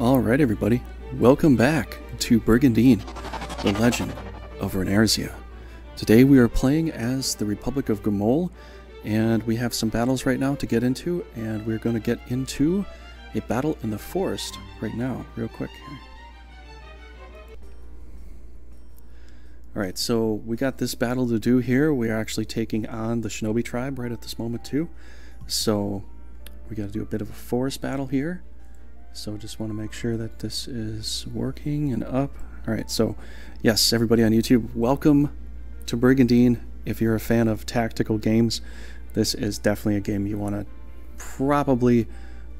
Alright everybody, welcome back to Brigandine, the legend of Runersia. Today we are playing as the Republic of Guimoule, and we have some battles right now to get into, and we're going to get into a battle in the forest right now, real quick. Alright, so we got this battle to do here. We are actually taking on the Shinobi tribe right at this moment too. So we got to do a bit of a forest battle here. So just want to make sure that this is working and up. All right, so yes, everybody on YouTube, welcome to Brigandine. If you're a fan of tactical games, this is definitely a game you want to probably,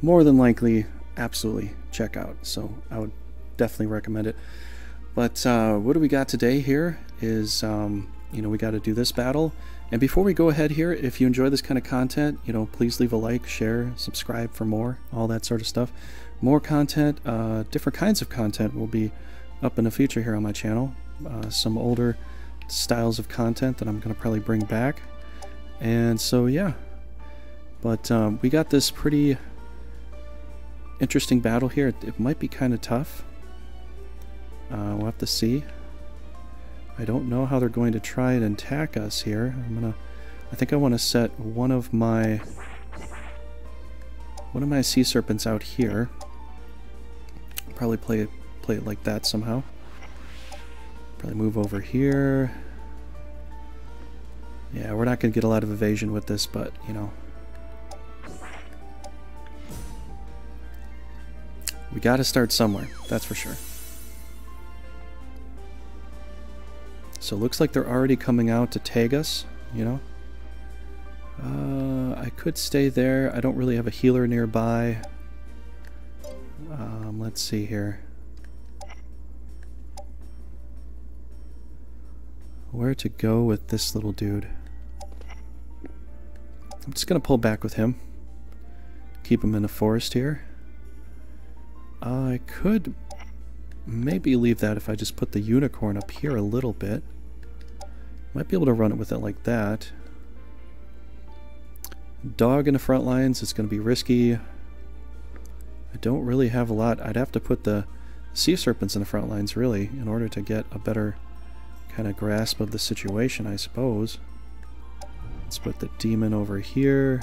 more than likely, absolutely check out. So I would definitely recommend it. But uh, what do we got today here is, um, you know, we got to do this battle. And before we go ahead here, if you enjoy this kind of content, you know, please leave a like, share, subscribe for more, all that sort of stuff more content, uh, different kinds of content will be up in the future here on my channel. Uh, some older styles of content that I'm going to probably bring back. And so, yeah. But um, we got this pretty interesting battle here. It, it might be kind of tough. Uh, we'll have to see. I don't know how they're going to try and attack us here. I'm gonna. I think I want to set one of my one of my sea serpents out here. Probably play it, play it like that somehow. Probably move over here. Yeah, we're not to get a lot of evasion with this, but, you know. We got to start somewhere, that's for sure. So looks like they're already coming out to tag us, you know. Uh, I could stay there. I don't really have a healer nearby. Um, let's see here. Where to go with this little dude? I'm just going to pull back with him. Keep him in the forest here. I could maybe leave that if I just put the unicorn up here a little bit. Might be able to run it with it like that. Dog in the front lines is going to be risky. I don't really have a lot. I'd have to put the sea serpents in the front lines, really, in order to get a better kind of grasp of the situation, I suppose. Let's put the demon over here.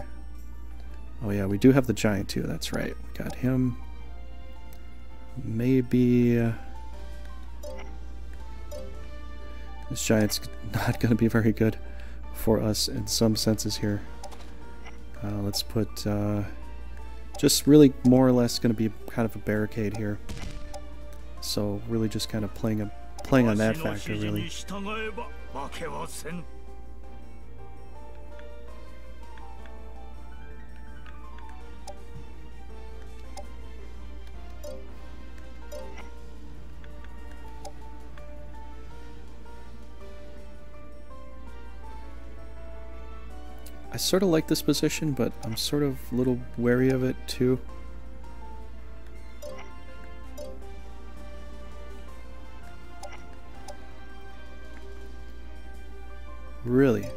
Oh yeah, we do have the giant too, that's right. We got him. Maybe... Uh, this giant's not going to be very good for us in some senses here. Uh, let's put uh, just really more or less going to be kind of a barricade here. So really just kind of playing a playing on that factor really. I sort of like this position, but I'm sort of a little wary of it too. Really?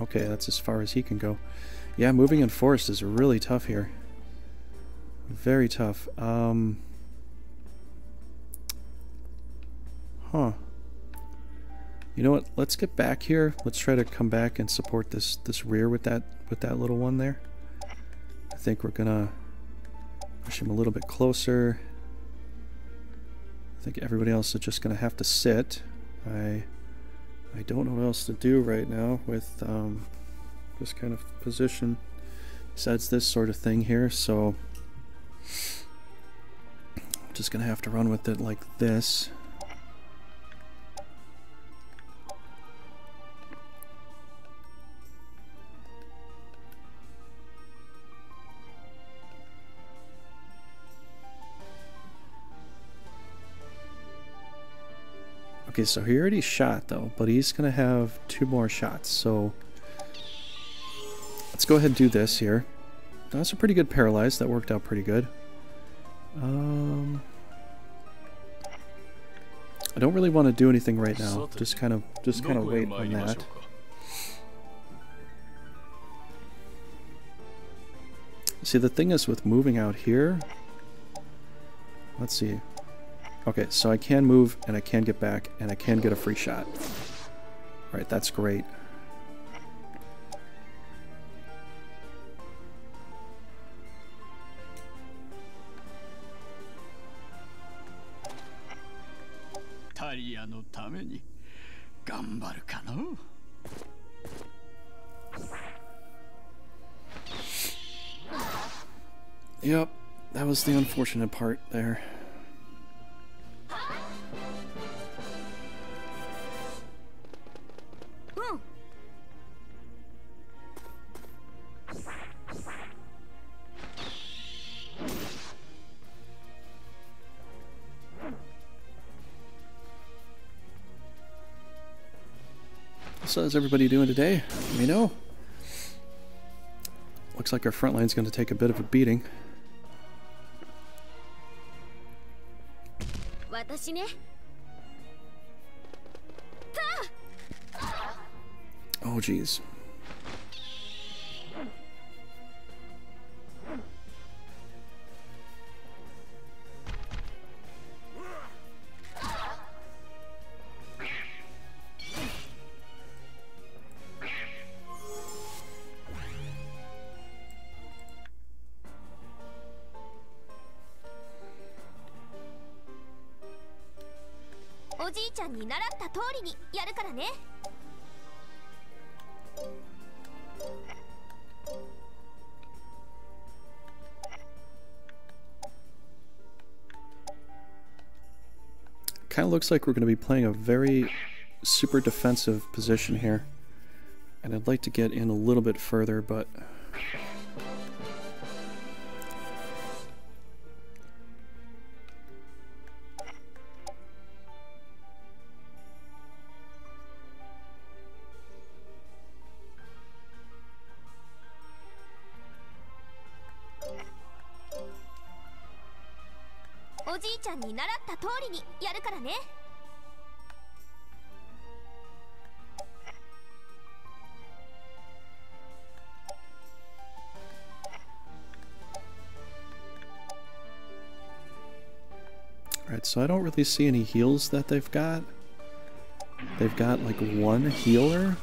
Okay, that's as far as he can go. Yeah, moving in forest is really tough here. Very tough. Um... Huh. You know what? Let's get back here. Let's try to come back and support this this rear with that with that little one there. I think we're gonna push him a little bit closer. I think everybody else is just gonna have to sit. I I don't know what else to do right now with um, this kind of position besides this sort of thing here. So I'm just gonna have to run with it like this. Okay, so he already shot though, but he's gonna have two more shots, so let's go ahead and do this here. That's a pretty good paralyze, that worked out pretty good. Um I don't really want to do anything right now. Just kind of just kind of wait on that. See, the thing is with moving out here, let's see. Okay, so I can move and I can get back and I can get a free shot. Right, that's great. Yep, that was the unfortunate part there. So how's everybody doing today? Let me know. Looks like our front line's going to take a bit of a beating. Oh, jeez. ちゃんに習った通りにやるからね Kind of looks like we're going to be playing a very super defensive position here. And I'd like to get in a little bit further, but 通りにやるからね Alright, so I don't really see any heals that they've got. They've got like one healer.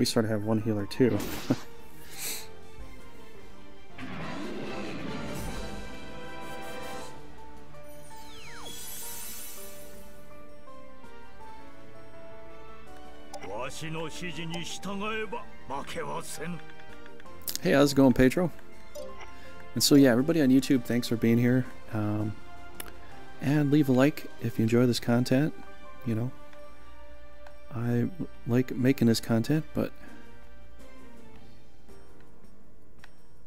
We sort of have one healer too. Hey, how's it going, Pedro? And so, yeah, everybody on YouTube, thanks for being here. Um, and leave a like if you enjoy this content. You know, I like making this content, but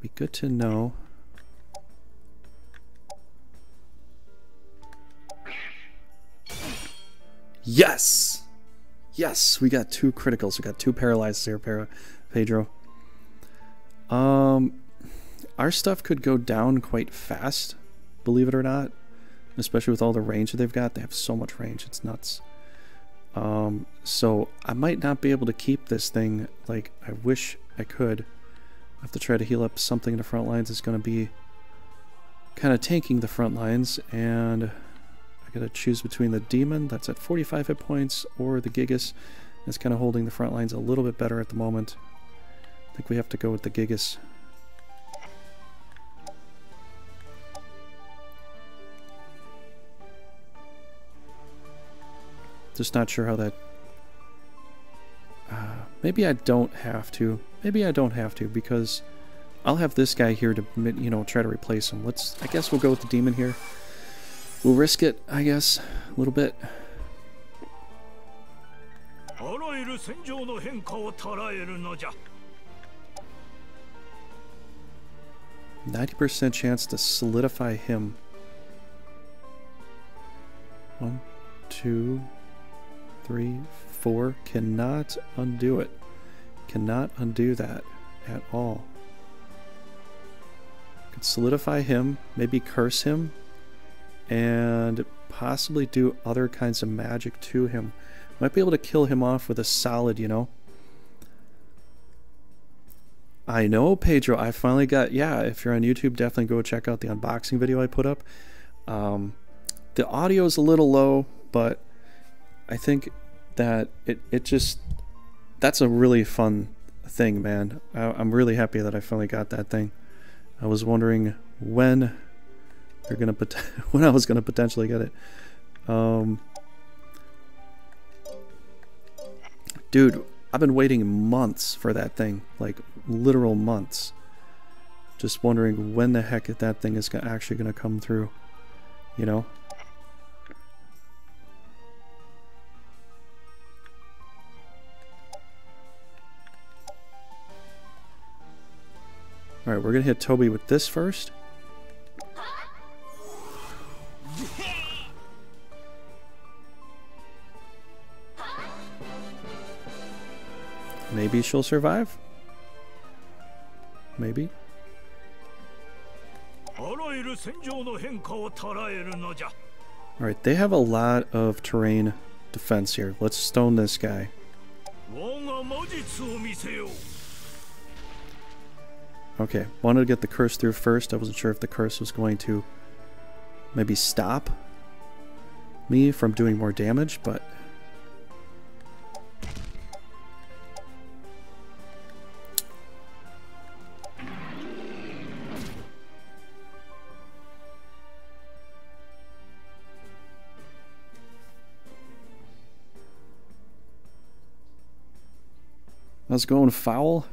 be good to know. Yes! Yes, we got two criticals. We got two paralyzes here, Pedro. Um, our stuff could go down quite fast, believe it or not. Especially with all the range that they've got. They have so much range. It's nuts. Um, so I might not be able to keep this thing like I wish I could. I have to try to heal up something in the front lines. It's going to be kind of tanking the front lines, and I got to choose between the Demon, that's at 45 hit points, or the Gigas, that's kind of holding the front lines a little bit better at the moment. I think we have to go with the Gigas. Just not sure how that... Uh, maybe I don't have to. Maybe I don't have to because I'll have this guy here to, you know, try to replace him. Let's, I guess we'll go with the demon here. We'll risk it, I guess, a little bit. Ninety percent chance to solidify him. One, two, three, four. Cannot undo it. Cannot undo that at all. Could solidify him, maybe curse him, and possibly do other kinds of magic to him. Might be able to kill him off with a solid, you know. I know, Pedro. I finally got. Yeah, if you're on YouTube, definitely go check out the unboxing video I put up. Um, the audio is a little low, but I think that it it just that's a really fun thing, man. I, I'm really happy that I finally got that thing. I was wondering when they're gonna put when I was gonna potentially get it. Um, dude, I've been waiting months for that thing, like literal months. Just wondering when the heck that thing is actually gonna come through. You know. Alright, we're gonna hit Toby with this first. Maybe she'll survive? Maybe? Alright, they have a lot of terrain defense here. Let's stone this guy. Okay, wanted to get the curse through first. I wasn't sure if the curse was going to maybe stop me from doing more damage, but was going foul.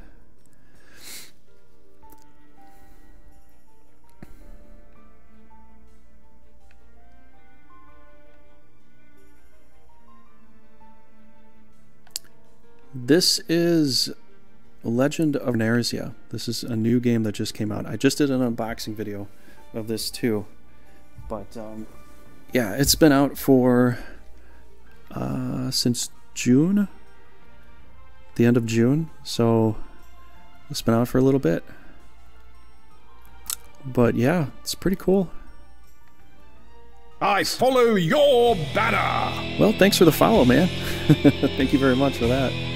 This is Legend of Runersia. This is a new game that just came out. I just did an unboxing video of this too. But um, yeah, it's been out for uh, since June, the end of June. So it's been out for a little bit. But yeah, it's pretty cool. I follow your banner. Well, thanks for the follow, man. Thank you very much for that.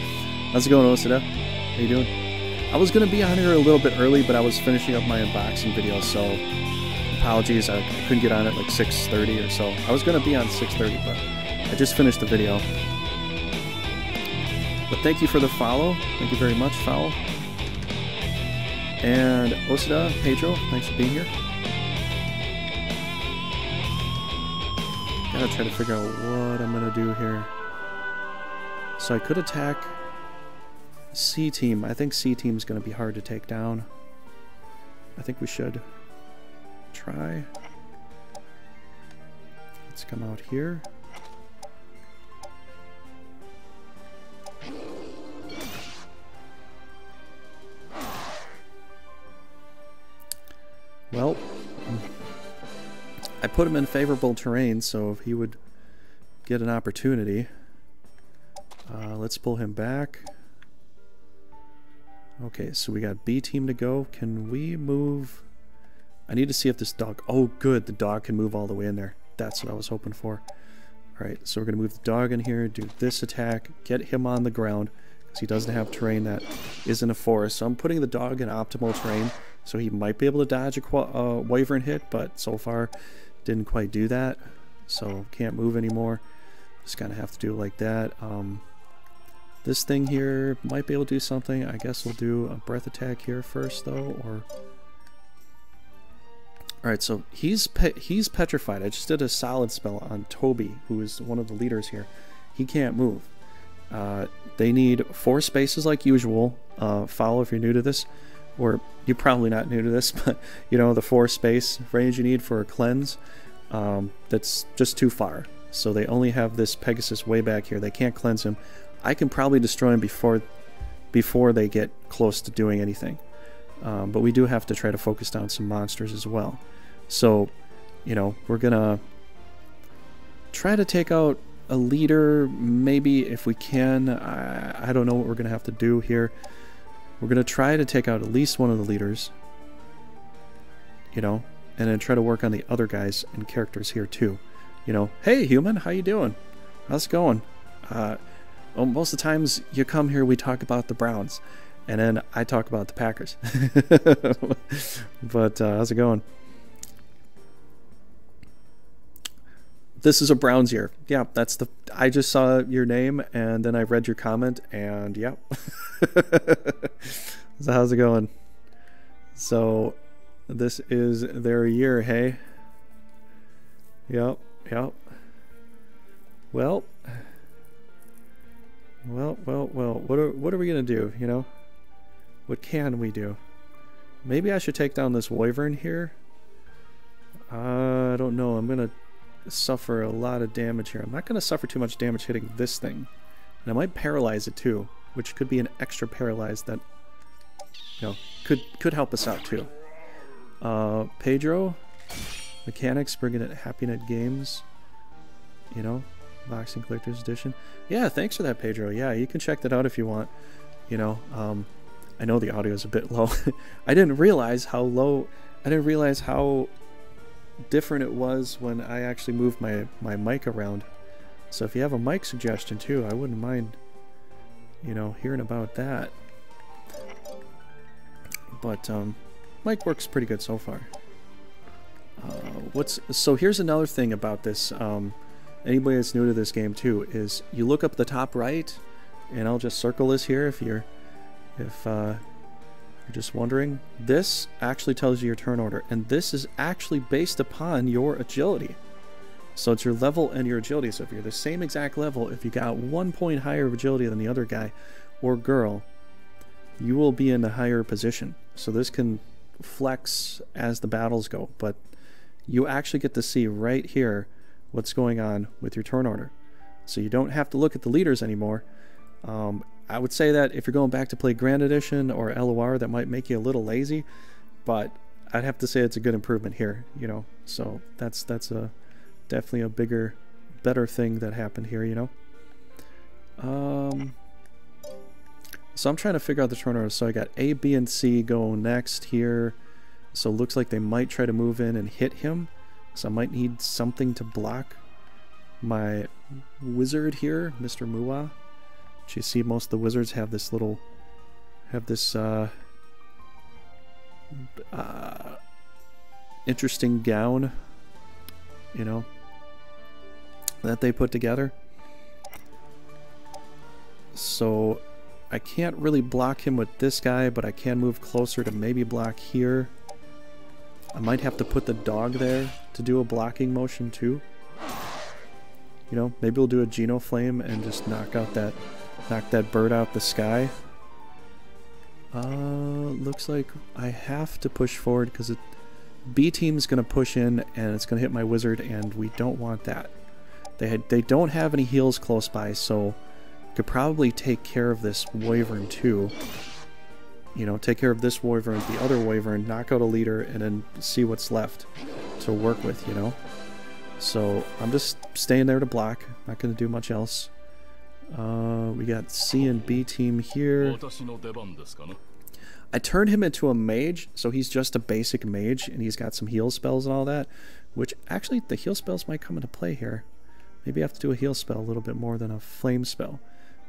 How's it going, Osada? How you doing? I was going to be on here a little bit early, but I was finishing up my unboxing video, so apologies. I couldn't get on at like 6.30 or so. I was going to be on 6.30, but I just finished the video. But thank you for the follow. Thank you very much, Foul. And Osada, Pedro, thanks for being here. Gotta try to figure out what I'm gonna do here. So I could attack C team. I think C team is going to be hard to take down. I think we should try. Let's come out here. Well, I put him in favorable terrain, so if he would get an opportunity. Uh, let's pull him back. Okay, so we got B team to go. Can we move? I need to see if this dog... Oh, good. The dog can move all the way in there. That's what I was hoping for. Alright, so we're going to move the dog in here, do this attack, get him on the ground, because he doesn't have terrain that is in a forest. So I'm putting the dog in optimal terrain, so he might be able to dodge a uh, wyvern hit, but so far didn't quite do that. So can't move anymore. Just kind of have to do it like that. Um, this thing here might be able to do something. I guess we'll do a breath attack here first, though, or... Alright, so he's pe he's petrified. I just did a solid spell on Toby, who is one of the leaders here. He can't move. Uh, they need four spaces like usual. Uh, follow if you're new to this, or you're probably not new to this, but you know the four space range you need for a cleanse. Um, that's just too far. So they only have this Pegasus way back here. They can't cleanse him. I can probably destroy them before before they get close to doing anything. Um, but we do have to try to focus down some monsters as well. So, you know, we're gonna try to take out a leader, maybe if we can. I, I don't know what we're gonna have to do here. We're gonna try to take out at least one of the leaders. You know, and then try to work on the other guys and characters here too. You know, hey human, how you doing? How's it going? Uh, well, most of the times you come here, we talk about the Browns, and then I talk about the Packers. but uh, how's it going? This is a Browns year. Yeah, that's the. I just saw your name and then I read your comment and yeah. so how's it going? So, this is their year, hey? Yep, yep. Well, well, well, well. What are what are we gonna do? You know, what can we do? Maybe I should take down this wyvern here. I don't know. I'm gonna suffer a lot of damage here. I'm not going to suffer too much damage hitting this thing. And I might paralyze it too, which could be an extra paralyze that, you know, could, could help us out too. Uh, Pedro, Mechanics, bringing it Happinet Games, you know, Boxing Collector's Edition. Yeah, thanks for that, Pedro. Yeah, you can check that out if you want. You know, um, I know the audio is a bit low. I didn't realize how low, I didn't realize how different it was when I actually moved my, my mic around. So if you have a mic suggestion too, I wouldn't mind, you know, hearing about that. But um, mic works pretty good so far. Uh, what's so here's another thing about this. Um, anybody that's new to this game too is you look up the top right, and I'll just circle this here if you're if uh, you're just wondering, this actually tells you your turn order, and this is actually based upon your agility. So it's your level and your agility. So if you're the same exact level, if you got one point higher of agility than the other guy or girl, you will be in a higher position. So this can flex as the battles go, but you actually get to see right here what's going on with your turn order. So you don't have to look at the leaders anymore. Um, I would say that if you're going back to play Grand Edition or LOR, that might make you a little lazy, but I'd have to say it's a good improvement here, you know. So that's that's a definitely a bigger, better thing that happened here, you know. Um, so I'm trying to figure out the turn order. So I got A, B, and C go next here. So looks like they might try to move in and hit him. So I might need something to block my wizard here, Mr. Muwa. You see most of the wizards have this little have this uh, uh, interesting gown, you know, that they put together. So I can't really block him with this guy, but I can move closer to maybe block here. I might have to put the dog there to do a blocking motion too. You know, maybe we'll do a Geno Flame and just knock out that Knock that bird out the sky. Uh, looks like I have to push forward because it B team's gonna push in and it's gonna hit my wizard and we don't want that. They had they don't have any heals close by, so could probably take care of this wyvern too. You know, take care of this wyvern, the other wyvern, knock out a leader, and then see what's left to work with, you know? So I'm just staying there to block, not gonna do much else. Uh, we got C and B team here. I turned him into a mage, so he's just a basic mage, and he's got some heal spells and all that, which actually the heal spells might come into play here. Maybe I have to do a heal spell a little bit more than a flame spell.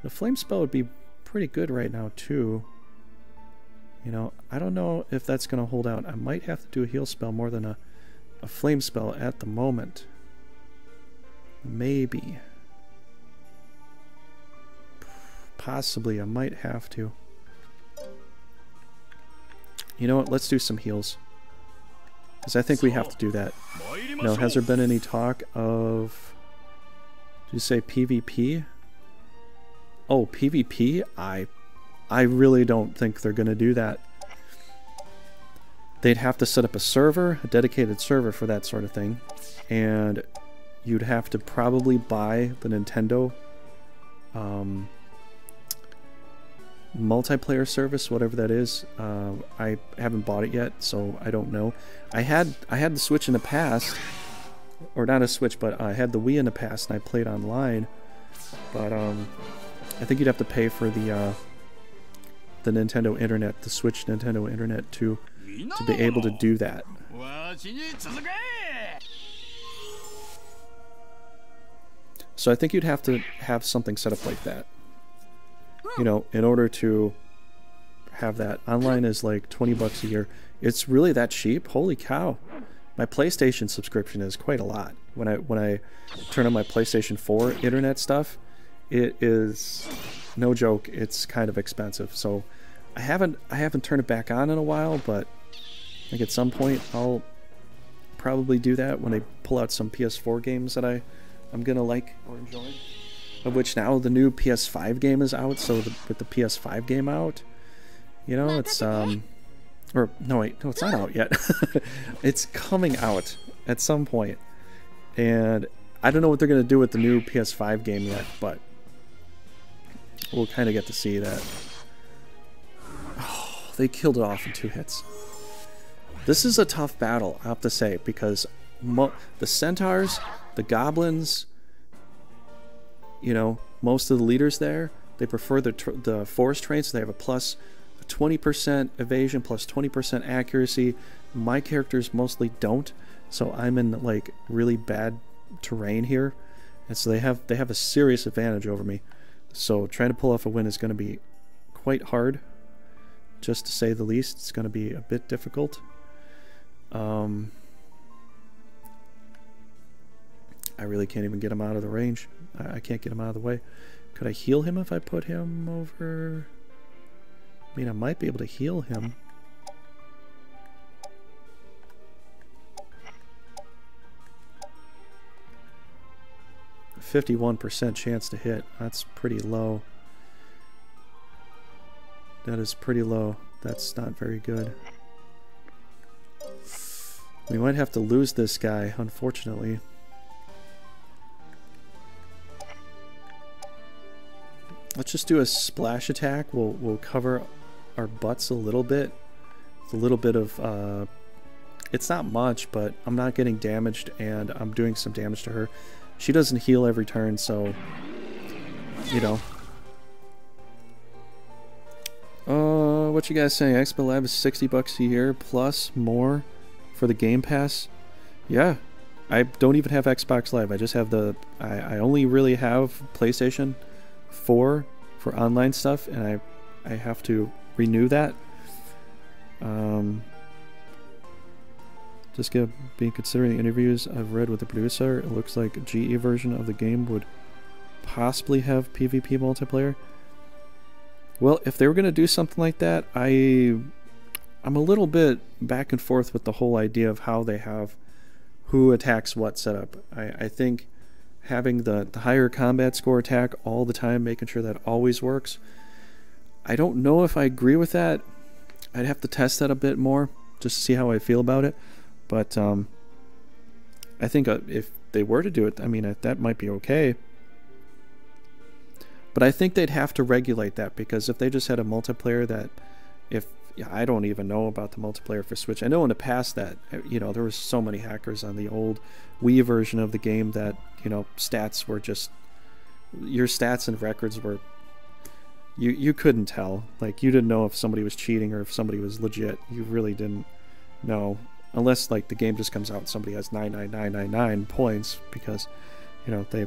The flame spell would be pretty good right now, too. You know, I don't know if that's going to hold out. I might have to do a heal spell more than a, a flame spell at the moment. Maybe. Possibly, I might have to. You know what, let's do some heals. Because I think we have to do that. Now, has there been any talk of... Did you say PvP? Oh, PvP? I, I really don't think they're going to do that. They'd have to set up a server, a dedicated server for that sort of thing. And you'd have to probably buy the Nintendo um, multiplayer service, whatever that is. Uh, I haven't bought it yet, so I don't know. I had I had the Switch in the past, or not a Switch, but I had the Wii in the past, and I played online. But um, I think you'd have to pay for the uh, the Nintendo Internet, the Switch Nintendo Internet, to to be able to do that. So I think you'd have to have something set up like that. You know, in order to have that. Online is like 20 bucks a year. It's really that cheap? Holy cow. My PlayStation subscription is quite a lot. When I when I turn on my PlayStation 4 internet stuff, it is no joke, it's kind of expensive. So I haven't I haven't turned it back on in a while, but like at some point I'll probably do that when I pull out some PS4 games that I I'm gonna like or enjoy. Of which now the new PS5 game is out, so the, with the PS5 game out, you know, it's um or no wait, no it's not out yet. it's coming out at some. And I don't know what they're gonna do with the new PS5 game yet, but we'll kind of get to see that. Oh, they killed it off in two hits. This is a tough battle, I have to say, because the centaurs, the goblins, you know, most of the leaders there, they prefer the, the forest traits. So they have a plus 20% evasion, plus 20% accuracy. My characters mostly don't, so I'm in like really bad terrain here, and so they have they have a serious advantage over me. So trying to pull off a win is going to be quite hard, just to say the least. It's going to be a bit difficult. Um, I really can't even get him out of the range. I, I can't get him out of the way. Could I heal him if I put him over? I mean, I might be able to heal him. Fifty-one percent chance to hit. That's pretty low. That is pretty low. That's not very good. We might have to lose this guy, unfortunately. Let's just do a splash attack. We'll, we'll cover our butts a little bit. It's a little bit of... Uh, it's not much, but I'm not getting damaged, and I'm doing some damage to her. She doesn't heal every turn, so... You know. Uh, what you guys saying? Xbox Live is 60 bucks a year, plus more for the Game Pass. Yeah, I don't even have Xbox Live. I just have the. I, I only really have PlayStation 4 for online stuff, and I I have to renew that. Um, just get, being considering the interviews I've read with the producer, it looks like a GE version of the game would possibly have PvP multiplayer. Well, if they were going to do something like that, I I'm a little bit back and forth with the whole idea of how they have who attacks what setup. I, I think having the, the higher combat score attack all the time, making sure that always works. I don't know if I agree with that. I'd have to test that a bit more just to see how I feel about it. But um, I think uh, if they were to do it, I mean, that might be okay. But I think they'd have to regulate that because if they just had a multiplayer that if yeah, I don't even know about the multiplayer for Switch. I know in the past that uh, you know there was so many hackers on the old Wii version of the game that you know stats were just your stats and records were you you couldn't tell. Like you didn't know if somebody was cheating or if somebody was legit. You really didn't know unless like the game just comes out and somebody has 99999 points because you know they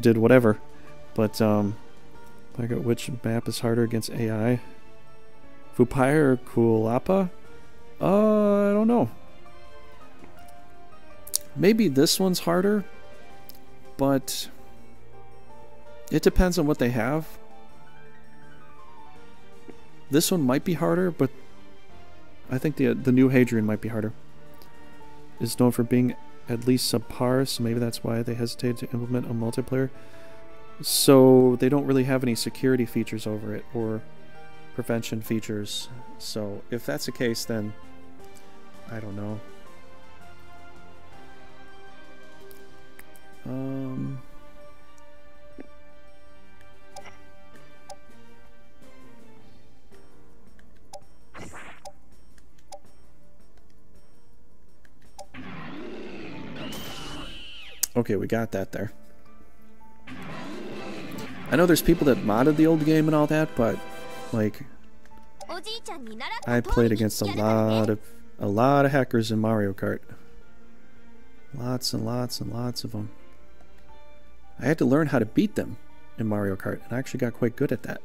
did whatever. But um I got which map is harder against AI? Fupire or Kulapa? Uh, I don't know. Maybe this one's harder, but it depends on what they have. This one might be harder, but I think the the new Hadrian might be harder. Is known for being at least subpar, so maybe that's why they hesitated to implement a multiplayer. So they don't really have any security features over it, or prevention features. So if that's the case, then I don't know. Um... Okay, we got that there. I know there's people that modded the old game and all that, but like, I played against a lot of a lot of hackers in Mario Kart. Lots and lots and lots of them. I had to learn how to beat them in Mario Kart, and I actually got quite good at that.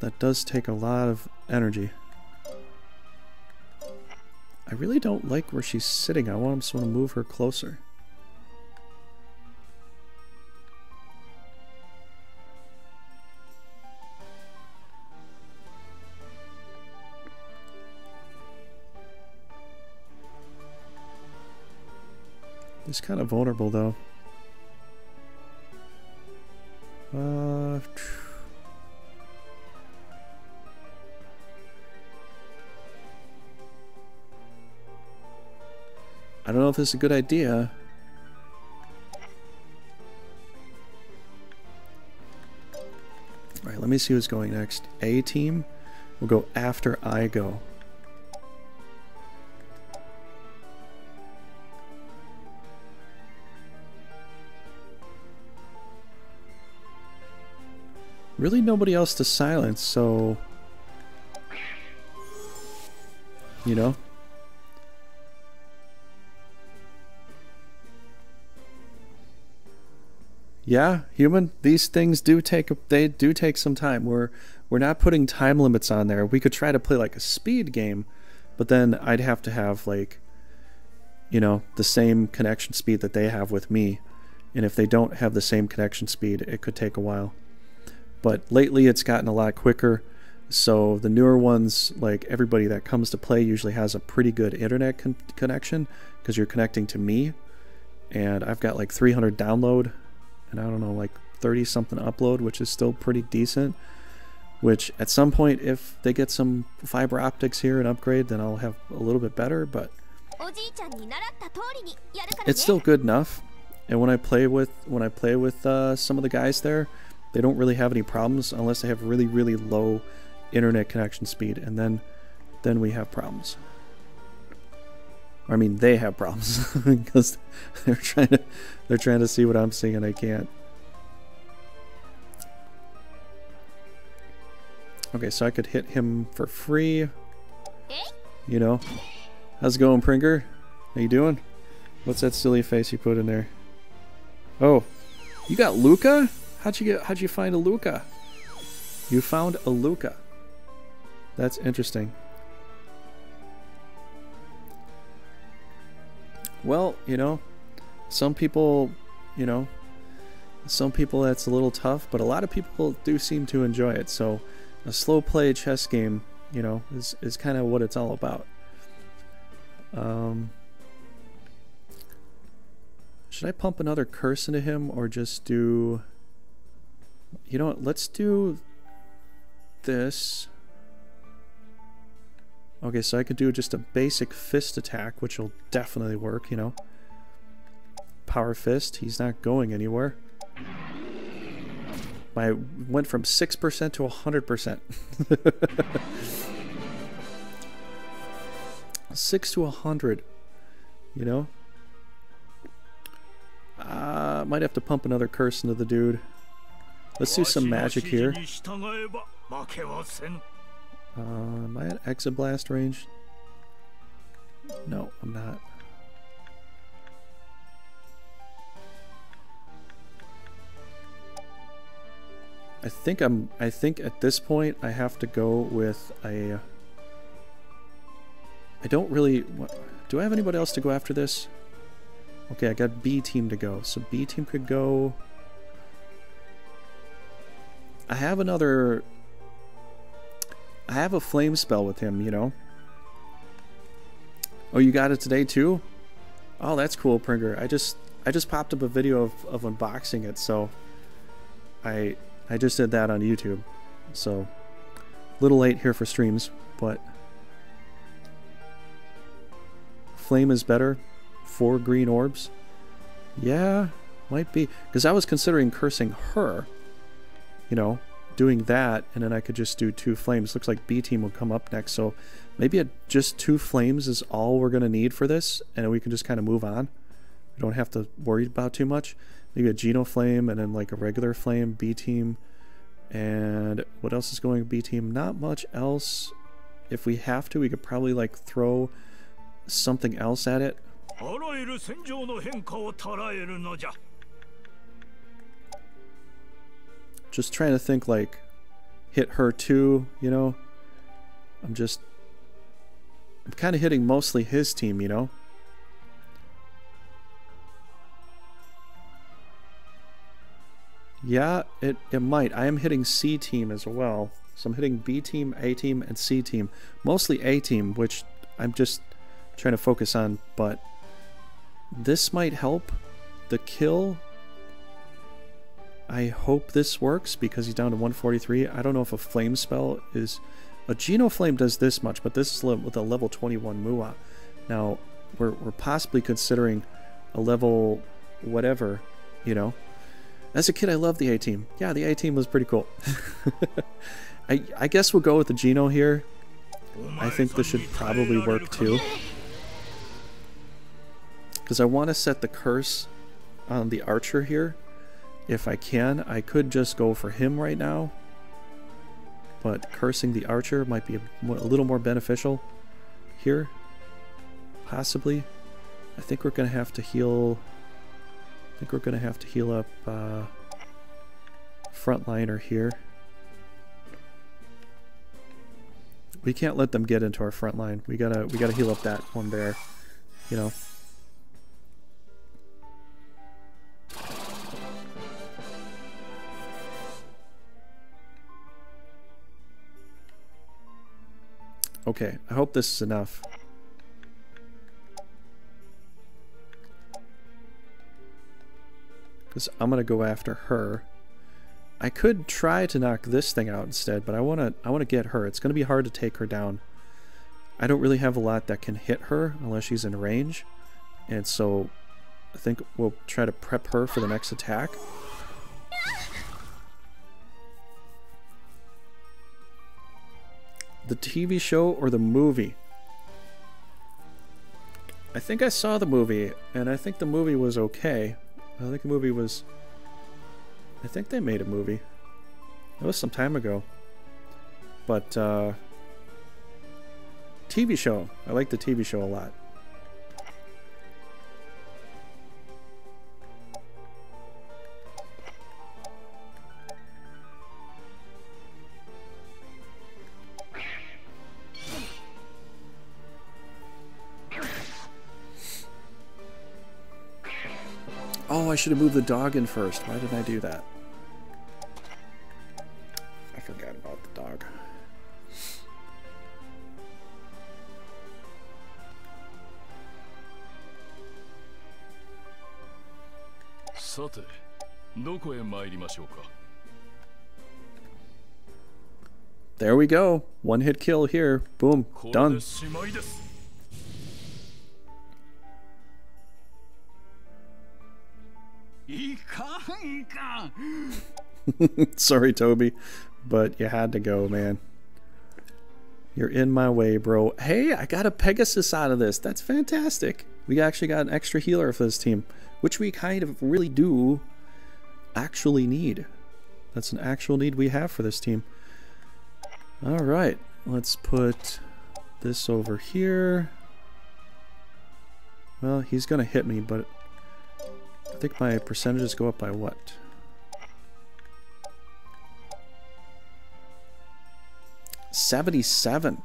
That does take a lot of energy. I really don't like where she's sitting. I want to move her closer. He's kind of vulnerable though. Uh, I don't know if this is a good idea. Alright, let me see who's going next. A team will go after I go. Really nobody else to silence, so... You know? Yeah, human. These things do take they do take some time. We're we're not putting time limits on there. We could try to play like a speed game, but then I'd have to have like you know, the same connection speed that they have with me. And if they don't have the same connection speed, it could take a while. But lately it's gotten a lot quicker. So the newer ones, like everybody that comes to play, usually has a pretty good internet con connection because you're connecting to me. And I've got like 300 download and I don't know, like 30 something upload, which is still pretty decent. Which at some point, if they get some fiber optics here and upgrade, then I'll have a little bit better. But it's still good enough. And when I play with when I play with uh, some of the guys there, they don't really have any problems unless they have really really low internet connection speed, and then then we have problems. I mean, they have problems because they're trying to they're trying to see what I'm seeing and I can't. Okay, so I could hit him for free. You know. How's it going, Pringer? How you doing? What's that silly face you put in there? Oh, you got Luca? How'd you get? How'd you find a Luca? You found a Luca. That's interesting. Well, you know, some people, you know, some people that's a little tough, but a lot of people do seem to enjoy it. So, a slow play chess game, you know, is is kind of what it's all about. Um, should I pump another curse into him or just do you know what? Let's do this. Okay, so I could do just a basic fist attack, which will definitely work, you know. Power fist, he's not going anywhere. I went from 6% to 100%. 6 to 100, you know? Uh, might have to pump another curse into the dude. Let's do some magic here. Am I at Exoblast range? No, I'm not. I think I'm I think at this point I have to go with a I don't really do I have anybody else to go after this? Okay, I got B team to go. So B team could go I have another... I have a flame spell with him, you know. Oh, you got it today too? Oh, that's cool, Pringer. I just I just popped up a video of, of unboxing it, so I I just did that on YouTube. So little late here for streams, but flame is better. Four green orbs. Yeah, might be. Because I was considering cursing her you know, doing that, and then I could just do two flames. Looks like B team will come up next, so maybe a, just two flames is all we're going to need for this, and we can just kind of move on. We don't have to worry about too much. Maybe a Geno flame, and then like a regular flame, B team, And what else is going B team? Not much else. If we have to, we could probably like throw something else at it. Just trying to think like hit her too, you know? I'm just I'm kind of hitting mostly his team, you know? Yeah, it, it might. I am hitting C team as well. So I'm hitting B team, A team, and C team. Mostly A team, which I'm just trying to focus on, but this might help the kill. I hope this works because he's down to 143. I don't know if a flame spell is... A Geno Flame does this much, but this is with a level 21 Mua. Now, we're, we're possibly considering a level whatever, you know, as a kid, I loved the A team. Yeah, the A team was pretty cool. I, I guess we'll go with the Geno here. I think this should probably work too. Because I want to set the curse on the archer here. If I can, I could just go for him right now. But cursing the archer might be a, a little more beneficial here. Possibly. I think we're going to have to heal I think we're going to have to heal up uh, frontliner here. We can't let them get into our front line. We gotta we gotta heal up that one there. You know. Okay, I hope this is enough. Because I'm going to go after her. I could try to knock this thing out instead, but I want to I want to get her. It's going to be hard to take her down. I don't really have a lot that can hit her unless she's in range. And so I think we'll try to prep her for the next attack. The TV show or the movie? I think I saw the movie, and I think the movie was okay. I think the movie was... I think they made a movie. It was some time ago. But, uh... TV show. I like the TV show a lot. Should have moved the dog in first. Why did I do that? I forgot about the dog. There we go. One hit kill here. Boom. Done. Sorry, Toby, but you had to go, man. You're in my way, bro. Hey, I got a Pegasus out of this. That's fantastic. We actually got an extra healer for this team, which we kind of really do actually need. That's an actual need we have for this team. All right, let's put this over here. Well, he's going to hit me, but I think my percentages go up by what? Seventy-seven.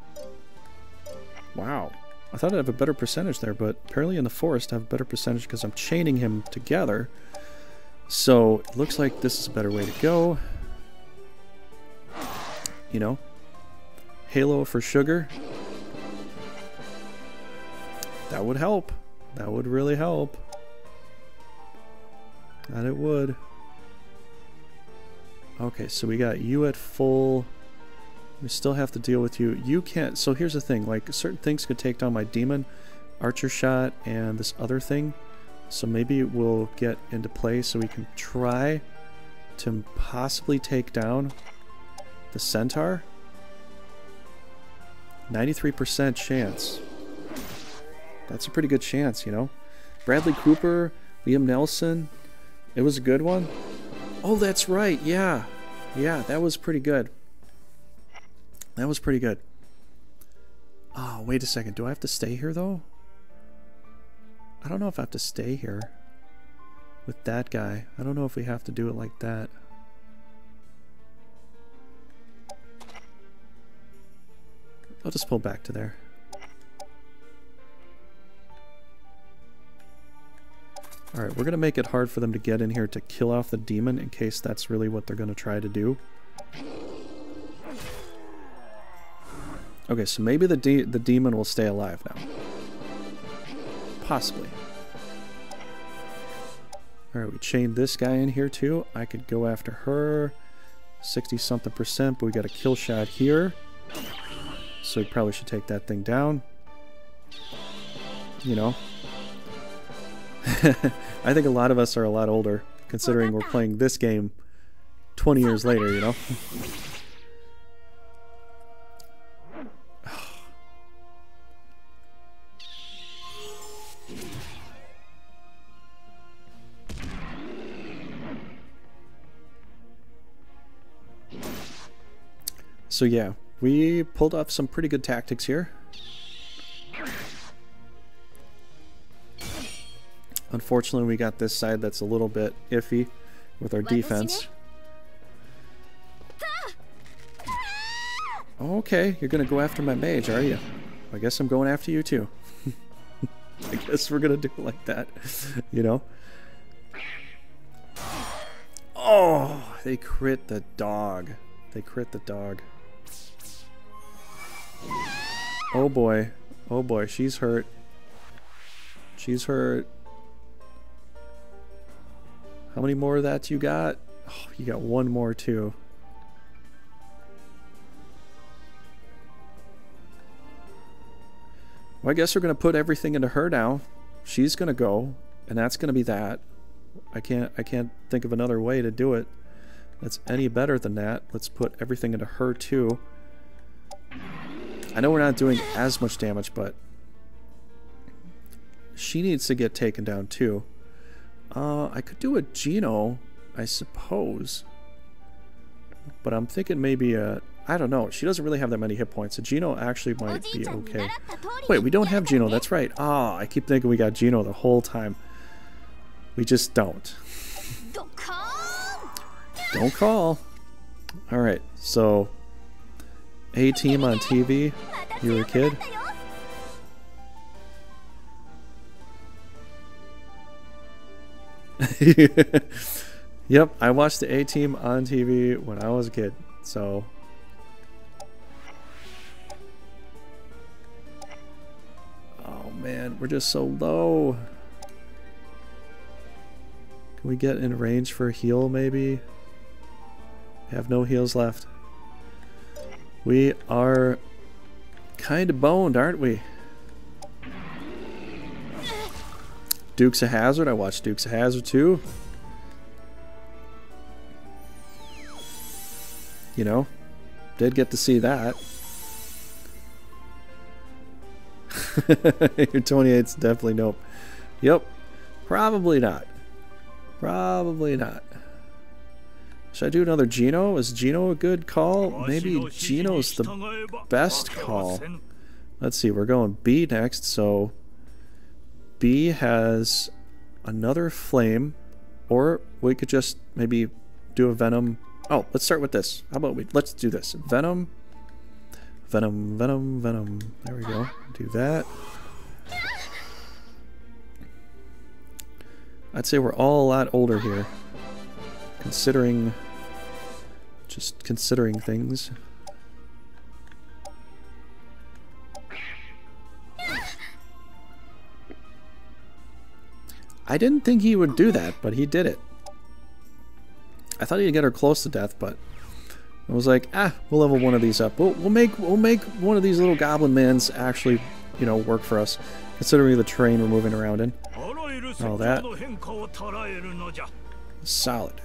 Wow. I thought I'd have a better percentage there, but apparently in the forest I have a better percentage because I'm chaining him together. So it looks like this is a better way to go. You know? Halo for sugar. That would help. That would really help. That it would. Okay, so we got you at full. We still have to deal with you. You can't. So here's the thing. Like, certain things could take down my demon, archer shot, and this other thing. So maybe we'll get into play so we can try to possibly take down the centaur. 93% chance. That's a pretty good chance, you know? Bradley Cooper, Liam Neeson, it was a good one? Oh, that's right, yeah. Yeah, that was pretty good. That was pretty good. Oh, wait a second. Do I have to stay here, though? I don't know if I have to stay here with that guy. I don't know if we have to do it like that. I'll just pull back to there. Alright, we're going to make it hard for them to get in here to kill off the demon in case that's really what they're going to try to do. Okay, so maybe the de the demon will stay alive now. Possibly. Alright, we chained this guy in here too. I could go after her. 60 something percent, but we got a kill shot here. So we probably should take that thing down. You know. I think a lot of us are a lot older, considering we're playing this game 20 years later, you know? So yeah, we pulled off some pretty good tactics here. Unfortunately, we got this side that's a little bit iffy with our defense. Okay, you're gonna go after my mage, are you? I guess I'm going after you too. I guess we're gonna do it like that, you know? Oh, they crit the dog. They crit the dog. Oh boy. Oh boy, she's hurt. She's hurt. How many more of that you got? Oh, you got one more too. Well, I guess we're going to put everything into her now. She's going to go, and that's going to be that. I can't I can't think of another way to do it that's any better than that. Let's put everything into her too. I know we're not doing as much damage, but she needs to get taken down too. Uh, I could do a Geno, I suppose. But I'm thinking maybe a... I don't know. She doesn't really have that many hit points. A Geno actually might be okay. Wait, we don't have Geno. That's right. Ah, oh, I keep thinking we got Geno the whole time. We just don't. Don't call. Don't call. Alright, so... A-Team on TV. You were a kid? yep, I watched the A Team on TV when I was a kid, so. Oh man, we're just so low. Can we get in range for a heal maybe? Have no heals left. We are kind of boned, aren't we? Dukes of Hazzard. I watched Dukes of Hazzard too. You know, did get to see that. Your 28's definitely nope. Yep, probably not. Probably not. Should I do another Geno? Is Geno a good call? Maybe Geno's the best call. Let's see, we're going B next, so B has another flame, or we could just maybe do a venom. Oh, let's start with this. How about we, let's do this. Venom, venom, venom, venom. There we go. Do that. I'd say we're all a lot older here. Considering, just considering things. I didn't think he would do that, but he did it. I thought he'd get her close to death, but I was like, ah, we'll level one of these up. We'll, we'll make we'll make one of these little goblin mans actually, you know, work for us, considering the terrain we're moving around in. All that. Solid.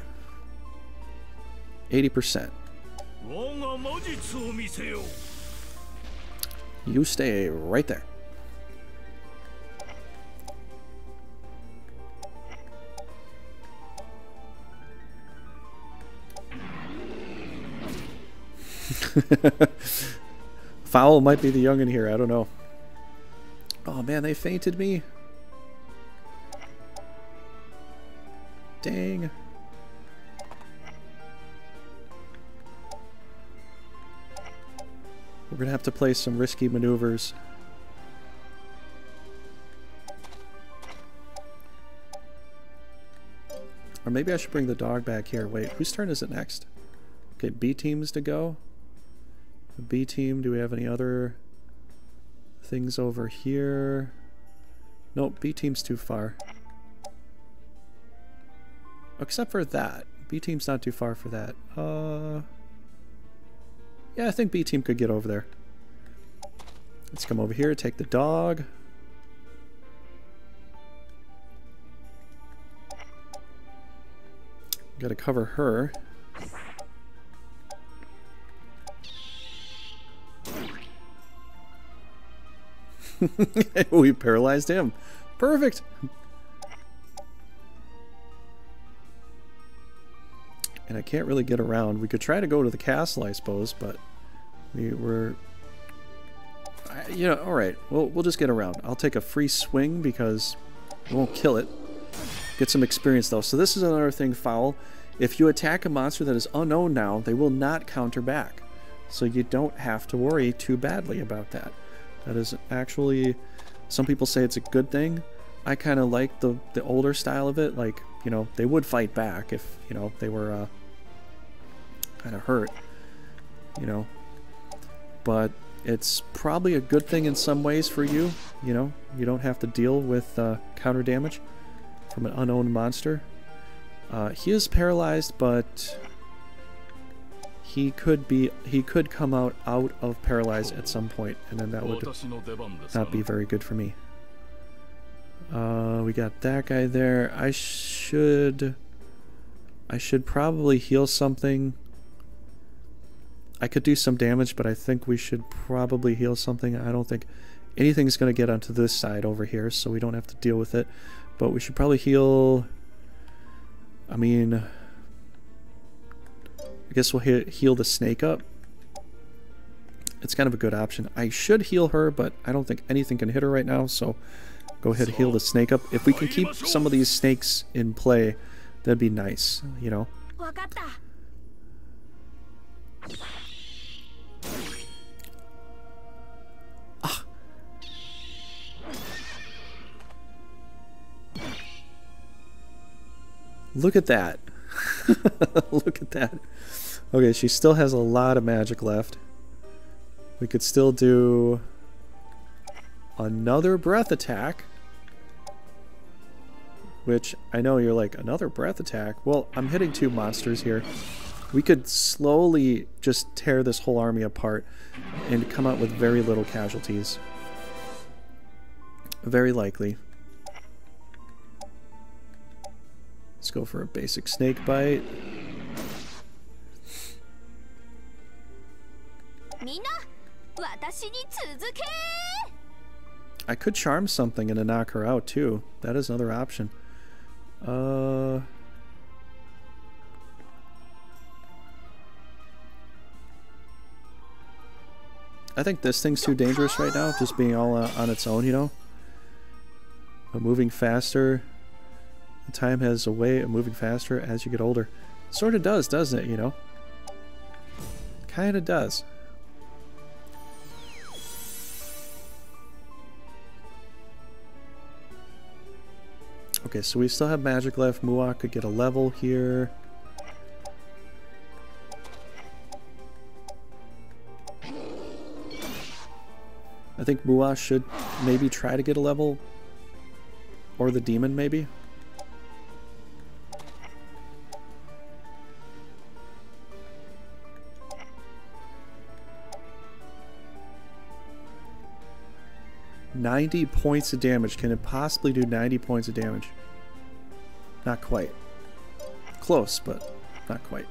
80%. You stay right there. Foul might be the young in here. I don't know. Oh man, they fainted me. Dang. We're going to have to play some risky maneuvers. Or maybe I should bring the dog back here. Wait, whose turn is it next? Okay, B teams to go. B team, do we have any other things over here? Nope, B team's too far. Except for that. B team's not too far for that. Uh, yeah, I think B team could get over there. Let's come over here, take the dog. Gotta cover her. we paralyzed him. Perfect. And I can't really get around. We could try to go to the castle, I suppose, but we were... You know, alright. We'll, we'll just get around. I'll take a free swing because it won't kill it. Get some experience, though. So this is another thing, Foul. If you attack a monster that is unknown now, they will not counter back. So you don't have to worry too badly about that. That is actually... Some people say it's a good thing. I kind of like the, the older style of it. Like, you know, they would fight back if, you know, they were uh, kind of hurt. You know. But it's probably a good thing in some ways for you. You know, you don't have to deal with uh, counter damage from an unknown monster. Uh, he is paralyzed, but he could be he could come out out of paralyzed at some point, and then that would not be very good for me. Uh, we got that guy there. I should I should probably heal something. I could do some damage, but I think we should probably heal something. I don't think anything's going to get onto this side over here, so we don't have to deal with it. But we should probably heal... I mean... Guess we'll he heal the snake up. It's kind of a good option. I should heal her, but I don't think anything can hit her right now, so go ahead and heal the snake up. If we can keep some of these snakes in play, that'd be nice, you know? Ah. Look at that. Look at that. Okay, she still has a lot of magic left. We could still do another breath attack. Which, I know you're like, another breath attack? Well, I'm hitting two monsters here. We could slowly just tear this whole army apart and come out with very little casualties. Very likely. Let's go for a basic snake bite. I could charm something and knock her out too. That is another option. Uh... I think this thing's too dangerous right now, just being all uh, on its own, you know? But moving faster, time has a way of moving faster as you get older. Sort of does, doesn't it, you know? Kind of does. Okay, so we still have magic left. Muak could get a level here. I think Muak should maybe try to get a level. Or the demon, maybe. Ninety points of damage. Can it possibly do 90 points of damage? Not quite. Close, but not quite.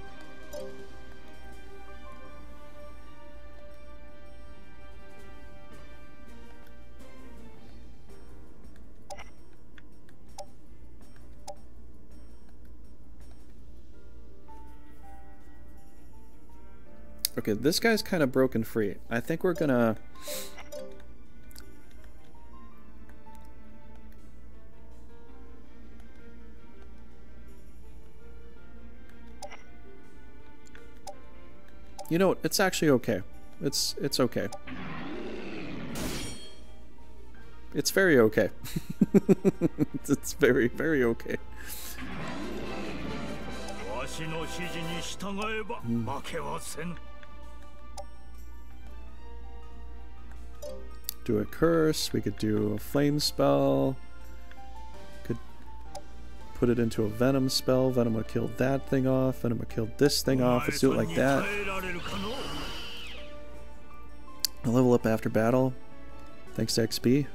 Okay, this guy's kind of broken free. I think we're gonna... You know, it's actually okay. It's it's okay. It's very okay. it's very, very okay. Do a curse, we could do a flame spell. Put it into a venom spell. Venom would kill that thing off. Venom would kill this thing off. Let's do it like that. A level up after battle. Thanks to XP.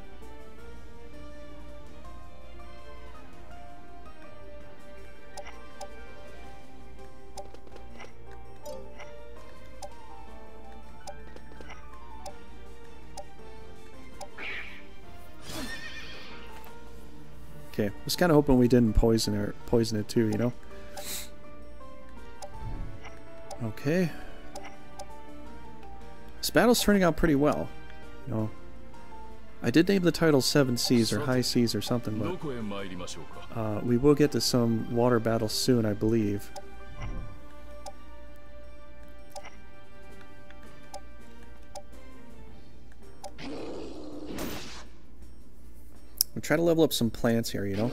Was kind of hoping we didn't poison it, poison it too, you know? Okay. This battle's turning out pretty well, you know. I did name the title Seven Seas or High Seas or something, but uh, we will get to some water battles soon, I believe. Try to level up some plants here, you know?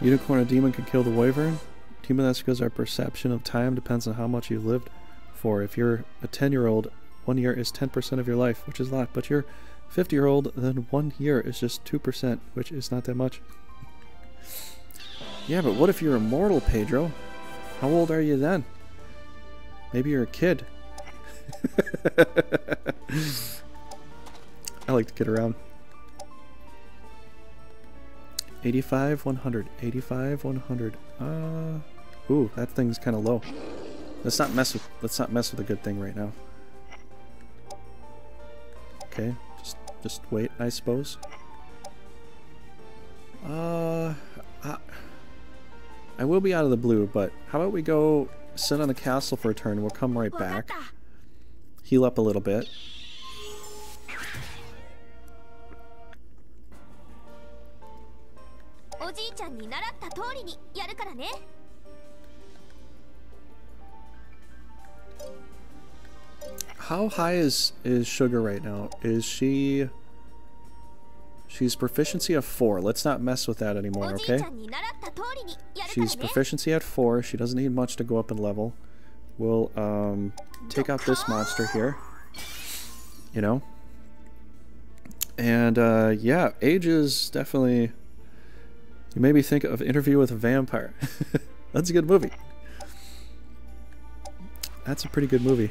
Unicorn or demon can kill the wyvern? Human, that's because our perception of time depends on how much you lived for. If you're a 10 year old, one year is 10% of your life, which is a lot. But you're 50 year old, then one year is just 2%, which is not that much. yeah, but what if you're immortal, Pedro? How old are you then? Maybe you're a kid. I like to kid around. 85, 100. 85, 100. Uh... Ooh, that thing's kind of low. Let's not mess with. Let's not mess with a good thing right now. Okay, just just wait, I suppose. Uh, I, I will be out of the blue, but how about we go sit on the castle for a turn we'll come right back. Heal up a little bit. How high is is Sugar right now? Is she... She's proficiency of 4. Let's not mess with that anymore, okay? She's proficiency at 4. She doesn't need much to go up in level. We'll um, take out this monster here. You know? And uh, yeah, age is definitely... You made me think of Interview with a Vampire. That's a good movie. That's a pretty good movie.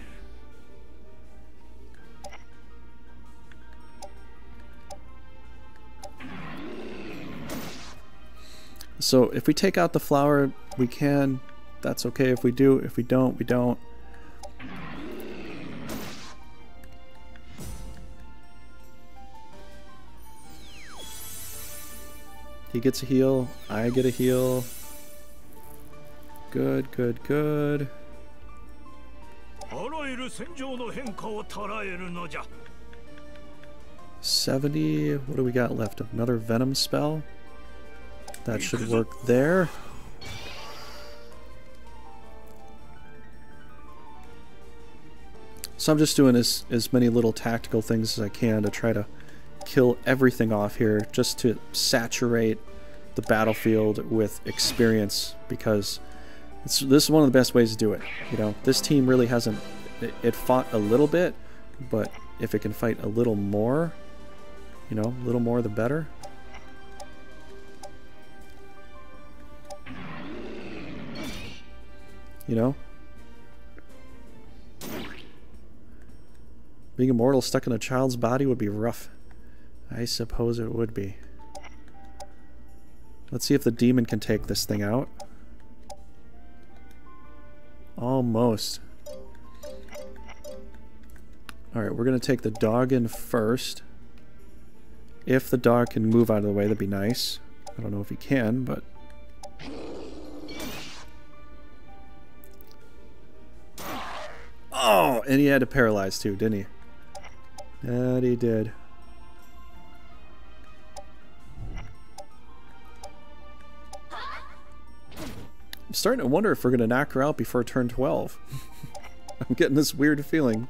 So if we take out the flower, we can. That's okay if we do. If we don't, we don't. He gets a heal. I get a heal. Good, good, good. Seventy. What do we got left? Another venom spell. That should work there. So I'm just doing as, as many little tactical things as I can to try to kill everything off here, just to saturate the battlefield with experience, because this is one of the best ways to do it. You know, this team really hasn't... It, it fought a little bit, but if it can fight a little more, you know, a little more the better. You know? Being immortal stuck in a child's body would be rough. I suppose it would be. Let's see if the demon can take this thing out. Almost. Alright, we're going to take the dog in first. If the dog can move out of the way, that'd be nice. I don't know if he can, but... Oh, and he had to paralyze too, didn't he? That he did. I'm starting to wonder if we're going to knock her out before turn 12. I'm getting this weird feeling.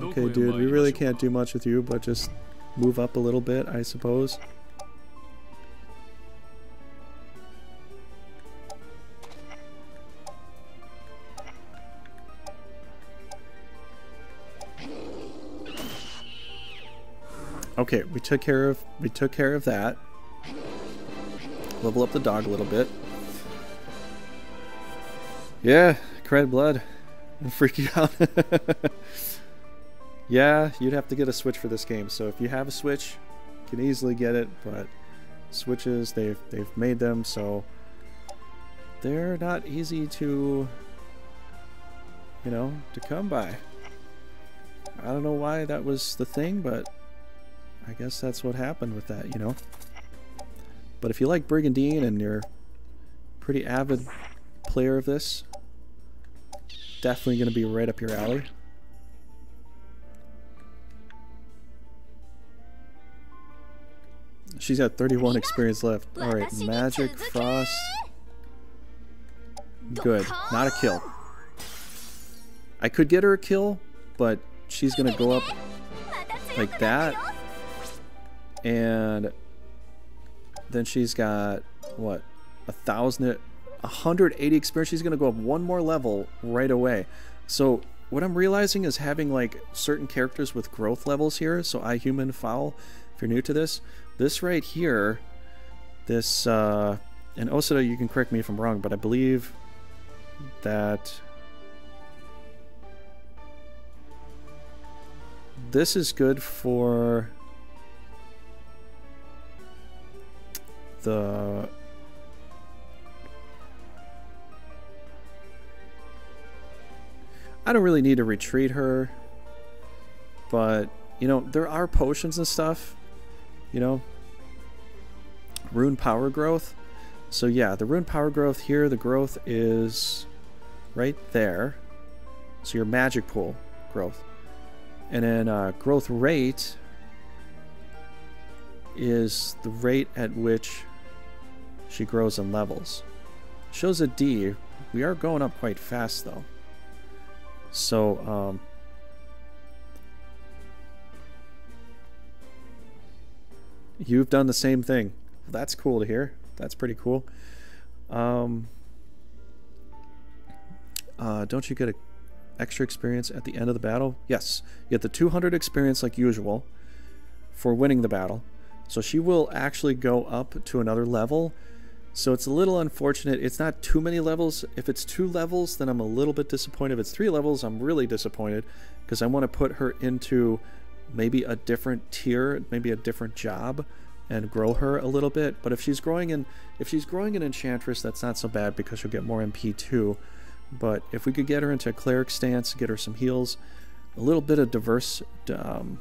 Okay, dude, we really can't do much with you, but just move up a little bit, I suppose. Okay, we took care of we took care of that. Level up the dog a little bit. Yeah, cred blood. I'm freaking out. yeah, you'd have to get a Switch for this game. So if you have a Switch, you can easily get it, but Switches, they've they've made them so they're not easy to you know, to come by. I don't know why that was the thing, but I guess that's what happened with that, you know. But if you like Brigandine and you're pretty avid player of this, definitely going to be right up your alley. She's got 31 experience left. Alright, Magic, Frost. Good. Not a kill. I could get her a kill, but she's going to go up like that and then she's got what a thousand 180 experience. She's gonna go up one more level right away. So what i'm realizing is having like certain characters with growth levels here. So i human foul if you're new to this this right here this uh and Osada, you can correct me if i'm wrong but i believe that this is good for the I don't really need to retreat her, but you know there are potions and stuff, you know. Rune power growth. So yeah, the rune power growth here, the growth is right there. So your magic pool growth. And then uh, growth rate is the rate at which she grows in levels. Shows a D. We are going up quite fast though. So, um, you've done the same thing. That's cool to hear. That's pretty cool. Um, uh, don't you get a extra experience at the end of the battle? Yes. You get the 200 experience like usual for winning the battle. So she will actually go up to another level so it's a little unfortunate. It's not too many levels. If it's two levels, then I'm a little bit disappointed. If it's three levels, I'm really disappointed because I want to put her into maybe a different tier, maybe a different job and grow her a little bit. But if she's growing in if she's growing an Enchantress, that's not so bad because she'll get more MP too. But if we could get her into a cleric stance, get her some heals, a little bit of diverse um,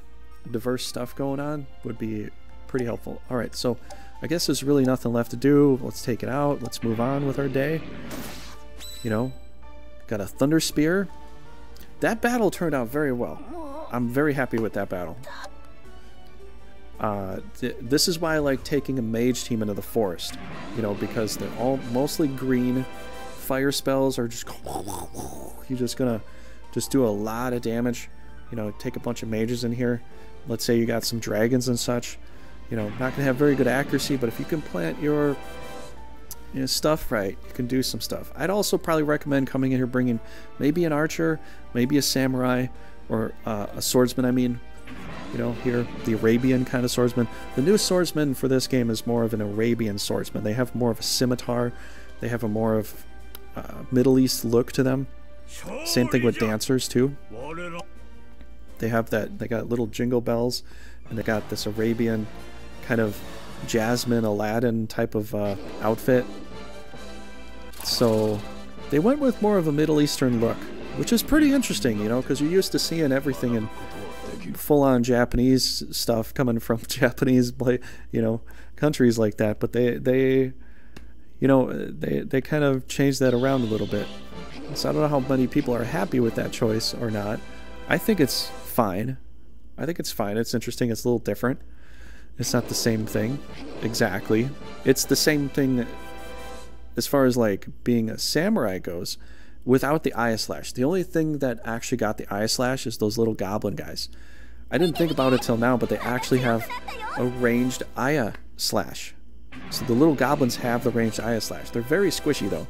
diverse stuff going on would be pretty helpful. All right, so I guess there's really nothing left to do. Let's take it out. Let's move on with our day. You know, got a Thunder Spear. That battle turned out very well. I'm very happy with that battle. Uh, th this is why I like taking a mage team into the forest. You know, because they're all mostly green. Fire spells are just... You're just gonna just do a lot of damage. You know, take a bunch of mages in here. Let's say you got some dragons and such you know, not going to have very good accuracy, but if you can plant your you know, stuff right, you can do some stuff. I'd also probably recommend coming in here bringing maybe an archer, maybe a samurai, or uh, a swordsman, I mean. You know, here, the Arabian kind of swordsman. The new swordsman for this game is more of an Arabian swordsman. They have more of a scimitar. They have a more of uh, Middle East look to them. Same thing with dancers, too. They have that. They got little jingle bells, and they got this Arabian kind of Jasmine Aladdin type of uh, outfit. So they went with more of a Middle Eastern look, which is pretty interesting, you know, because you're used to seeing everything in full-on Japanese stuff coming from Japanese, you know, countries like that. But they they you know they they kind of changed that around a little bit. So I don't know how many people are happy with that choice or not. I think it's fine. I think it's fine. It's interesting. It's a little different. It's not the same thing exactly. It's the same thing as far as like being a samurai goes without the eye slash. The only thing that actually got the eye slash is those little goblin guys. I didn't think about it till now, but they actually have a ranged eye slash. So the little goblins have the ranged eye slash. They're very squishy though.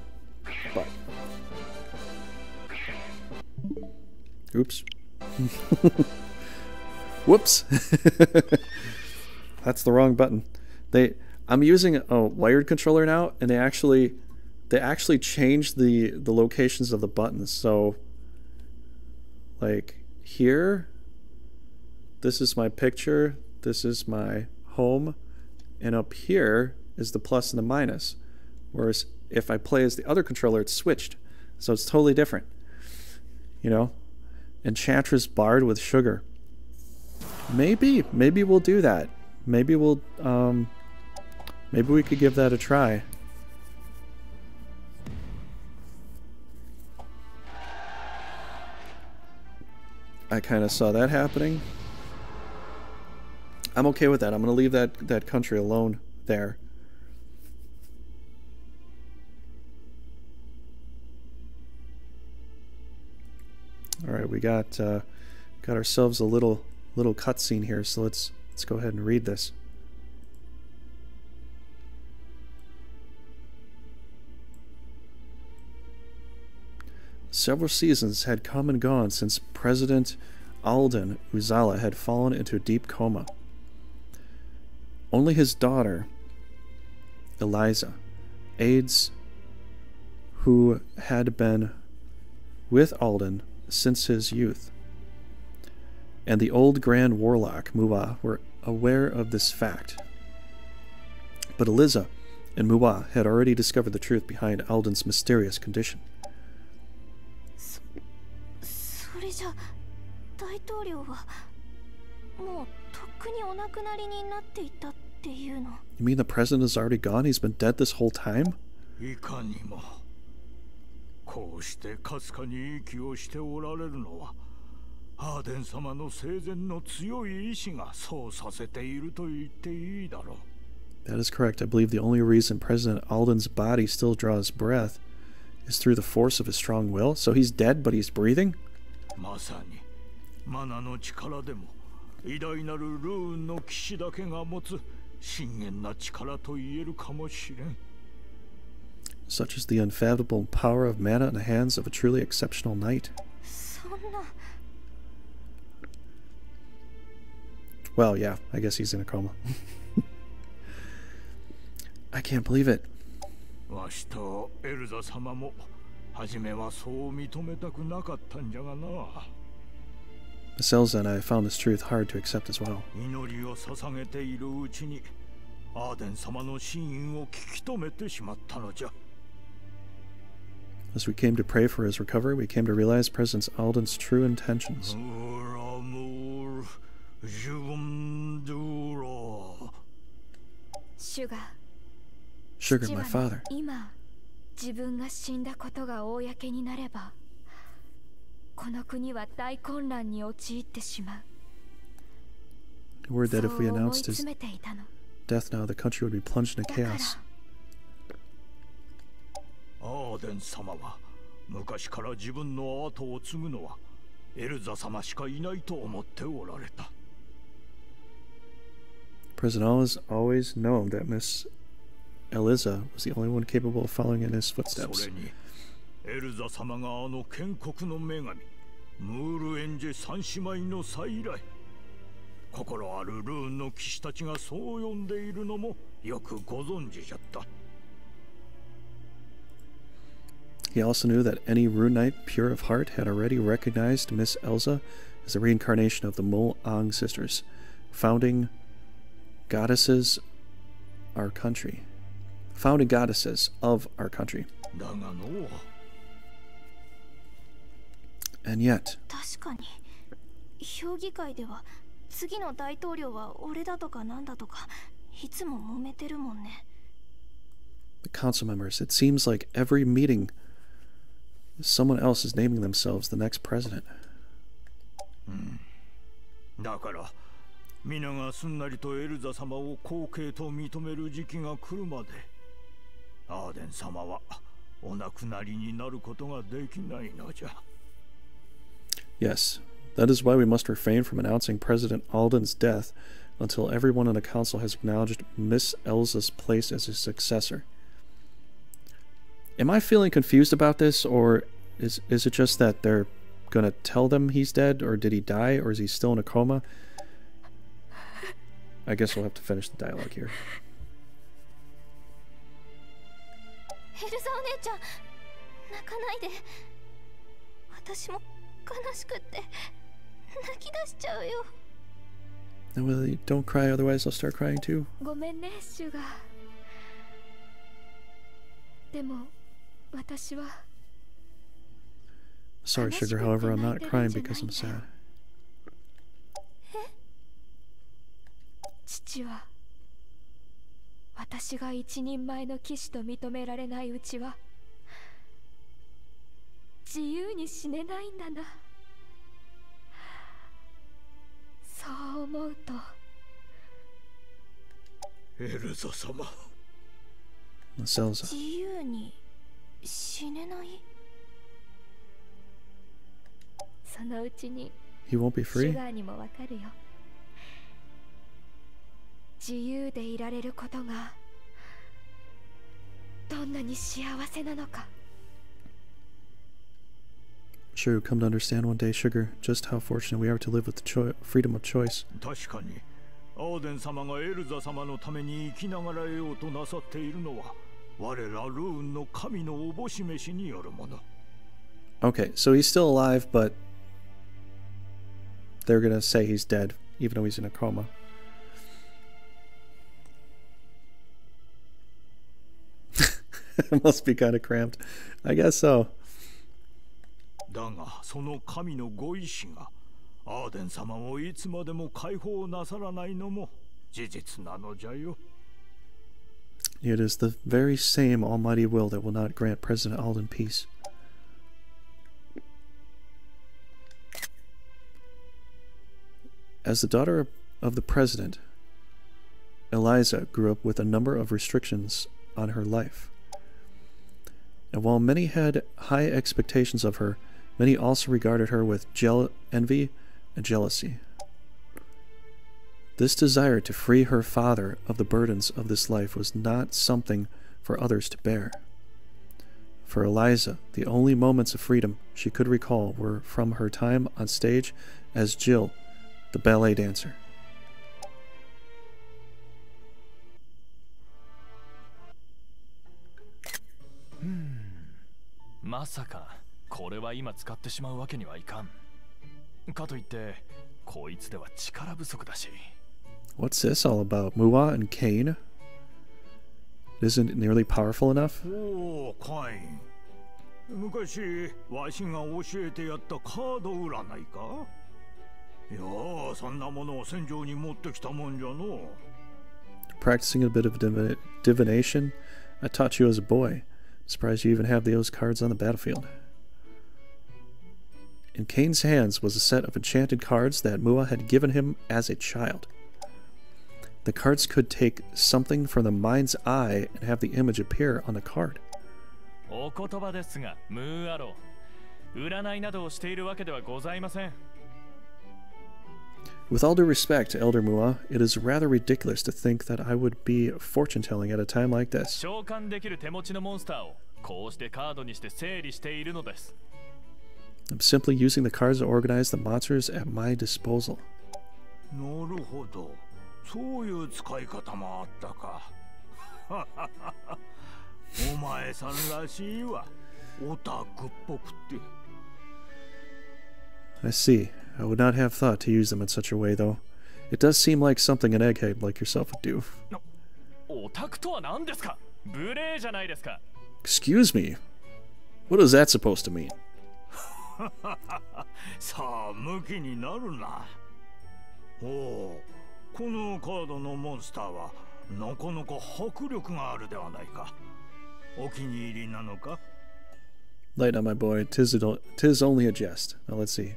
But Oops. Whoops. That's the wrong button. They I'm using a wired controller now and they actually they actually changed the the locations of the buttons. So like here this is my picture, this is my home, and up here is the plus and the minus. Whereas if I play as the other controller, it's switched. So it's totally different. You know? Enchantress barred with sugar. Maybe, maybe we'll do that. Maybe we'll, um, maybe we could give that a try. I kind of saw that happening. I'm okay with that. I'm going to leave that, that country alone there. All right, we got uh, got ourselves a little little cutscene here, so let's let's go ahead and read this. Several seasons had come and gone since President Alden Uzala had fallen into a deep coma. Only his daughter, Eliza, aides who had been with Alden since his youth and the old Grand Warlock, Mua, were aware of this fact. But Eliza and Mua had already discovered the truth behind Alden's mysterious condition. You mean the president is already gone? He's been dead this whole time? こうしてかすかに息をしておられるのはアーデン様の生前の強い意志がそうさせていると言っていいだろう。That is correct. I believe the only reason President Alden's body still draws breath is through the force of his strong will. So he's dead, but he's breathing? まさに、マナの力でも偉大なるルーンの騎士だけが持つ深遠な力と言えるかもしれん。such as the unfathomable power of mana in the hands of a truly exceptional knight. Well, yeah, I guess he's in a coma. I can't believe it. Miss and I found this truth hard to accept as well. アーデン様の真意を聞き止めてしまったのじゃ。as we came to pray for his recovery, we came to realize President Alden's true intentions. シュガドゥーラシュガシュガ my father. 今自分が死んだことが公になればこの国は大混乱に陥ってしまう。Word that if we announced his death now the country would be plunged into chaos. アーデン様は昔から自分のトを継ぐのはエルザ様しかいないと思っておられた。President has always known that Miss Eliza was the only one capable of following in his footsteps. それにエルザ様があの建国の女神ムールエンジェ三姉妹の再来心あるルーンの騎士たちがそう呼んでいるのもよくご存知じゃった。He also knew that any Rune Knight pure of heart had already recognized Miss Elsa is the reincarnation of the Mo-Ang sisters, founding goddesses our country. Founding goddesses of our country. だがの And yet, 確かに評議会では次の大統領は俺だとかなんだとかいつも揉めてるもんね the council members, it seems like every meeting someone else is naming themselves the next president. だから 皆がすんなりとエルザ様を後継と認める時期が来るまでアーデン様はお亡くなりになることができないのじゃ Yes, that is why we must refrain from announcing President Alden's death until everyone in the council has acknowledged Miss Elsa's place as his successor. Am I feeling confused about this, or is is it just that they're gonna tell them he's dead, or did he die, or is he still in a coma? I guess we'll have to finish the dialogue here. エルザお姉ちゃん泣かないで私も悲しくって泣き出しちゃうよ No, Willie, don't cry, otherwise I'll start crying too. ごめんねシュガーでも私は Sorry, Sugar. However, I'm not crying because I'm sad. 父は私が一人前の騎士と認められないうちは自由に死ねないんだな。そう思うと。エルザ様.自由に死ねない？そのうちに He won't be シュ free? ガーにもわかるよ自由でいられることがどんなに幸せなのか Sure, you'll come to understand one day, Sugar, just how fortunate we are to live with the choi- freedom of choice. 確かにアーデン様がエルザ様のために生きながらえようとなさっているのは我らルーンの神のおぼし飯によるもの Okay, so he's still alive, but they're gonna say he's dead, even though he's in a coma. it must be kind of cramped. I guess so. だがその神のご意志がアーデン様をいつまでも解放なさらないのも事実なのじゃよ It is the very same almighty will that will not grant President Alden peace. As the daughter of- of the president, Eliza grew up with a number of restrictions on her life. And while many had high expectations of her, many also regarded her with jeal- envy and jealousy. This desire to free her father of the burdens of this life was not something for others to bear. For Eliza, the only moments of freedom she could recall were from her time on stage as Jill, the ballet dancer. まさかこれは今使ってしまうわけにはいかんかといってこいつでは力不足だし What's this all about? Mua and Kane? Isn't nearly powerful enough? Oh, Practicing a bit of divination? I taught you as a boy. Surprised you even have those cards on the battlefield. In Kane's hands was a set of enchanted cards that Mua had given him as a child. The cards could take something from the mind's eye and have the image appear on the card. お言葉ですがムーアロー占いなどをしているわけではございません With all due respect to Elder Mua, it is rather ridiculous to think that I would be fortune telling at a time like this. 召喚できる手持ちのモンスターをこうしてカードにして整理しているのです I'm simply using the cards to organize the monsters at my disposal. なるほどそういう使い方もあったかお前さんらしいわオタクっぽくって I see. I would not have thought to use them in such a way, though. It does seem like something an egghead like yourself would do. オタクとは何ですか無礼じゃないですか Excuse me. What is that supposed to mean? さあ向きになるなおおこのカードのモンスターはなかなか迫力があるではないかお気に入りなのか Light on, my boy. Tis, a, tis only a jest. Now let's see.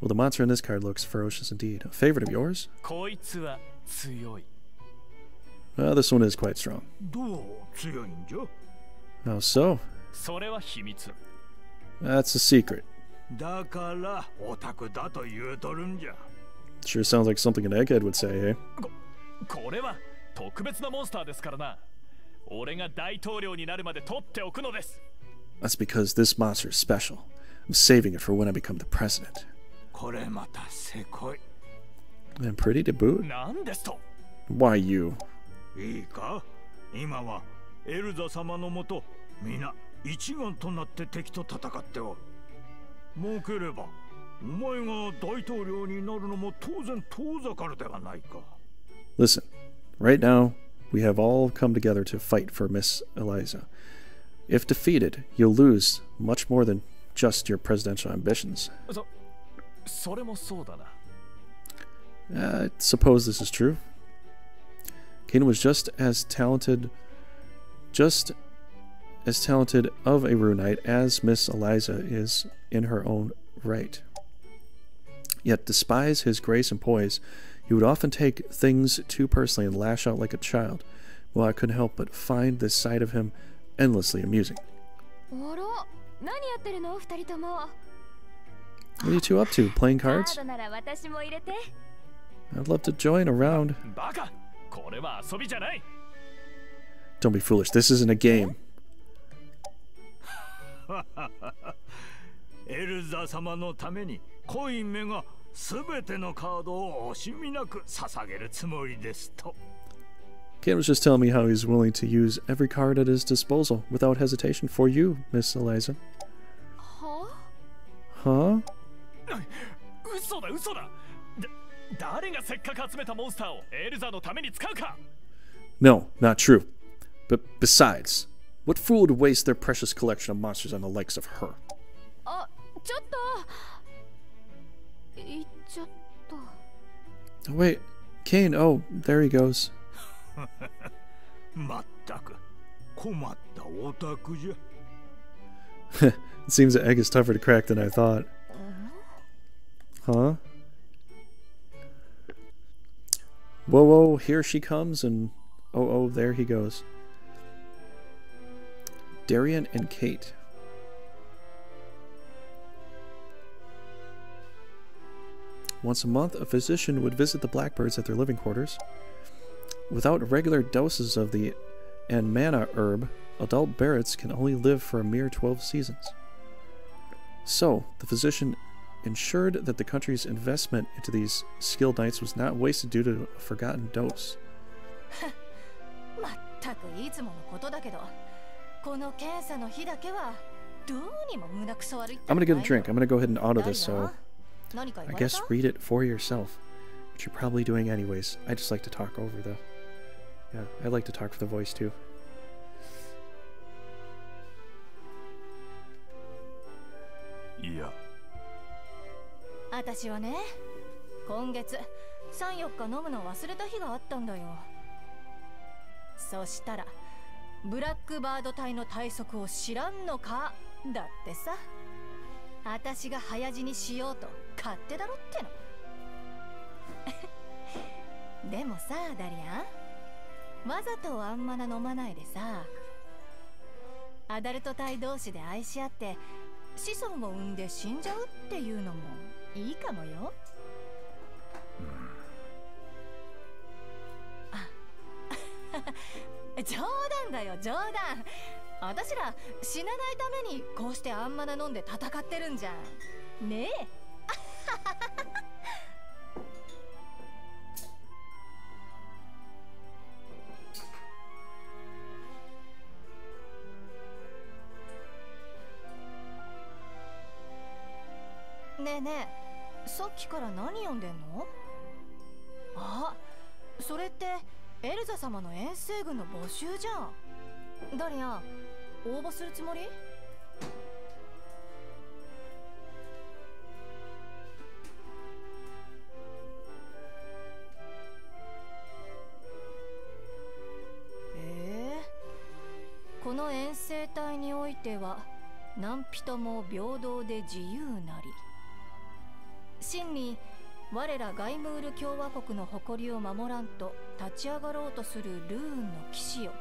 Well, the monster in this card looks ferocious indeed. A favorite of yours? Uh, this one is quite strong. How so? That's a secret. Sure sounds like something an egghead would say, eh? That's because this monster is special. I'm saving it for when I become the president. これまたせこい And pretty to boot? なんですと Why you? いいか今はエルザ様のもと皆一丸となって敵と戦っておる儲ければお前が大統領になるのも当然遠ざかるではないか Listen, right now, we have all come together to fight for Miss Eliza. If defeated, you'll lose much more than just your presidential ambitions. そそれもそうだな uh, I suppose this is true. Kane was just as talented, just as talented of a Runite as Miss Eliza is in her own right. Yet, despise his grace and poise, he would often take things too personally and lash out like a child. Well, I couldn't help but find this side of him endlessly amusing. What are you two up to? Playing cards? I'd love to join a round. Don't be foolish. This isn't a game. Kid was just telling me how he's willing to use every card at his disposal without hesitation for you, Miss Eliza. Huh? Huh? 嘘だ嘘だだ誰がせっかく集めたモンスターをエルザのために使うか No, not true. But besides, what fool would waste their precious collection of monsters on the likes of her? あちょっと行っちゃった Oh, wait, Kane, oh, there he goes. まったく困ったオタクじゃ It seems the egg is tougher to crack than I thought. Huh? Whoa, whoa, here she comes, and oh, oh, there he goes. Darian and Kate. Once a month, a physician would visit the blackbirds at their living quarters. Without regular doses of the Anmana herb, adult Barretts can only live for a mere 12 seasons. So, the physician ensured that the country's investment into these skilled knights was not wasted due to a forgotten dose. まったくいつものことだけどこの検査の日だけはどうにも胸くそ悪いって I'm gonna get a ない drink. I'm gonna go ahead and auto ダリ this, ナ so 何か I 言われ guess た read it for yourself, which you're probably doing anyways. I just like to talk over the. Yeah, I like to talk for the voice too. いや 私はね今月34日飲むの忘れた日があったんだよ。そしたらブラックバード隊の体則を知らんのかだってさ私が早死にしようと勝手だろっての。でもさダリアンわざとあんまな飲まないでさアダルト隊同士で愛し合って子孫を産んで死んじゃうっていうのもいいかもよ。あ 冗談だよ冗談。私ら死なないためにこうしてあんまな飲んで戦ってるんじゃん。ねえねえねえさっきから何読んでんの？あそれってエルザ様の遠征軍の募集じゃん。ダリアン応募するつもり？ええこの遠征隊においては何人も平等で自由なり。真に我らガイムール共和国の誇りを守らんと立ち上がろうとするルーンの騎士よ。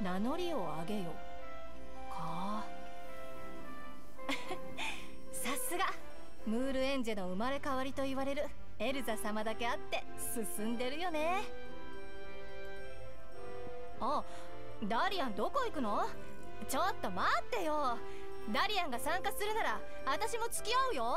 名乗りを上げよ。か さすが。ムールエンジェの生まれ変わりと言われる。エルザ様だけあって進んでるよね。あダリアンどこ行くの？ちょっと待ってよ。ダリアンが参加するなら私も付き合うよ。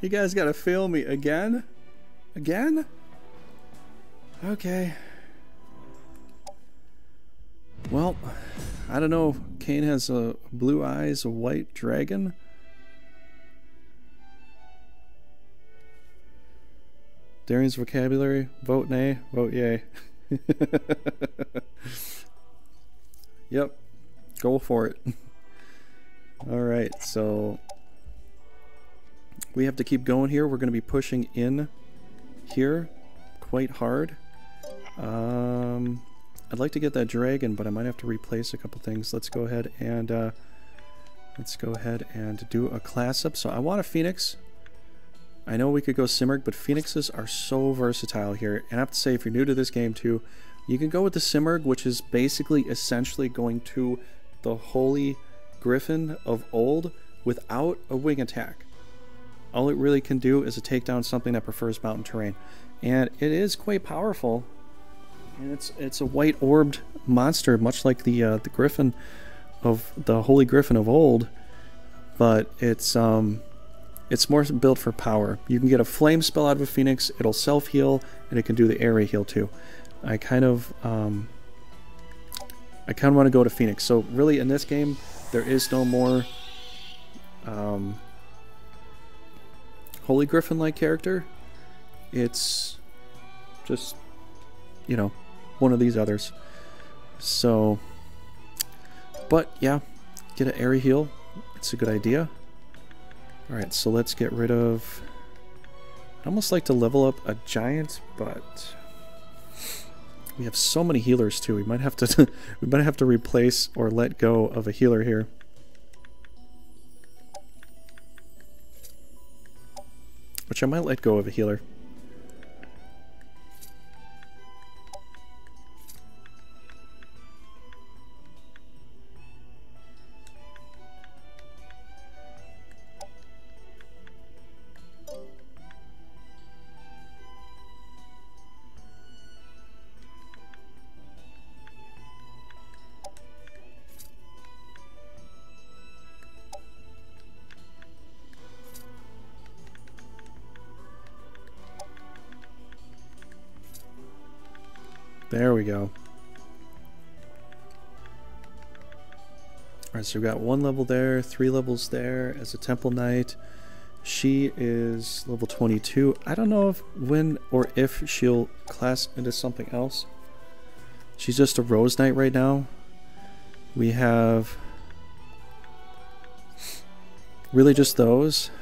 You guys gotta fail me again? Again? Okay. Well, I don't know. Kane has a blue eyes, a white dragon. Darian's vocabulary, vote nay, vote yay. yep, go for it. Alright, so we have to keep going here. We're going to be pushing in here quite hard. Um, I'd like to get that dragon, but I might have to replace a couple things. Let's go ahead and uh, let's go ahead and do a class up. So I want a phoenix. I know we could go Simurgh, but phoenixes are so versatile here. And I have to say, if you're new to this game too, you can go with the Simurgh, which is basically essentially going to the Holy Griffin of old without a wing attack. All it really can do is to take down something that prefers mountain terrain. And it is quite powerful. And it's it's a white orbed monster, much like the uh, the griffin of the Holy Griffin of old. But it's um it's more built for power. You can get a flame spell out of a phoenix, it'll self heal, and it can do the area heal too. I kind of um I kind of want to go to Phoenix. So really, in this game, there is no more um, Holy Griffin-like character. It's just, you know, one of these others. So, but yeah, get an airy heal. It's a good idea. Alright, so let's get rid of... I'd almost like to level up a giant, but we have so many healers too. We might have to we might have to replace or let go of a healer here. Which I might let go of a healer. There we go. Alright, so we've got one level there, three levels there as a Temple Knight. She is level 22. I don't know if when or if she'll class into something else. She's just a Rose Knight right now. We have really just those.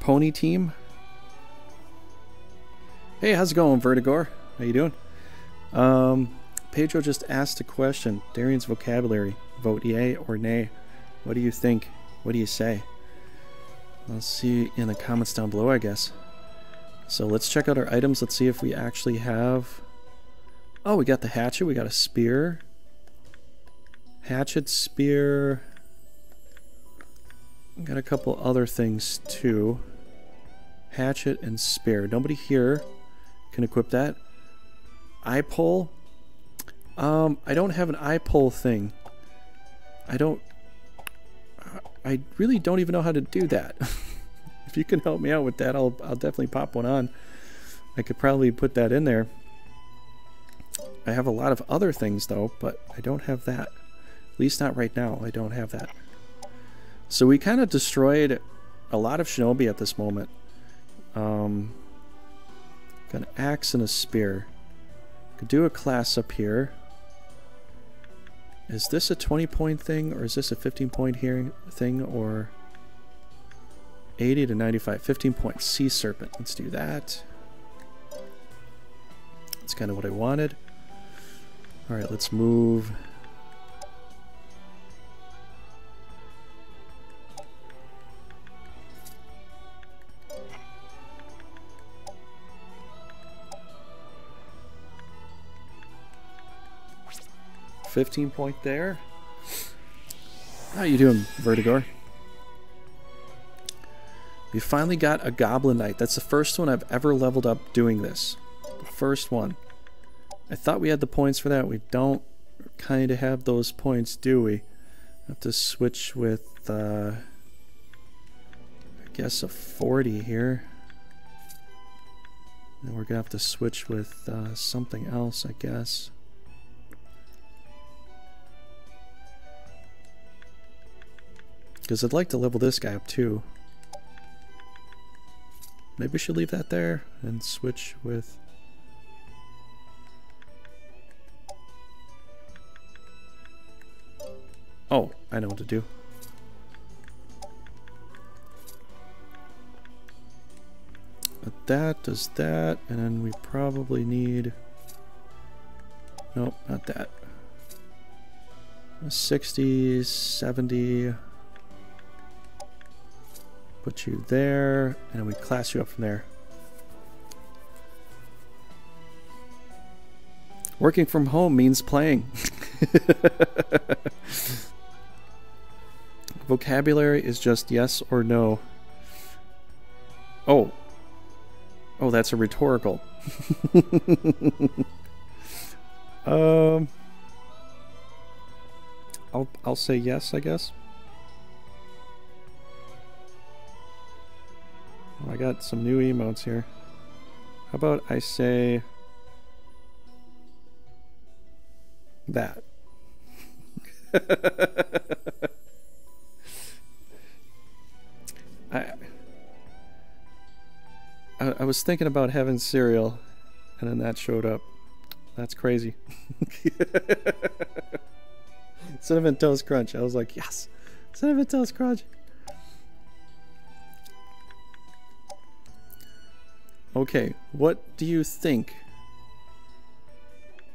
Pony team. Hey, how's it going, Vertigor? How you doing? Um, Pedro just asked a question. Darian's vocabulary. Vote yay or nay. What do you think? What do you say? Let's see in the comments down below, I guess. So let's check out our items. Let's see if we actually have... Oh, we got the hatchet. We got a spear. Hatchet, spear... Got a couple other things, too. Hatchet and spear. Nobody here can equip that. Eye pole. Um, I don't have an eye pole thing. I don't. I really don't even know how to do that. if you can help me out with that, I'll, I'll definitely pop one on. I could probably put that in there. I have a lot of other things though, but I don't have that. At least not right now. I don't have that. So we kind of destroyed a lot of shinobi at this moment. Um, got an axe and a spear. Could do a class up here. Is this a 20 point thing or is this a 15 point here thing or 80 to 95? 15 point sea serpent. Let's do that. That's kind of what I wanted. All right, let's move. Fifteen point there. How you doing, Vertigor? We finally got a Goblin Knight. That's the first one I've ever leveled up doing this. The first one. I thought we had the points for that. We don't kind of have those points, do we? Have to switch with, uh, I guess, a 40 here. Then we're going to have to switch with uh, something else, I guess. Because I'd like to level this guy up too. Maybe we should leave that there and switch with... Oh, I know what to do. But that does that, and then we probably need... Nope, not that. 60, 70... Put you there, and we class you up from there. Working from home means playing. Vocabulary is just yes or no. Oh. Oh, that's a rhetorical. um I'll I'll say yes, I guess. Oh, I got some new emotes here. How about I say that? I, I, I was thinking about having cereal, and then that showed up. That's crazy. Cinnamon Toast Crunch. I was like, yes, Cinnamon Toast Crunch. Okay, what do you think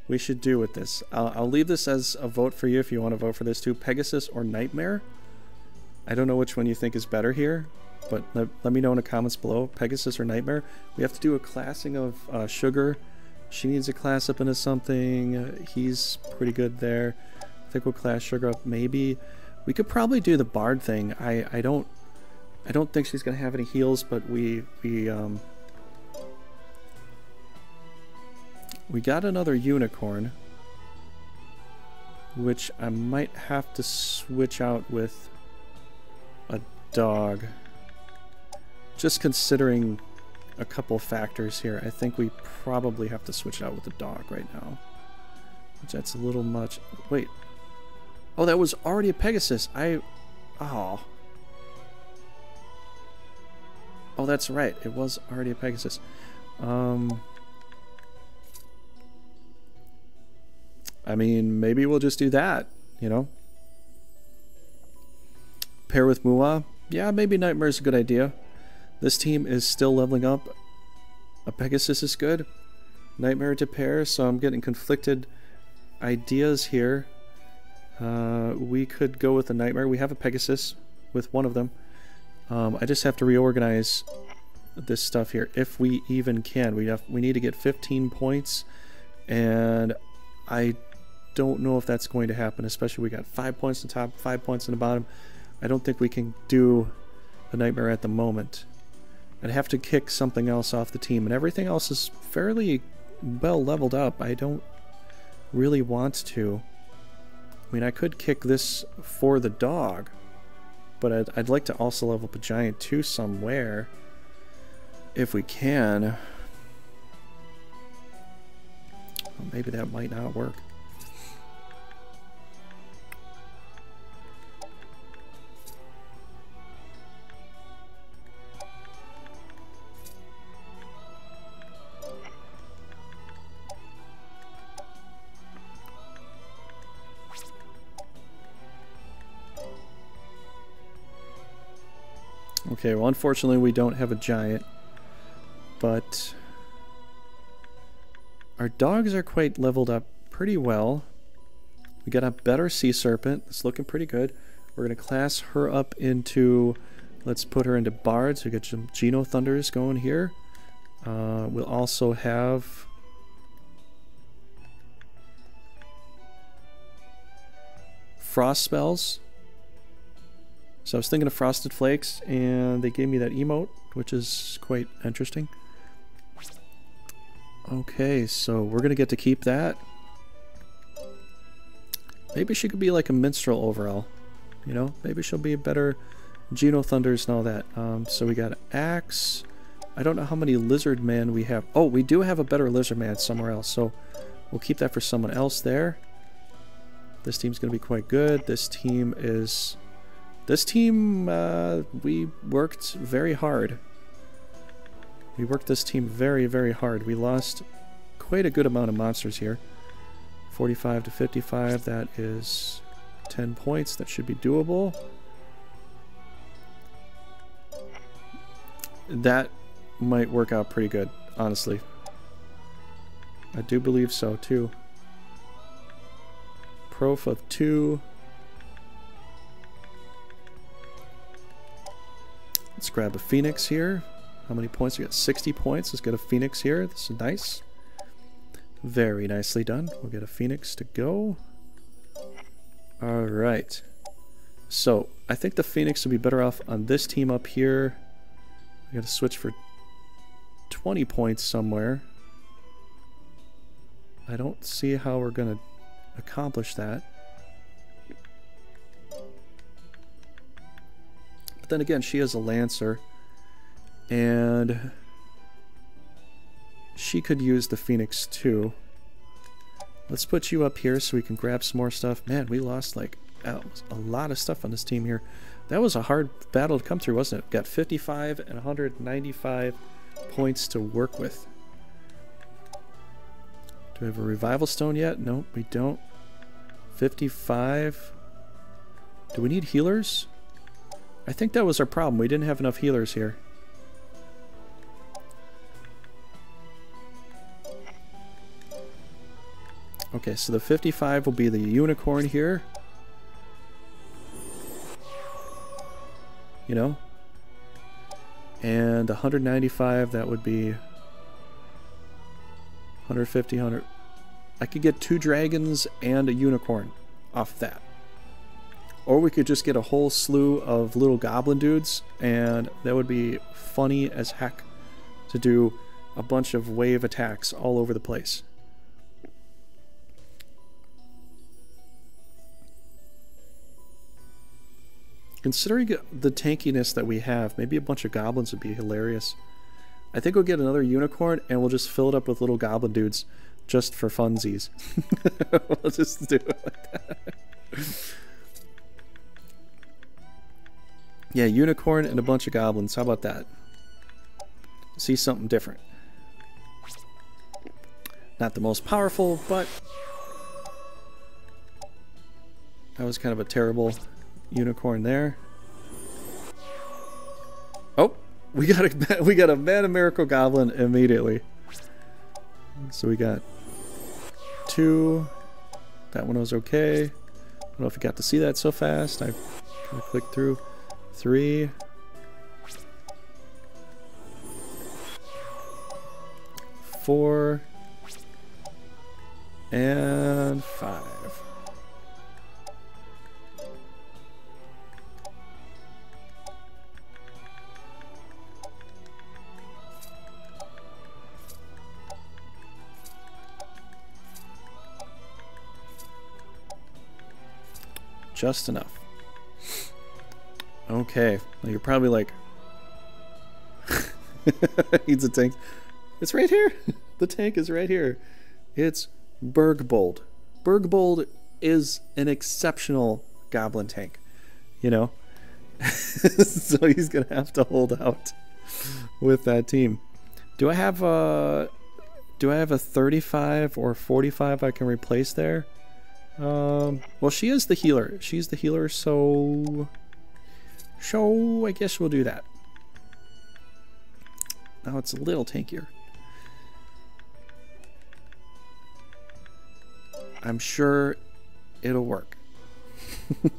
we should do with this? I'll, I'll leave this as a vote for you if you want to vote for this too. Pegasus or Nightmare? I don't know which one you think is better here, but let, let me know in the comments below. Pegasus or Nightmare? We have to do a classing of uh, Sugar. She needs a class up into something. He's pretty good there. I think we'll class Sugar up. Maybe we could probably do the Bard thing. I, I don't I don't think she's gonna have any heals, but we we um we got another unicorn, which I might have to switch out with a dog. Just considering a couple factors here, I think we probably have to switch it out with a dog right now. Which that's a little much. Wait. Oh, that was already a Pegasus. I... Oh. Oh, that's right. It was already a Pegasus. Um... I mean, maybe we'll just do that, you know? Pair with Mua? Yeah, maybe Nightmare's a good idea. This team is still leveling up. A Pegasus is good. Nightmare to pair, so I'm getting conflicted ideas here. Uh, we could go with a Nightmare. We have a Pegasus with one of them. Um, I just have to reorganize this stuff here, if we even can. We have we need to get 15 points, and I don't know if that's going to happen, especially we got five points on top, five points on the bottom. I don't think we can do a Nightmare at the moment. I'd have to kick something else off the team, and everything else is fairly well leveled up. I don't really want to. I mean, I could kick this for the dog, but I'd, I'd like to also level up a giant too somewhere. If we can. Well, maybe that might not work. Okay, well unfortunately we don't have a giant, but our dogs are quite leveled up pretty well. We got a better sea serpent. It's looking pretty good. We're going to class her up into, let's put her into bards. We got some Geno Thunders going here. Uh, we'll also have frost spells. So I was thinking of Frosted Flakes, and they gave me that emote, which is quite interesting. Okay, so we're going to get to keep that. Maybe she could be like a minstrel overall. You know, maybe she'll be a better Geno Thunders and all that. Um, so we got Axe. I don't know how many Lizard Man we have. Oh, we do have a better Lizard Man somewhere else. So we'll keep that for someone else there. This team's going to be quite good. This team is this team, uh, we worked very hard. We worked this team very, very hard. We lost quite a good amount of monsters here. 45 to 55, that is 10 points. That should be doable. That might work out pretty good, honestly. I do believe so, too. Prof of 2. Let's grab a Phoenix here. How many points? We got 60 points. Let's get a Phoenix here. This is nice. Very nicely done. We'll get a Phoenix to go. Alright. So, I think the Phoenix would be better off on this team up here. We gotta switch for 20 points somewhere. I don't see how we're gonna accomplish that. Then again, she is a Lancer. And she could use the Phoenix too. Let's put you up here so we can grab some more stuff. Man, we lost like a lot of stuff on this team here. That was a hard battle to come through, wasn't it? Got 55 and 195 points to work with. Do we have a revival stone yet? Nope, we don't. 55. Do we need healers? I think that was our problem. We didn't have enough healers here. Okay, so the 55 will be the unicorn here. You know? And 195, that would be 150, 100. I could get two dragons and a unicorn off that. Or we could just get a whole slew of little goblin dudes, and that would be funny as heck to do a bunch of wave attacks all over the place. Considering the tankiness that we have, maybe a bunch of goblins would be hilarious. I think we'll get another unicorn and we'll just fill it up with little goblin dudes just for funsies. we'll just do it like that. Yeah, unicorn and a bunch of goblins. How about that? See something different. Not the most powerful, but that was kind of a terrible unicorn there. Oh, we got a we got a man of miracle goblin immediately. So we got two. That one was okay. I don't know if you got to see that so fast. I clicked through three, four, and five. Just enough. Okay, you're probably like, needs a tank. It's right here. the tank is right here. It's Bergbold. Bergbold is an exceptional goblin tank, you know? so he's going to have to hold out with that team. Do I have a do I have a 35 or 45 I can replace there? Um, well, she is the healer. She's the healer, so so I guess we'll do that. Now it's a little tankier. I'm sure it'll work.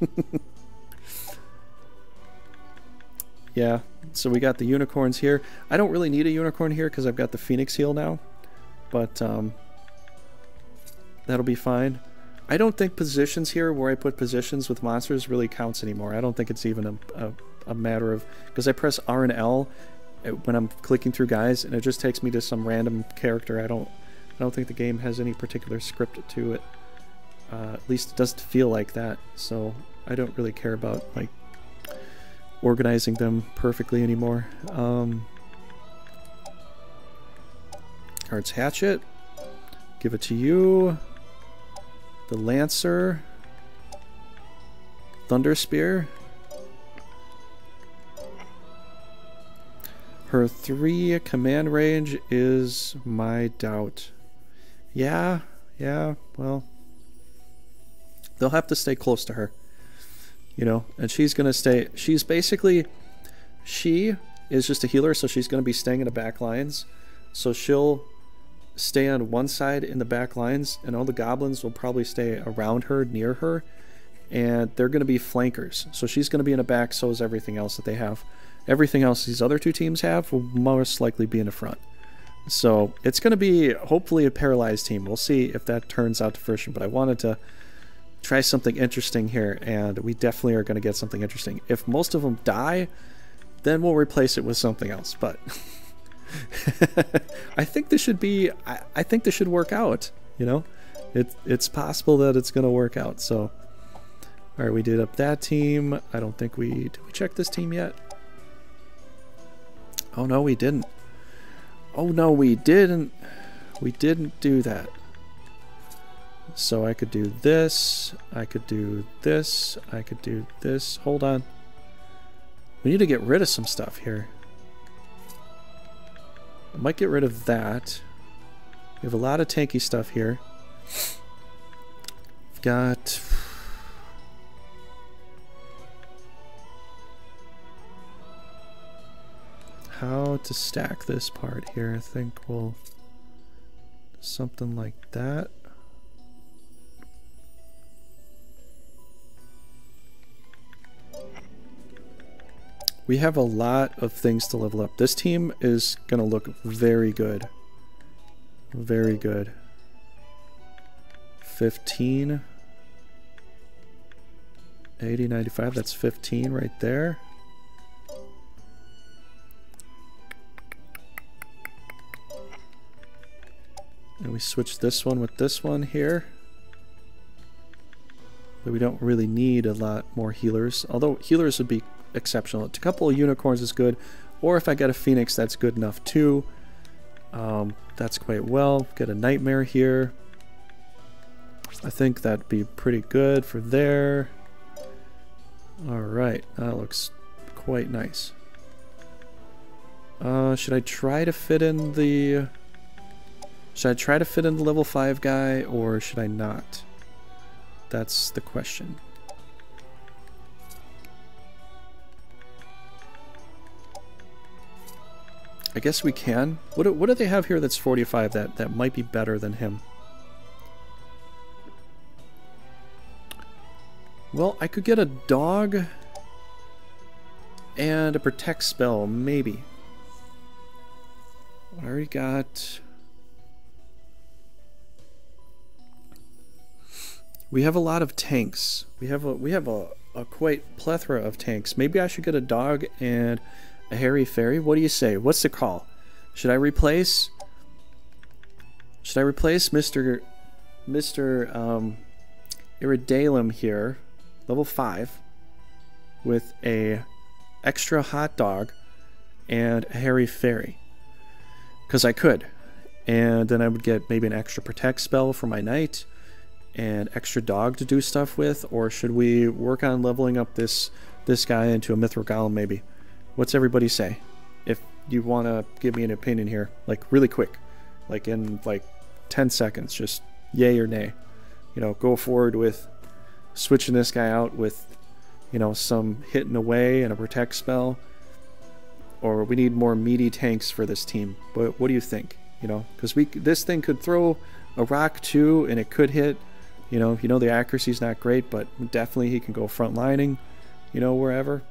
yeah, so we got the unicorns here. I don't really need a unicorn here because I've got the phoenix heal now, but um, that'll be fine. I don't think positions here, where I put positions with monsters, really counts anymore. I don't think it's even a, a, a matter of... Because I press R and L uh, when I'm clicking through guys, and it just takes me to some random character. I don't I don't think the game has any particular script to it. Uh, at least it doesn't feel like that, so I don't really care about like organizing them perfectly anymore. Um, Cards Hatchet. Give it to you. The Lancer. Thunder Spear. Her three command range is my doubt. Yeah, yeah, well, they'll have to stay close to her. You know, and she's going to stay, she's basically, she is just a healer, so she's going to be staying in the back lines. So she'll stay on one side in the back lines, and all the goblins will probably stay around her, near her, and they're going to be flankers. So she's going to be in the back, so is everything else that they have. Everything else these other two teams have will most likely be in the front. So it's going to be hopefully a paralyzed team. We'll see if that turns out to fruition. But I wanted to try something interesting here, and we definitely are going to get something interesting. If most of them die, then we'll replace it with something else. But I think this should be. I, I, think this should work out. You know, it, it's possible that it's to work out. So, all right, we did up that team. I don't think we did. We check this team yet? Oh no, we didn't. Oh no, we didn't. We didn't do that. So I could do this. I could do this. I could do this. Hold on. We need to get rid of some stuff here. I might get rid of that. We have a lot of tanky stuff here. We've got how to stack this part here. I think we'll something like that. We have a lot of things to level up. This team is going to look very good. Very good. 15. 80, 95, that's 15 right there. And we switch this one with this one here. But we don't really need a lot more healers. Although healers would be exceptional. A couple of unicorns is good. Or if I get a phoenix, that's good enough too. Um, that's quite well. Get a nightmare here. I think that'd be pretty good for there. Alright, that looks quite nice. Uh, should I try to fit in the... Should I try to fit in the level 5 guy, or should I not? That's the question. I guess we can. What do, what do they have here that's 45 that, that might be better than him? Well, I could get a dog and a protect spell, maybe. I already got... We have a lot of tanks. We have a we have a, a quite plethora of tanks. Maybe I should get a dog and a hairy fairy. What do you say? What's the call? Should I replace? Should I replace Mr. Mr. Um, Iridalum here, level five, with a extra hot dog and a hairy fairy. Because I could. And then I would get maybe an extra protect spell for my knight and extra dog to do stuff with. Or should we work on leveling up this this guy into a mithril golem maybe? What's everybody say? If you want to give me an opinion here, like really quick, like in like 10 seconds, just yay or nay. You know, go forward with switching this guy out with, you know, some hitting away and a protect spell. Or we need more meaty tanks for this team. But what do you think? You know, because we this thing could throw a rock too, and it could hit. You know, you know the accuracy's not great, but definitely he can go front lining. You know, wherever.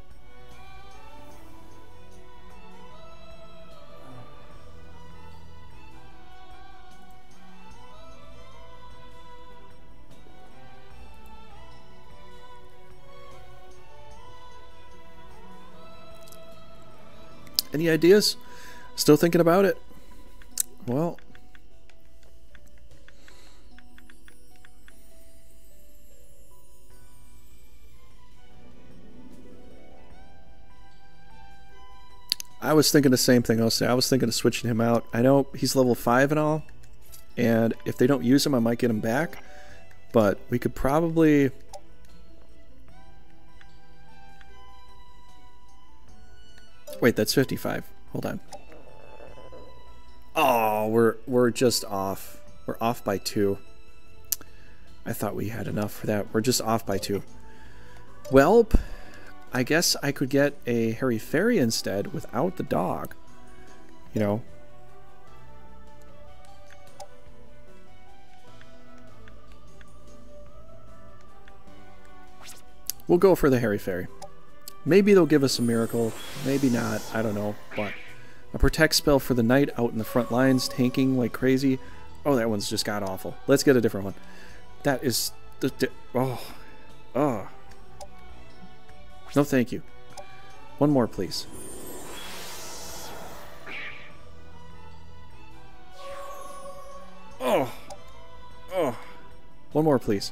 Any ideas? Still thinking about it? Well, I was thinking the same thing. I was, I was thinking of switching him out. I know he's level 5 and all, and if they don't use him, I might get him back. But we could probably Wait, that's 55. Hold on. Oh, we're we're just off. We're off by two. I thought we had enough for that. We're just off by two. Well, I guess I could get a hairy fairy instead without the dog. You know. We'll go for the hairy fairy. Maybe they'll give us a miracle. Maybe not. I don't know. But a protect spell for the knight out in the front lines, tanking like crazy. Oh, that one's just got awful. Let's get a different one. That is the oh oh. No, thank you. One more, please. Oh, oh. One more, please.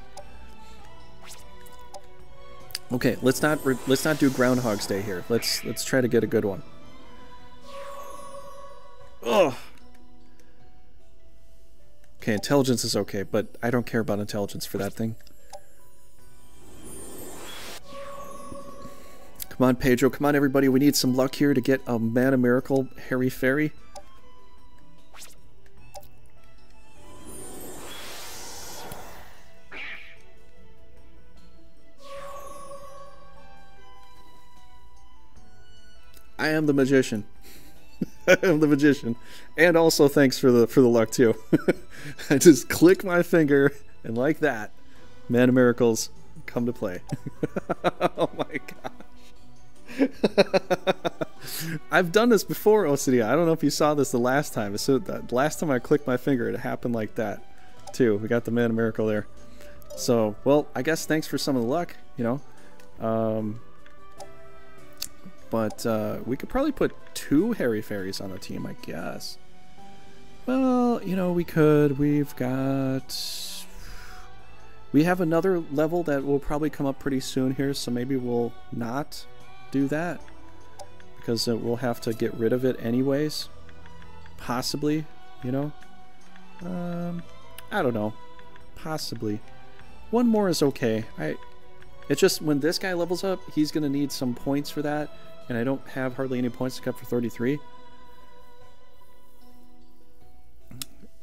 Okay, let's not let's not do Groundhog's Day here. Let's let's try to get a good one. Ugh. Okay, intelligence is okay, but I don't care about intelligence for that thing. Come on, Pedro. Come on, everybody. We need some luck here to get a Mana Miracle Hairy Fairy. I am the magician. I am the magician. And also thanks for the for the luck too. I just click my finger and like that, Mana Miracles come to play. oh my gosh. I've done this before, OCD. I don't know if you saw this the last time. So the last time I clicked my finger, it happened like that too. We got the Mana Miracle there. So, well, I guess thanks for some of the luck, you know. Um, but uh, we could probably put two Hairy Fairies on the team, I guess. Well, you know, we could. We've got... We have another level that will probably come up pretty soon here, so maybe we'll not do that. Because uh, we'll have to get rid of it anyways. Possibly, you know? Um, I don't know. Possibly. One more is okay. I. It's just when this guy levels up, he's going to need some points for that and I don't have hardly any points to cut for 33.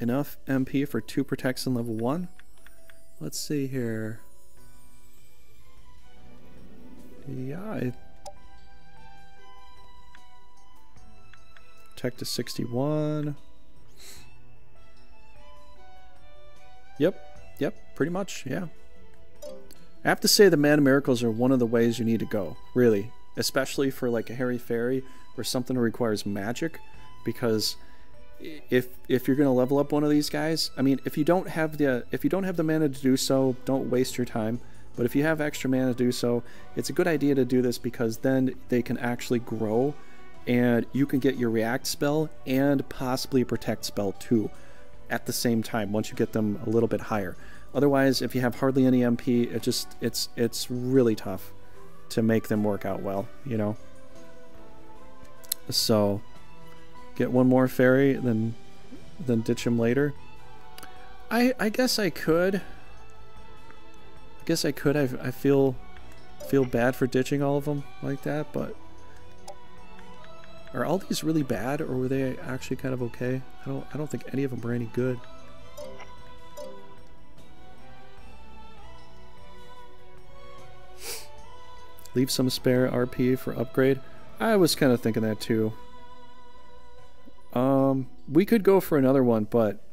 Enough MP for two protects in level 1. Let's see here. Yeah, I... Protect to 61. Yep, yep, pretty much, yeah. I have to say the Mana Miracles are one of the ways you need to go, really especially for like a hairy fairy or something that requires magic because if if you're going to level up one of these guys i mean if you don't have the if you don't have the mana to do so don't waste your time. But if you have extra mana to do so it's a good idea to do this because then they can actually grow and you can get your react spell and possibly a protect spell too at the same time once you get them a little bit higher. Otherwise if you have hardly any mp it just it's it's really tough to make them work out well, you know? So get one more fairy, then then ditch him later. I I guess I could. I guess I could. I, I feel feel bad for ditching all of them like that, but are all these really bad or were they actually kind of okay? I don't I don't think any of them were any good. Leave some spare RP for upgrade. I was kind of thinking that too. Um, we could go for another one, but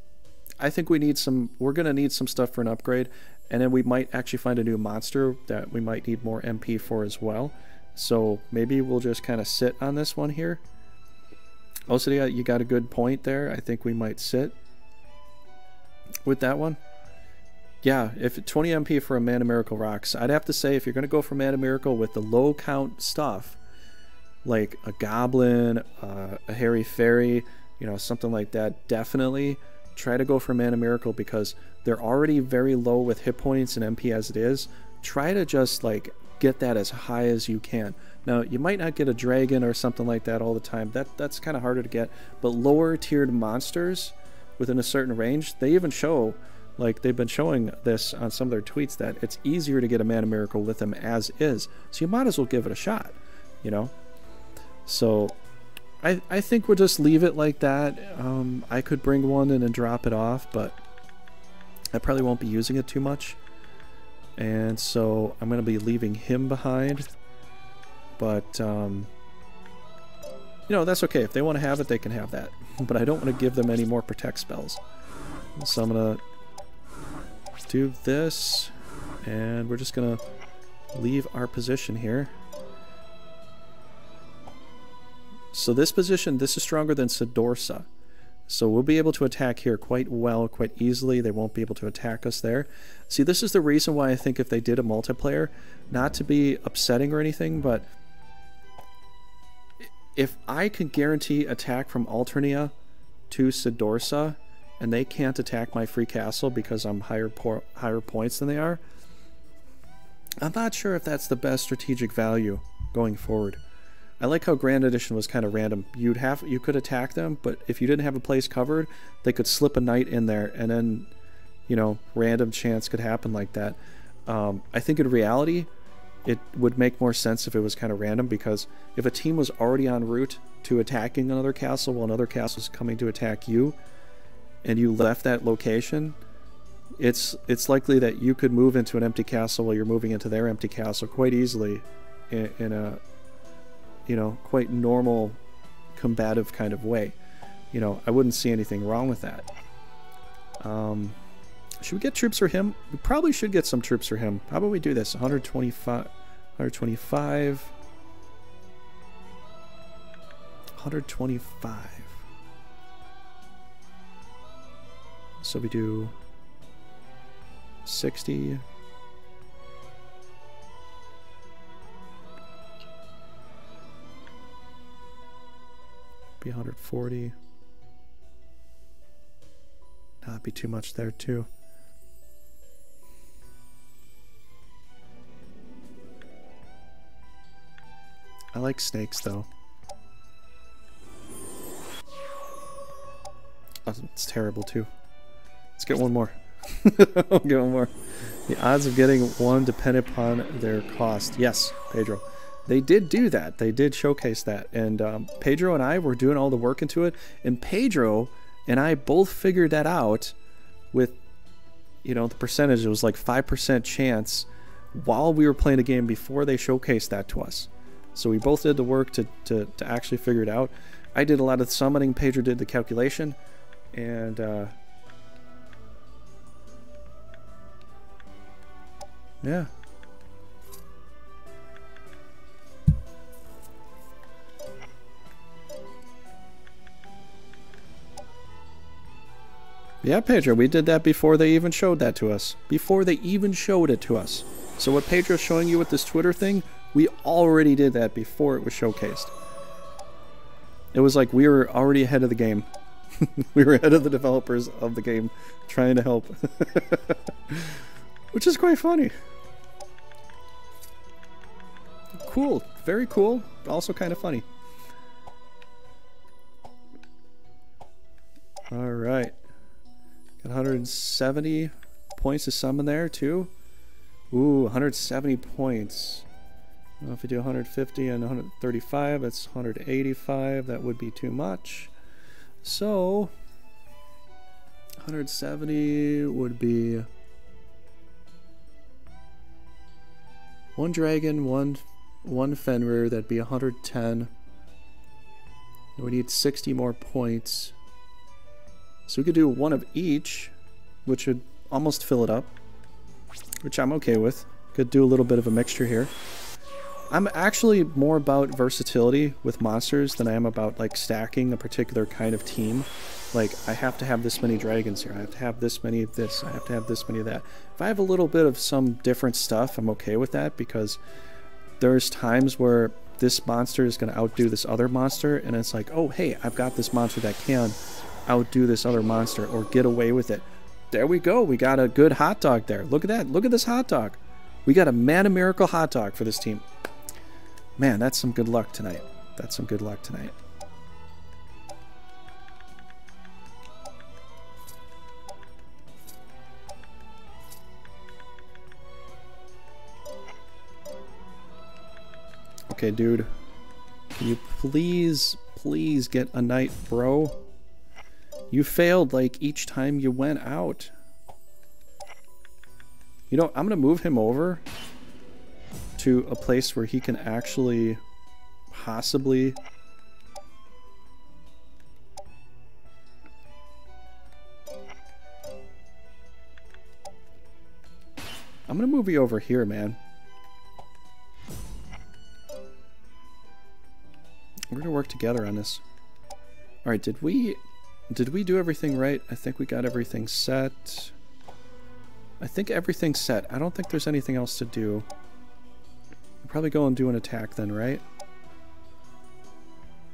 I think we need some. We're gonna need some stuff for an upgrade, and then we might actually find a new monster that we might need more MP for as well. So maybe we'll just kind of sit on this one here. Also, you got a good point there. I think we might sit with that one. Yeah, if 20 MP for a Mana Miracle rocks, I'd have to say if you're going to go for Mana Miracle with the low count stuff, like a Goblin, uh, a Hairy Fairy, you know, something like that, definitely try to go for Mana Miracle because they're already very low with hit points and MP as it is. Try to just like get that as high as you can. Now, you might not get a dragon or something like that all the time. That that's kind of harder to get, but lower tiered monsters within a certain range, they even show like they've been showing this on some of their tweets that it's easier to get a mana miracle with them as is. So you might as well give it a shot, you know? So I, I think we'll just leave it like that. Um, I could bring one and drop it off, but I probably won't be using it too much. And so I'm going to be leaving him behind. But, um, you know, that's okay. If they want to have it, they can have that. But I don't want to give them any more protect spells. So I'm going to do this, and we're just gonna leave our position here. So this position, this is stronger than Sidorsa. So we'll be able to attack here quite well, quite easily. They won't be able to attack us there. See, this is the reason why I think if they did a multiplayer, not to be upsetting or anything, but if I could guarantee attack from Alternia to Sidorsa, and they can't attack my free castle because I'm higher higher points than they are, I'm not sure if that's the best strategic value going forward. I like how Grand Edition was kind of random. You'd have you could attack them, but if you didn't have a place covered, they could slip a knight in there, and then, you know, random chance could happen like that. Um, I think in reality, it would make more sense if it was kind of random because if a team was already en route to attacking another castle while another castle is coming to attack you, and you left that location, it's it's likely that you could move into an empty castle while you're moving into their empty castle quite easily in, in a you know quite normal combative kind of way. You know, I wouldn't see anything wrong with that. Um, should we get troops for him? We probably should get some troops for him. How about we do this? 125, 125, 125. So we do 60. Be 140. Not be too much there too. I like snakes though. It's terrible too. Let's get one more. Get one more. The odds of getting one depend upon their cost. Yes, Pedro. They did do that. They did showcase that. And um, Pedro and I were doing all the work into it. And Pedro and I both figured that out with, you know, the percentage. It was like 5% chance while we were playing the game before they showcased that to us. So we both did the work to, to, to actually figure it out. I did a lot of summoning. Pedro did the calculation. And, uh, Yeah. Yeah, Pedro, we did that before they even showed that to us. Before they even showed it to us. So what Pedro's showing you with this Twitter thing, we already did that before it was showcased. It was like we were already ahead of the game. we were ahead of the developers of the game trying to help. Which is quite funny cool. Very cool. Also kind of funny. All right. Got 170 points to summon there, too. Ooh, 170 points. If you do 150 and 135, that's 185. That would be too much. So, 170 would be one dragon, one one Fenrir. That'd be 110. We need 60 more points. So we could do one of each, which would almost fill it up, which I'm okay with. Could do a little bit of a mixture here. I'm actually more about versatility with monsters than I am about like stacking a particular kind of team. Like I have to have this many dragons here. I have to have this many of this. I have to have this many of that. If I have a little bit of some different stuff, I'm okay with that because there's times where this monster is going to outdo this other monster and it's like, "Oh, hey, I've got this monster that can outdo this other monster or get away with it." There we go. We got a good hot dog there. Look at that. Look at this hot dog. We got a Mana Miracle hot dog for this team. Man, that's some good luck tonight. That's some good luck tonight. Okay, dude. Can you please, please get a knight, bro? You failed like each time you went out. You know, I'm to move him over to a place where he can actually possibly I'm gonna move you over here, man. We're gonna work together on this. Alright, did we did we do everything right? I think we got everything set. I think everything's set. I don't think there's anything else to do. I'll probably go and do an attack then, right?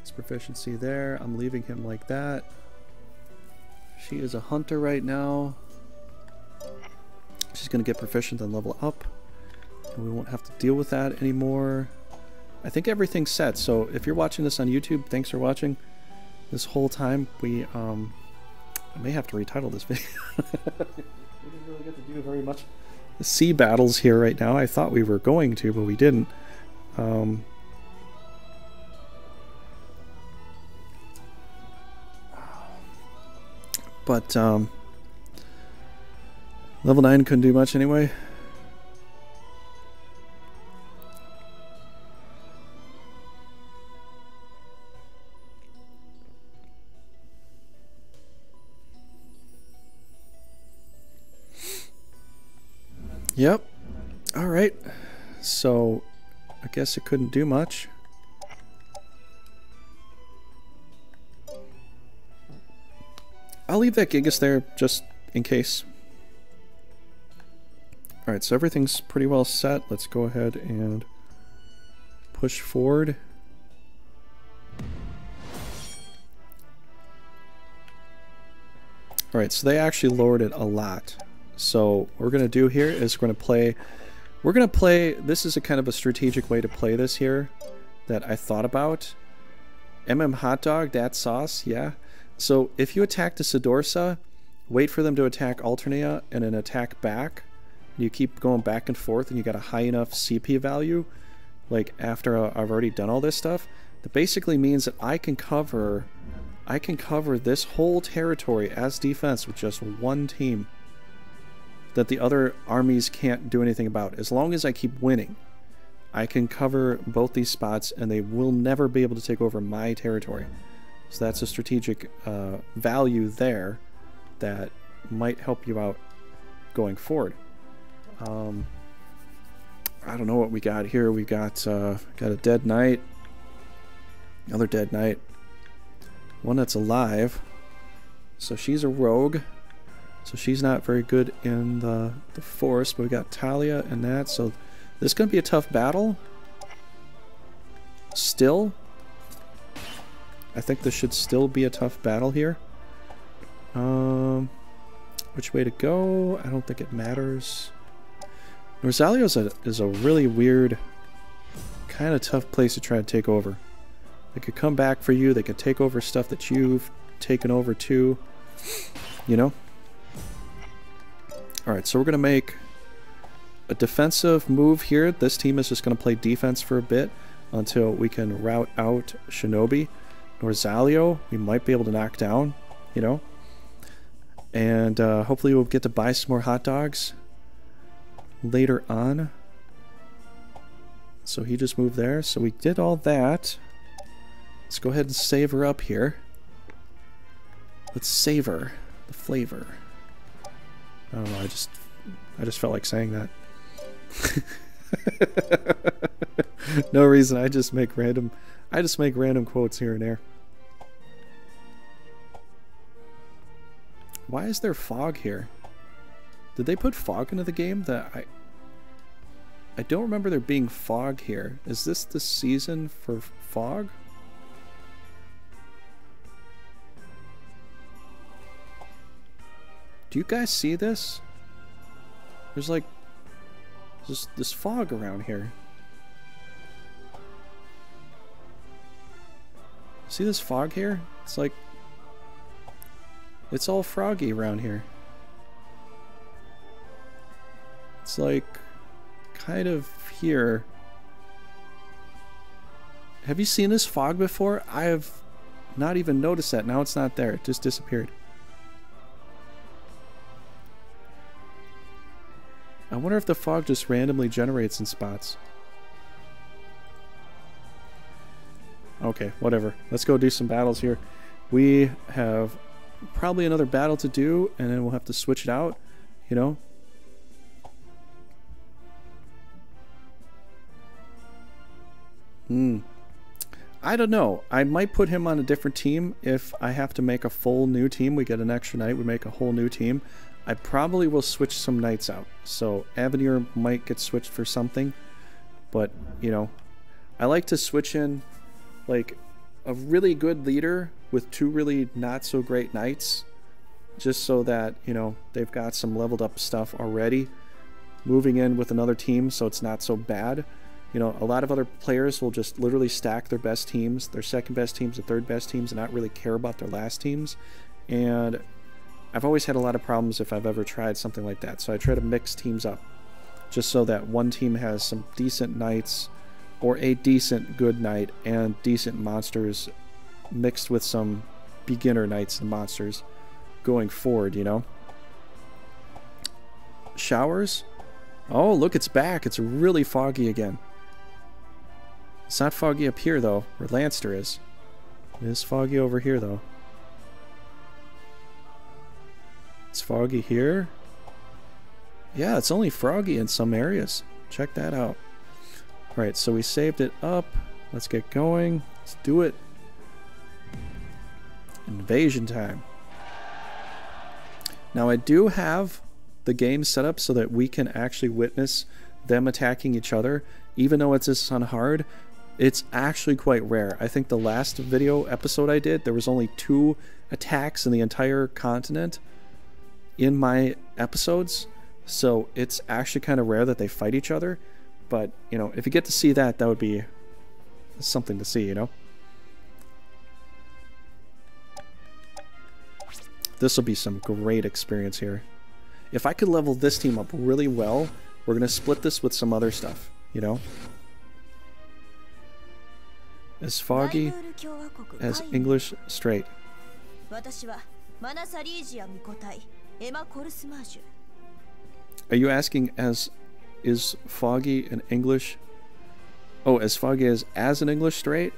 It's proficiency there. I'm leaving him like that. She is a hunter right now. She's going to get proficient and level up. And we won't have to deal with that anymore. I think everything's set. So if you're watching this on YouTube, thanks for watching. This whole time, we, um, I may have to retitle this video. we didn't really get to do very much sea battles here right now. I thought we were going to, but we didn't. Um, but um, level 9 couldn't do much anyway. Yep. Alright. So, I guess it couldn't do much. I'll leave that Gigas there just in case. Alright, so everything's pretty well set. Let's go ahead and push forward. Alright, so they actually lowered it a lot. So what we're going to do here is we're going to play... We're going to play... This is a kind of a strategic way to play this here that I thought about. MM Hot Dog, that sauce, yeah. So if you attack the Sidorsa, wait for them to attack Alternea and then attack back. You keep going back and forth and you got a high enough CP value, like after I've already done all this stuff, that basically means that I can cover I can cover this whole territory as defense with just one team that the other armies can't do anything about. As long as I keep winning, I can cover both these spots and they will never be able to take over my territory. So that's a strategic uh, value there that might help you out going forward. Um, I don't know what we got here. We got uh, got a dead knight, another dead knight, one that's alive. So she's a rogue. So she's not very good in the, the forest, but we got Talia and that. So this is going to be a tough battle. Still, I think this should still be a tough battle here. Um, which way to go? I don't think it matters. Rosalio is a, is a really weird, kind of tough place to try to take over. They could come back for you. They could take over stuff that you've taken over too. You know? Alright, so we're going to make a defensive move here. This team is just going to play defense for a bit until we can route out Shinobi. Norzalio, we might be able to knock down, you know? And uh, hopefully we'll get to buy some more hot dogs later on. So he just moved there. So we did all that. Let's go ahead and save her up here. Let's savor the flavor. I don't know, I just I just felt like saying that. no reason, I just make random I just make random quotes here and there. Why is there fog here? Did they put fog into the game that I I don't remember there being fog here. Is this the season for fog? Do you guys see this? There's like this this fog around here. See this fog here? It's like it's all froggy around here. It's like kind of here. Have you seen this fog before? I have not even noticed that. Now it's not there. It just disappeared. I wonder if the fog just randomly generates in spots. Okay, whatever. Let's go do some battles here. We have probably another battle to do, and then we'll have to switch it out, you know? Hmm. I don't know. I might put him on a different team if I have to make a full new team. We get an extra night, we make a whole new team. I probably will switch some knights out. So Avenir might get switched for something. But, you know, I like to switch in like a really good leader with two really not so great knights just so that, you know, they've got some leveled up stuff already moving in with another team so it's not so bad. You know, a lot of other players will just literally stack their best teams, their second best teams, their third best teams, and not really care about their last teams. And I've always had a lot of problems if I've ever tried something like that. So I try to mix teams up just so that one team has some decent knights or a decent good knight and decent monsters mixed with some beginner knights and monsters going forward, you know? Showers? Oh, look, it's back. It's really foggy again. It's not foggy up here, though, where Lanster is. It is foggy over here, though. It's foggy here. Yeah, it's only froggy in some areas. Check that out. Alright, so we saved it up. Let's get going. Let's do it. Invasion time. Now I do have the game set up so that we can actually witness them attacking each other. Even though it's this on hard, it's actually quite rare. I think the last video episode I did, there was only two attacks in the entire continent in my episodes. So it's actually kind of rare that they fight each other. But, you know, if you get to see that, that would be something to see, you know? This will be some great experience here. If I could level this team up really well, we're going to split this with some other stuff, you know? As foggy as English straight. Are you asking as is foggy an English? Oh, as foggy as as an English straight?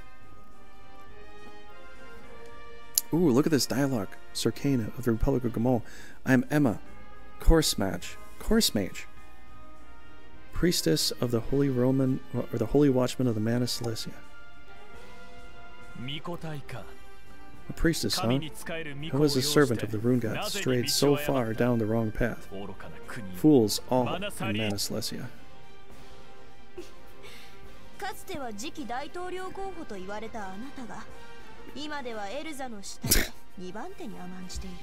Ooh, look at this dialogue. Circana of the Republic of Guimoule. I am Emma, Course Mage, Course Mage, Priestess of the Holy Roman, or the Holy Watchman of the Man of Cilicia. A priestess, huh? Who was a servant of the rune god, strayed so far down the wrong path. Fools all in Mana Cilicia. かつては次期大統領候補と言われたあなたが今ではエルザの下で2番手に甘んじている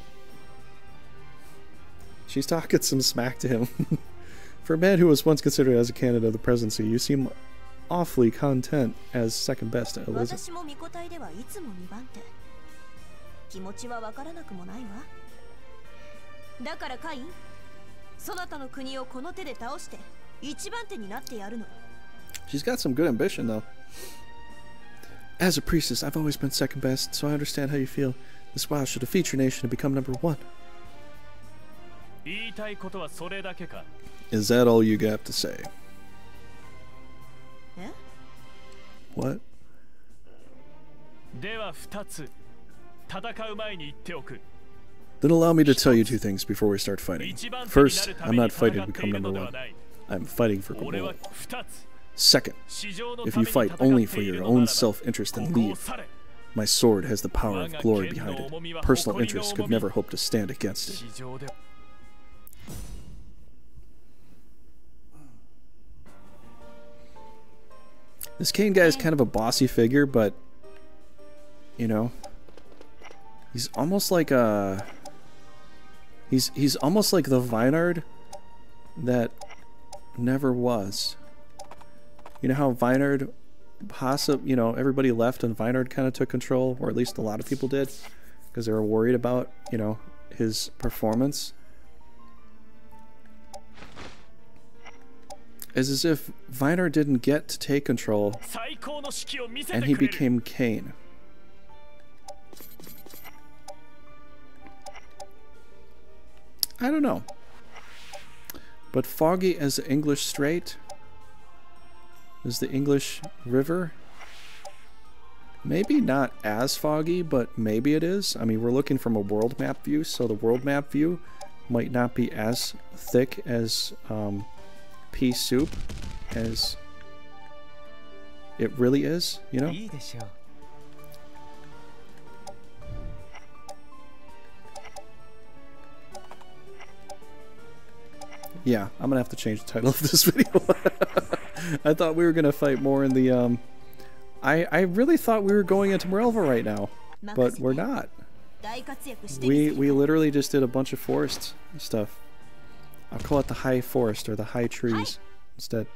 She's talking some smack to him. For a man who was once considered as a candidate of the presidency, you seem awfully content as second best to Elizabeth. 気持ちはわからなくもないわだからカインそなたの国をこの手で倒して一番手になってやるの She's got some good ambition, though. As a priestess, I've always been second best, so I understand how you feel. This vow should defeat your nation and become number one. 言いたいことはそれだけか Is that all you got to say? え What? では2つ Then allow me to tell you two things before we start fighting. First, I'm not fighting to become number one. I'm fighting for Kabul. Second, if you fight only for your own self-interest and leave, my sword has the power of glory behind it. Personal interests could never hope to stand against it. This Kane guy is kind of a bossy figure, but, you know, He's almost like a... He's, he's almost like the Vinard that never was. You know how Vinard possible, you know, everybody left and Vinard kind of took control, or at least a lot of people did, because they were worried about, you know, his performance. It's as if Vinard didn't get to take control, and he became Kane. I don't know. But foggy as the English Strait is the English River. Maybe not as foggy, but maybe it is. I mean, we're looking from a world map view, so the world map view might not be as thick as um, pea soup as it really is, you know? Yeah, I'm gonna have to change the title of this video. I thought we were gonna fight more in the, um... I, I really thought we were going into Morelva right now, but we're not. We, we literally just did a bunch of forest stuff. I'll call it the high forest or the high trees instead.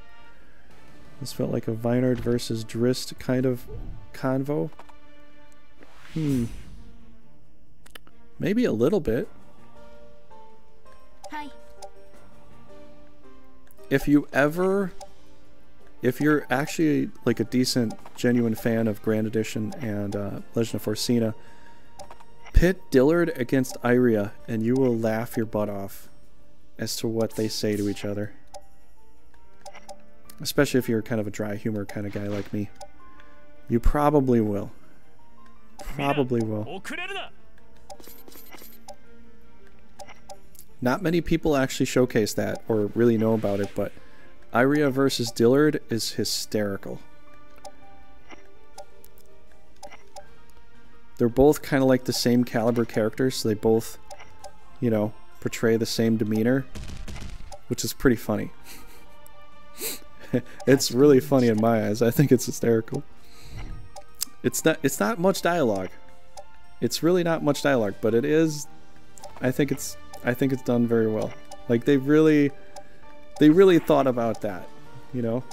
This felt like a Vinard versus Drist kind of convo. Hmm. Maybe a little bit. Hi if you ever if you're actually like a decent genuine fan of grand edition and uh, legend of Forsena pit dillard against iria and you will laugh your butt off as to what they say to each other. Especially if you're kind of a dry humor kind of guy like me. You probably will. Probably will Not many people actually showcase that or really know about it, but Iria versus Dillard is hysterical. They're both kind of like the same caliber characters, so they both, you know, portray the same demeanor, which is pretty funny. it's really funny in my eyes. I think it's hysterical. It's not it's not much dialogue. It's really not much dialogue, but it is I think it's I think it's done very well. Like they really, they really thought about that, you know?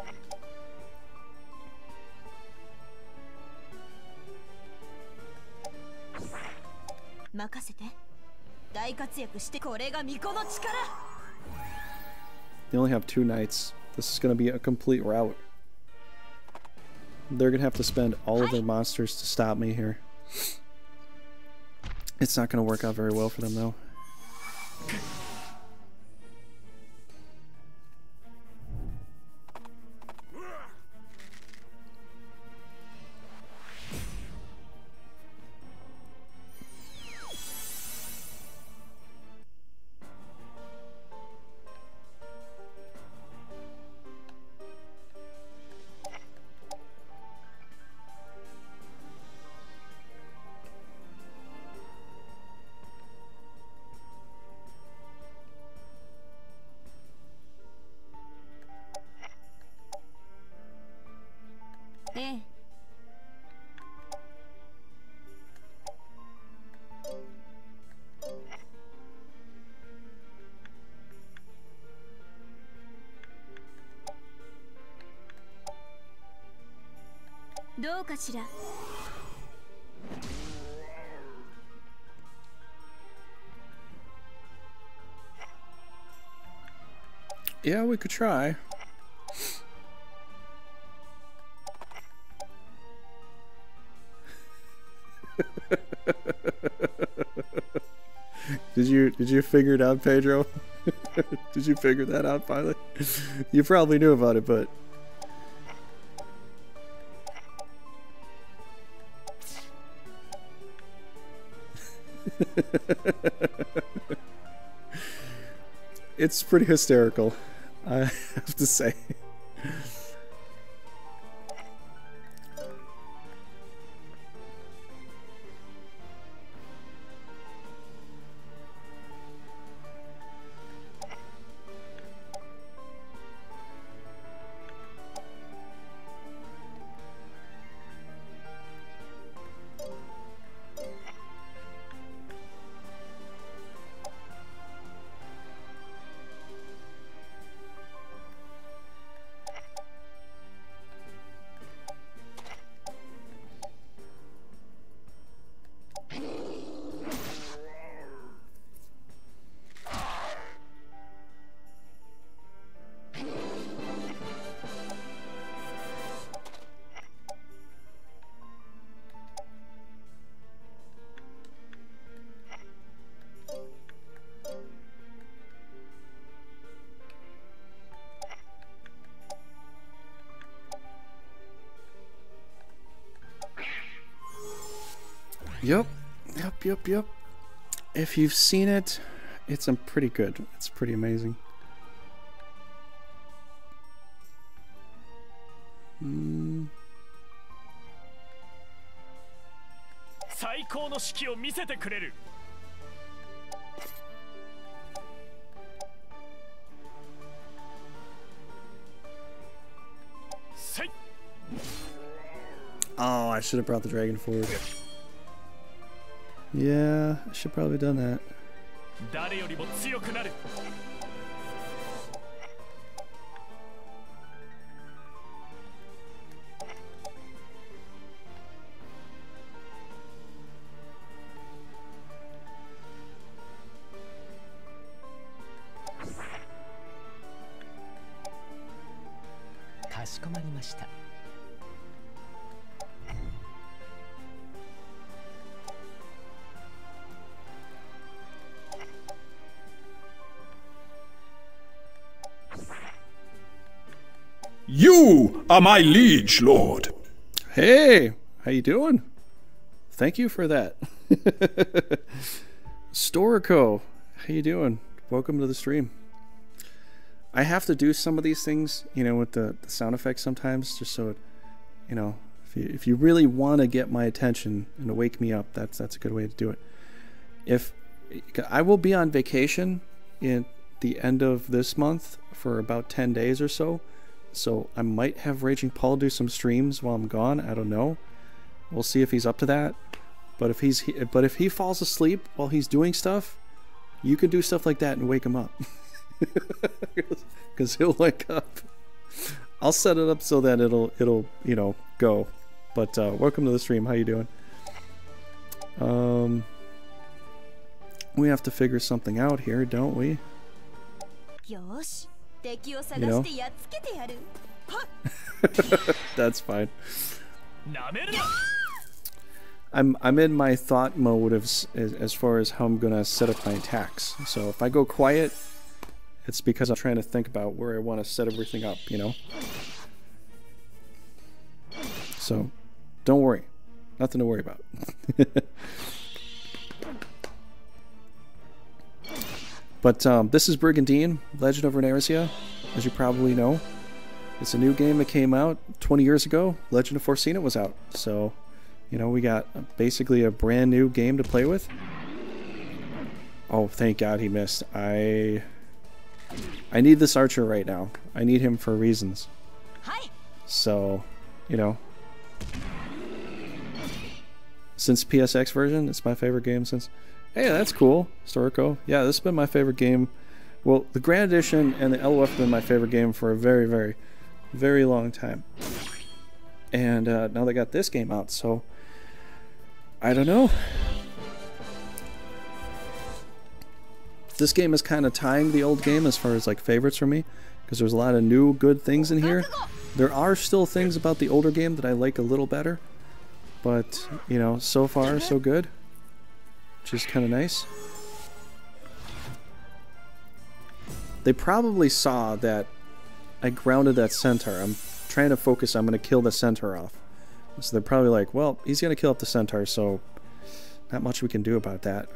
They only have two nights. This is going to be a complete rout. They're going to have to spend all of their monsters to stop me here. It's not going to work out very well for them, though. Eh. どうかしら Yeah, we could try. did you did you figure it out, Pedro? did you figure that out finally? you probably knew about it, but it's pretty hysterical, I have to say. Yep, yep, yep, yep. If you've seen it, it's um, pretty good. It's pretty amazing. Mm, 最高の式を見せてくれる せい oh, I should have brought the dragon forward. Yeah, I should probably done that. Are my liege, lord. Hey, how you doing? Thank you for that. Storico, how you doing? Welcome to the stream. I have to do some of these things, you know, with the, the sound effects sometimes, just so it, you know, if you, if you really want to get my attention and wake me up, that's that's a good way to do it. If I will be on vacation in the end of this month for about 10 days or so, so I might have Raging Paul do some streams while I'm gone. I don't know. We'll see if he's up to that. But if he's but if he falls asleep while he's doing stuff, you can do stuff like that and wake him up. Cuz he'll wake up. I'll set it up so that it'll it'll, you know, go. But uh, welcome to the stream. How you doing? Um we have to figure something out here, don't we? Yosh. You know? That's fine. I'm I'm in my thought mode as, as far as how I'm gonna set up my attacks. So if I go quiet, it's because I'm trying to think about where I want to set everything up. You know. So, don't worry, nothing to worry about. but um, this is Brigandine, Legend of Runersia, as you probably know. It's a new game that came out 20 years ago. Legend of Forsena was out, so you know, we got basically a brand new game to play with. Oh, thank God he missed. I I need this archer right now. I need him for reasons. So, you know, since PSX version, it's my favorite game since. Hey, that's cool, Storico. Yeah, this has been my favorite game. Well, the Grand Edition and the LOF have been my favorite game for a very, very, very long time. And uh, now they got this game out, so I don't know. this game is kind of tying the old game as far as like favorites for me because there's a lot of new good things in here. There are still things about the older game that I like a little better, but you know, so far so good, which is kind of nice. They probably saw that I grounded that centaur. I'm trying to focus. I'm going to kill the centaur off. So they're probably like, well, he's going to kill up the centaur, so not much we can do about that.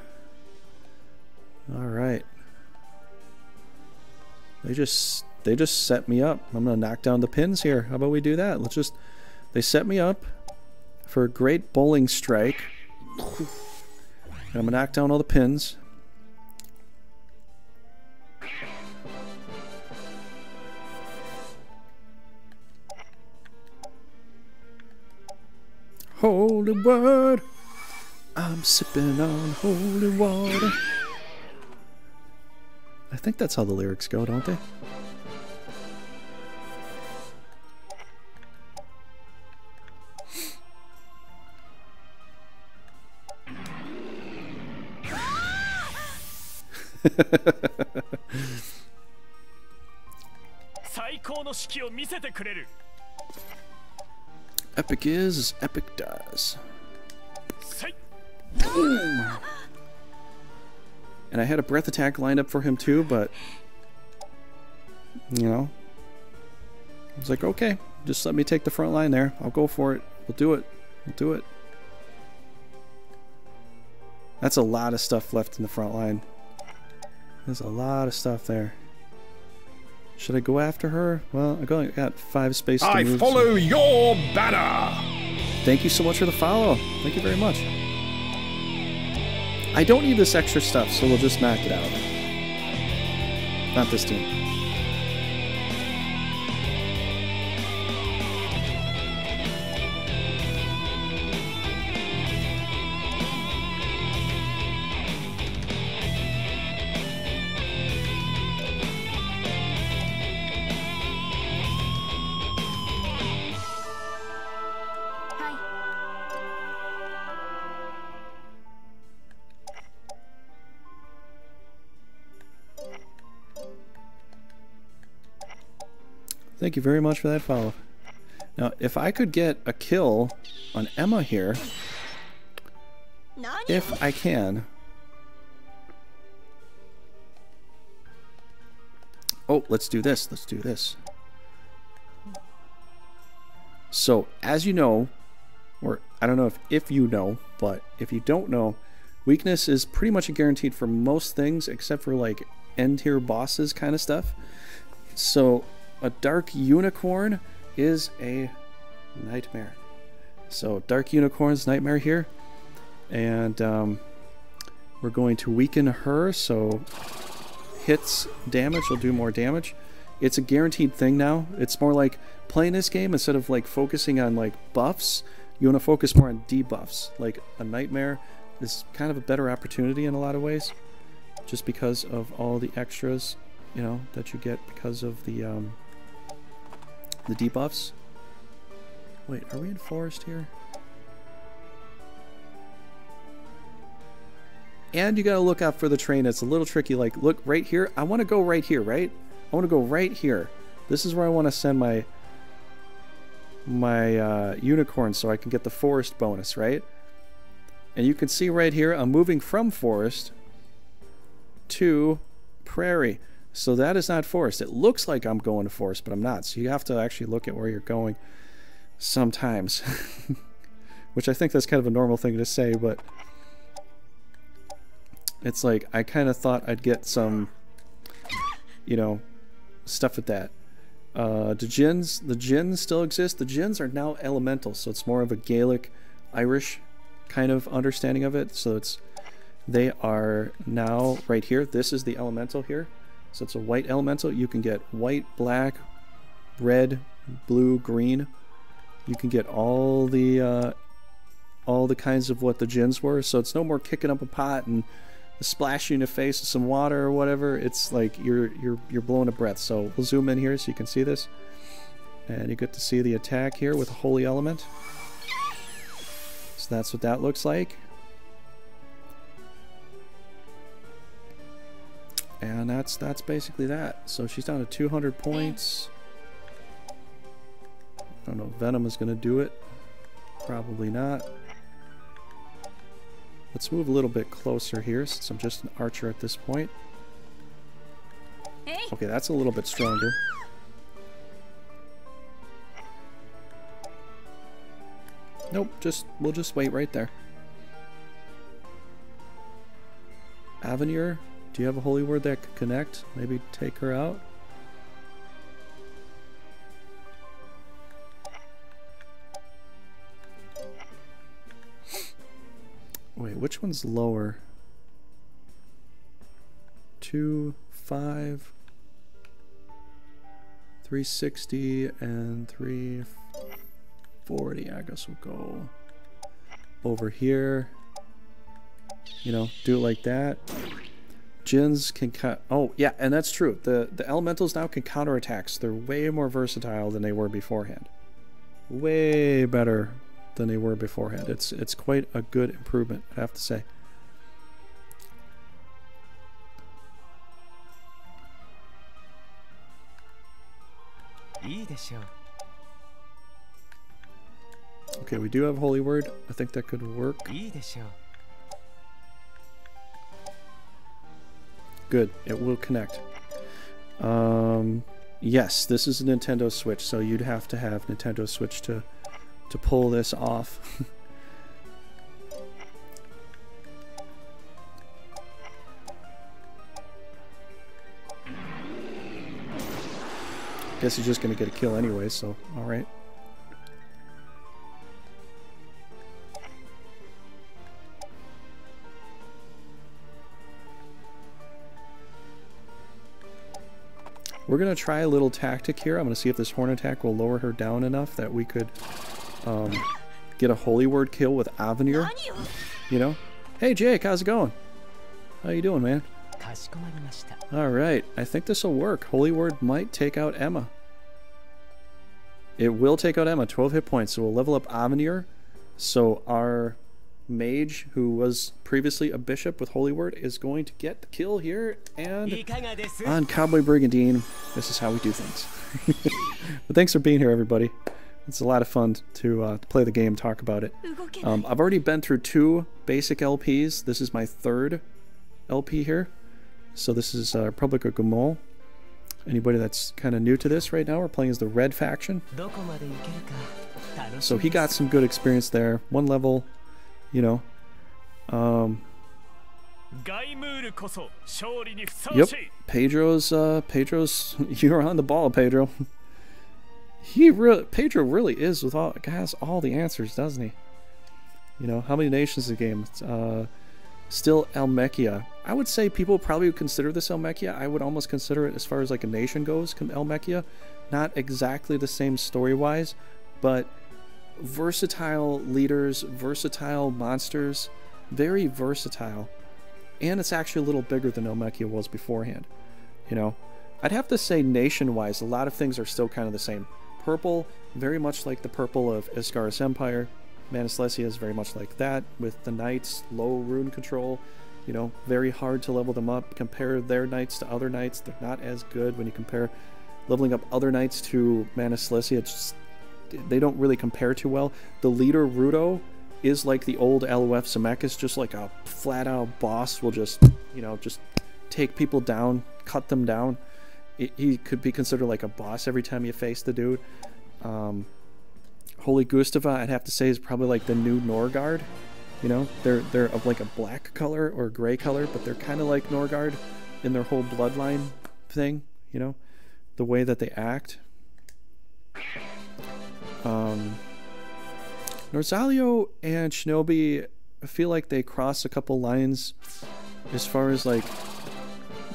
All right. They just they just set me up. I'm going to knock down the pins here. How about we do that? Let's just they set me up for a great bowling strike. And I'm going to knock down all the pins. Holy word. I'm sipping on holy water. I think that's how the lyrics go, don't they? Epic is as epic does. Boom. And I had a breath attack lined up for him too, but you know, I was like, okay, just let me take the front line there. I'll go for it. We'll do it. We'll do it. That's a lot of stuff left in the front line. There's a lot of stuff there. Should I go after her? Well, I got five space to I follow so. your banner. Thank you so much for the follow. Thank you very much. I don't need this extra stuff, so we'll just knock it out. Not this team. Thank you very much for that follow. Now, if I could get a kill on Emma here, if I can. Oh, let's do this. Let's do this. So, as you know, or I don't know if, if you know, but if you don't know, weakness is pretty much a guaranteed for most things except for like end tier bosses kind of stuff. So, a dark unicorn is a nightmare. So dark unicorn's nightmare here. And um, we're going to weaken her, so hits damage will do more damage. It's a guaranteed thing now. It's more like playing this game instead of like focusing on like buffs, you want to focus more on debuffs. Like a nightmare is kind of a better opportunity in a lot of ways. Just because of all the extras, you know, that you get because of the um, the debuffs. Wait, are we in forest here? And you gotta look out for the train. It's a little tricky. Like, look right here. I want to go right here, right? I want to go right here. This is where I want to send my my uh, unicorn so I can get the forest bonus, right? And you can see right here, I'm moving from forest to prairie. So that is not forest. It looks like I'm going to forest, but I'm not. So you have to actually look at where you're going sometimes. Which I think that's kind of a normal thing to say, but it's like I kind of thought I'd get some, you know, stuff with that. Uh, the Djinns, the Djinns still exist. The Djinns are now elemental, so it's more of a Gaelic, Irish kind of understanding of it. So it's they are now right here. This is the elemental here. So it's a white elemental. You can get white, black, red, blue, green. You can get all the uh, all the kinds of what the Djinns were. So it's no more kicking up a pot and splashing in your face with some water or whatever. It's like you're you're you're blowing a breath. So we'll zoom in here so you can see this, and you get to see the attack here with a holy element. So that's what that looks like. And that's that's basically that. So she's down to 200 points. I don't know if Venom is going to do it. Probably not. Let's move a little bit closer here since I'm just an archer at this point. Okay, that's a little bit stronger. Nope, just we'll just wait right there. Avenir, do you have a holy word that could connect? Maybe take her out? Wait, which one's lower? Two, five, 360 and 340. I guess we'll go over here. You know, do it like that. Djinns can cut. Oh, yeah, and that's true. The the elementals now can counterattacks. They're way more versatile than they were beforehand. Way better than they were beforehand. It's it's quite a good improvement, I have to say. Okay, we do have Holy Word. I think that could work. Good. It will connect. Um, yes, this is a Nintendo Switch, so you'd have to have Nintendo Switch to to pull this off. Guess he's just gonna get a kill anyway, so alright. We're going to try a little tactic here. I'm going to see if this horn attack will lower her down enough that we could um, get a holy word kill with Avenir. You know? Hey Jake, how's it going? How you doing, man? Alright, I think this will work. Holy word might take out Emma. It will take out Emma, 12 hit points. So we'll level up Avenir. So our mage, who was previously a bishop with Holy Word, is going to get the kill here. And on Cowboy Brigandine, this is how we do things. but thanks for being here, everybody. It's a lot of fun to, uh, to play the game, talk about it. Um, I've already been through two basic LPs. This is my third LP here. So this is uh, Republic of Guimoule. Anybody that's kind of new to this right now, we're playing as the Red faction. So he got some good experience there. One level, you know. Um, yep, Pedro's. Uh, Pedro's. You're on the ball, Pedro. he Pedro really is with all has all the answers, doesn't he? You know how many nations in the game? Uh, still Almekia. I would say people probably would consider this Almekia. I would almost consider it as far as like a nation goes, Almekia. Not exactly the same story wise, but versatile leaders, versatile monsters, very versatile. And it's actually a little bigger than Almekia was beforehand. You know, I'd have to say nation-wise, a lot of things are still kind of the same. Purple, very much like the purple of Esgares Empire. Mana Saleesia is very much like that, with the knights, low rune control. You know, very hard to level them up. Compare their knights to other knights, they're not as good when you compare leveling up other knights to Mana Saleesia. It's just they don't really compare too well. The leader Rudo is like the old LOF Zemeckis, just like a flat out boss will just, you know, just take people down, cut them down. It, he could be considered like a boss every time you face the dude. Um, Holy Gustava, I'd have to say, is probably like the new Norgard. You know, they're they're of like a black color or gray color, but they're kind of like Norgard in their whole bloodline thing. You know, the way that they act. Um, Norzaleo and Shinobi, I feel like they cross a couple lines as far as like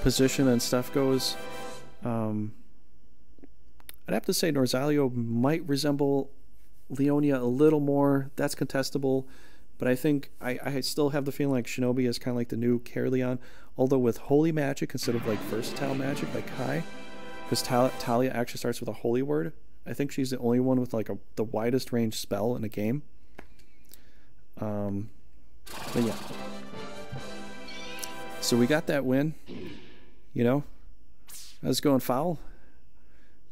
position and stuff goes. Um, I'd have to say Norzaleo might resemble Leonia a little more. That's contestable. But I think I, I still have the feeling like Shinobi is kind of like the new Caerleon, although with holy magic instead of like versatile magic like Kai. Because Tal- Talia actually starts with a holy word. I think she's the only one with like a, the widest range spell in a game. Um, but yeah. So we got that win. You know, I was going foul.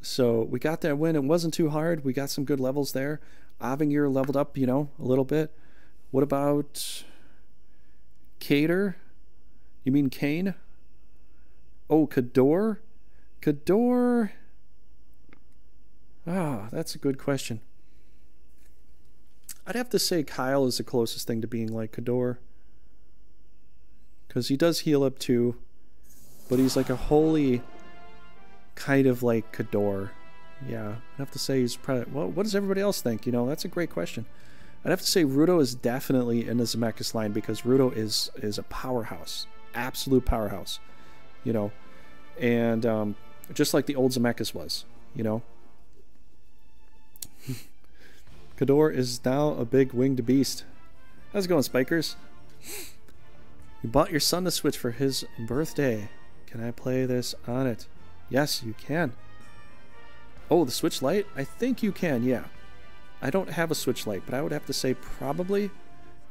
So we got that win. It wasn't too hard. We got some good levels there. Avenir leveled up, you know, a little bit. What about Cater? You mean Kane? Oh, Cador? Cador? Ah, that's a good question. I'd have to say Kyle is the closest thing to being like Cador. Because he does heal up too. But he's like a holy kind of like Cador. Yeah, I'd have to say he's probably. Well, what does everybody else think? You know, that's a great question. I'd have to say Ruto is definitely in the Zemeckis line because Ruto is is a powerhouse, absolute powerhouse. You know, and um, just like the old Zemeckis was. You know, Cador is now a big winged beast. How's it going, Spikers? You bought your son the Switch for his birthday. Can I play this on it? Yes, you can. Oh, the Switch Lite? I think you can, yeah. I don't have a Switch Lite, but I would have to say probably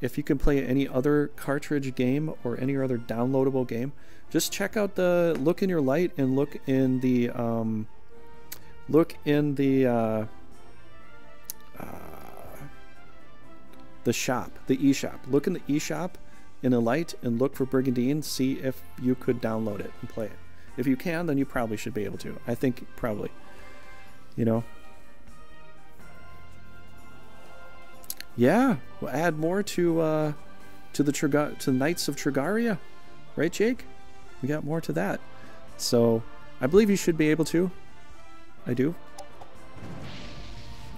if you can play any other cartridge game or any other downloadable game, just check out the look in your light and look in the um, look in the uh, uh, the shop, the eShop. Look in the eShop in a light and look for Brigandine. See if you could download it and play it. If you can, then you probably should be able to. I think probably. You know. Yeah, we'll add more to uh, to the Triga- to the Knights of Trigaria, right, Jake? We got more to that. So I believe you should be able to. I do.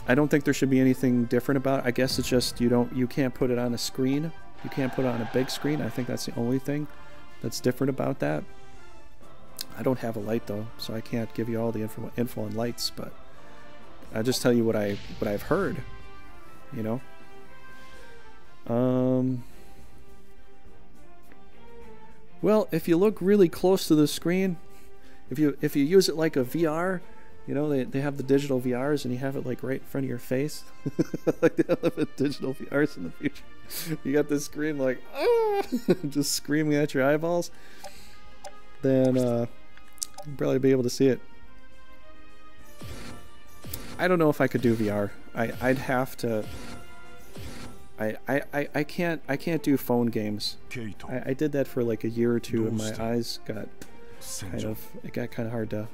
I don't think there should be anything different about it. I guess it's just you don't you can't put it on a screen. You can't put it on a big screen. I think that's the only thing that's different about that. I don't have a light though, so I can't give you all the info info on lights, but I'll just tell you what I what I've heard. You know. Um Well, if you look really close to the screen, if you if you use it like a VR, you know, they, they have the digital VRs and you have it like right in front of your face. like they have digital VRs in the future. You got this screen like ah! just screaming at your eyeballs. Then uh you'll probably be able to see it. I don't know if I could do VR. I, I'd have to I, I, I, I can't I can't do phone games. I, I did that for like a year or two and my eyes got kind of it got kind of hard to,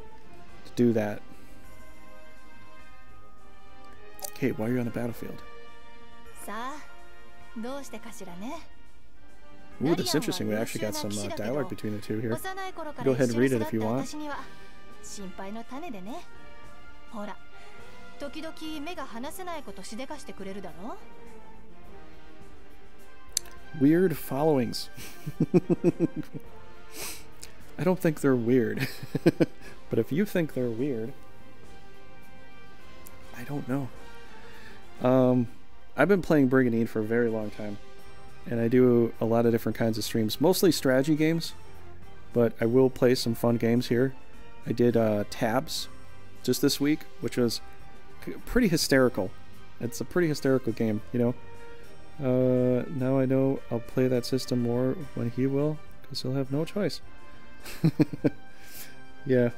to do that. Kate, why are you on the battlefield? さあどうしてかしらね Ooh, that's interesting. We actually got some uh, dialogue between the two here. 幼い頃から Go ahead 一 and 緒 read に it if you 育った want. 私には心配の種でねほら時々目が離せないことしでかしてくれるだろ Weird followings. I don't think they're weird. but if you think they're weird, I don't know. Um, I've been playing Brigandine for a very long time. And I do a lot of different kinds of streams. Mostly strategy games. But I will play some fun games here. I did uh, Tabs just this week, which was pretty hysterical. It's a pretty hysterical game, you know? Uh, now I know I'll play that system more when he will, because he'll have no choice. yeah.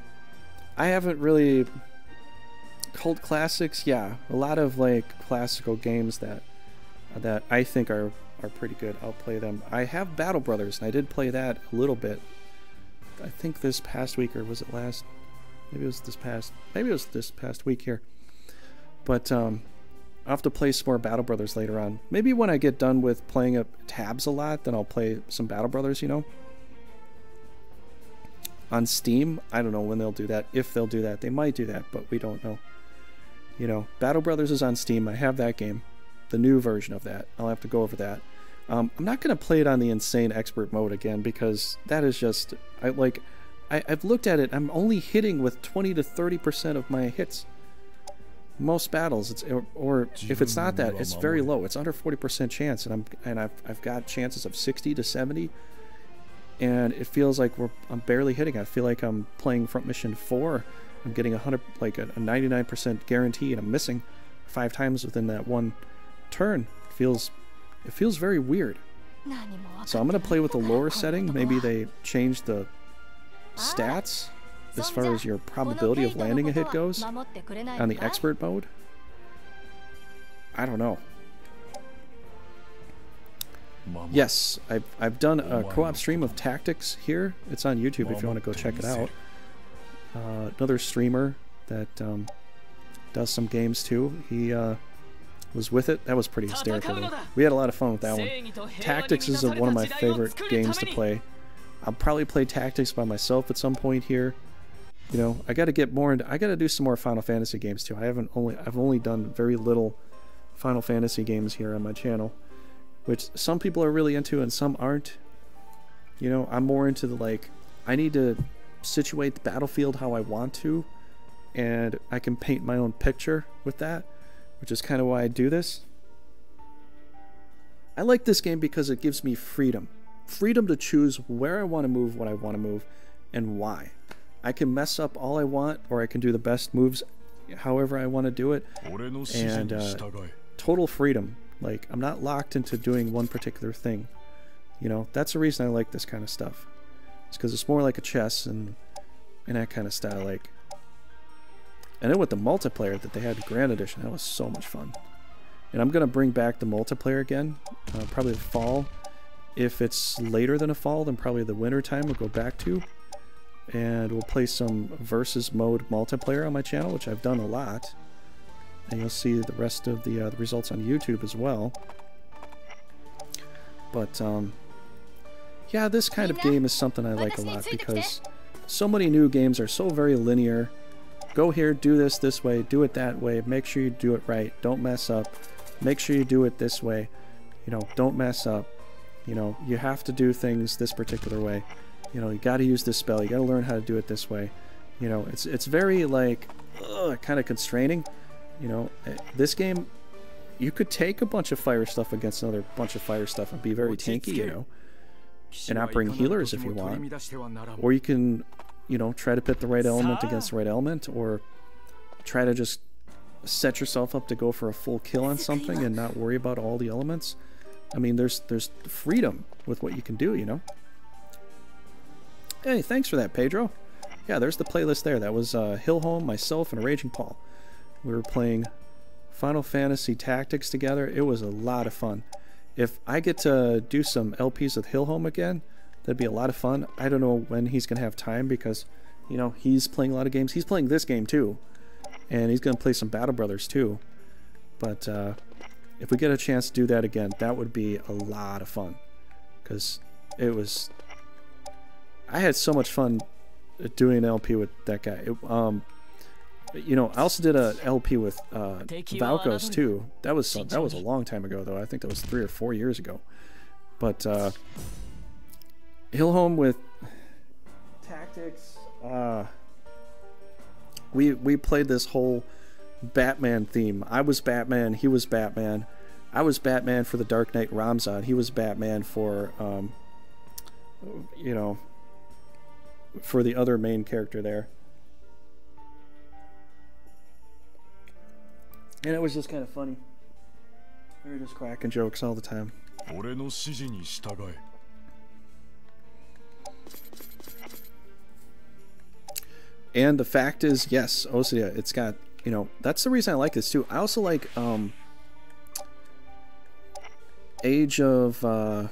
I haven't really. Cult classics, yeah. A lot of, like, classical games that that I think are, are pretty good. I'll play them. I have Battle Brothers, and I did play that a little bit. I think this past week, or was it last? Maybe it was this past. Maybe it was this past week here. But, um, I'll have to play some more Battle Brothers later on. Maybe when I get done with playing up tabs a lot, then I'll play some Battle Brothers, you know? On Steam, I don't know when they'll do that. If they'll do that, they might do that, but we don't know. You know, Battle Brothers is on Steam. I have that game, the new version of that. I'll have to go over that. Um, I'm not going to play it on the insane expert mode again because that is just I like. I, I've looked at it. I'm only hitting with 20 to 30 percent of my hits most battles it's or, or if it's not that it's very low it's under 40% chance and i'm and i've, I've got chances of 60 to 70 and it feels like we're i'm barely hitting i feel like i'm playing front mission 4 I'm getting a hundred, like a 99% guarantee, and I'm missing five times within that one turn. It feels, it feels very weird. So I'm gonna play with the lower setting. Maybe they change the stats as far as your probability of landing a hit goes on the expert mode. I don't know. Yes, I've, I've done a co-op stream of tactics here. It's on YouTube if you want to go check it out. Uh, another streamer that um, does some games too. He uh, was with it. That was pretty hysterical. Though. We had a lot of fun with that one. Tactics is one of my favorite games to play. I'll probably play Tactics by myself at some point here. You know, I got to get more into. I got to do some more Final Fantasy games too. I haven't only. I've only done very little Final Fantasy games here on my channel which some people are really into and some aren't. You know, I'm more into the like, I need to situate the battlefield how I want to, and I can paint my own picture with that, which is kind of why I do this. I like this game because it gives me freedom. Freedom to choose where I want to move, what I want to move, and why. I can mess up all I want, or I can do the best moves however I want to do it. And uh, total freedom like, I'm not locked into doing one particular thing. You know, that's the reason I like this kind of stuff. It's because it's more like a chess and, and that kind of style. Like, and then with the multiplayer that they had Grand Edition, that was so much fun. And I'm to bring back the multiplayer again, uh, probably the fall. If it's later than a fall, then probably the winter time we'll go back to. And we'll play some versus mode multiplayer on my channel, which I've done a lot and you'll see the rest of the, uh, the results on YouTube as well. But, um, yeah, this kind of game is something I like a lot because so many new games are so very linear. Go here, do this this way, do it that way, make sure you do it right, don't mess up. Make sure you do it this way, you know, don't mess up. You know, you have to do things this particular way. You know, you got to use this spell, you got to learn how to do it this way. You know, it's it's very like kind of constraining. You know, eh, this game, you could take a bunch of fire stuff against another bunch of fire stuff and be very tanky, you know, and not bring healers if you want. Or you can, you know, try to pit the right element against the right element, or try to just set yourself up to go for a full kill on something and not worry about all the elements. I mean, there's there's freedom with what you can do, you know. Hey, thanks for that, Pedro. Yeah, there's the playlist there. That was uh, Hillhome, myself, and Raging Paul. We were playing Final Fantasy Tactics together. It was a lot of fun. If I get to do some LPs with Hillhome again, that'd be a lot of fun. I don't know when he's going to have time because, you know, he's playing a lot of games. He's playing this game too. And he's going to play some Battle Brothers too. But uh, if we get a chance to do that again, that would be a lot of fun. Because it was... I had so much fun doing an LP with that guy. It, um, you know, I also did a LP with uh, Valkos too. That was that was a long time ago though. I think that was three or four years ago. But uh, Hillhome with tactics. Uh, we we played this whole Batman theme. I was Batman. He was Batman. I was Batman for the Dark Knight Ramzan. He was Batman for um, you know for the other main character there. And it was just kind of funny. We were just cracking jokes all the time. And the fact is, yes, Osia, it's got, you know, that's the reason I like this too. I also like um Age of uh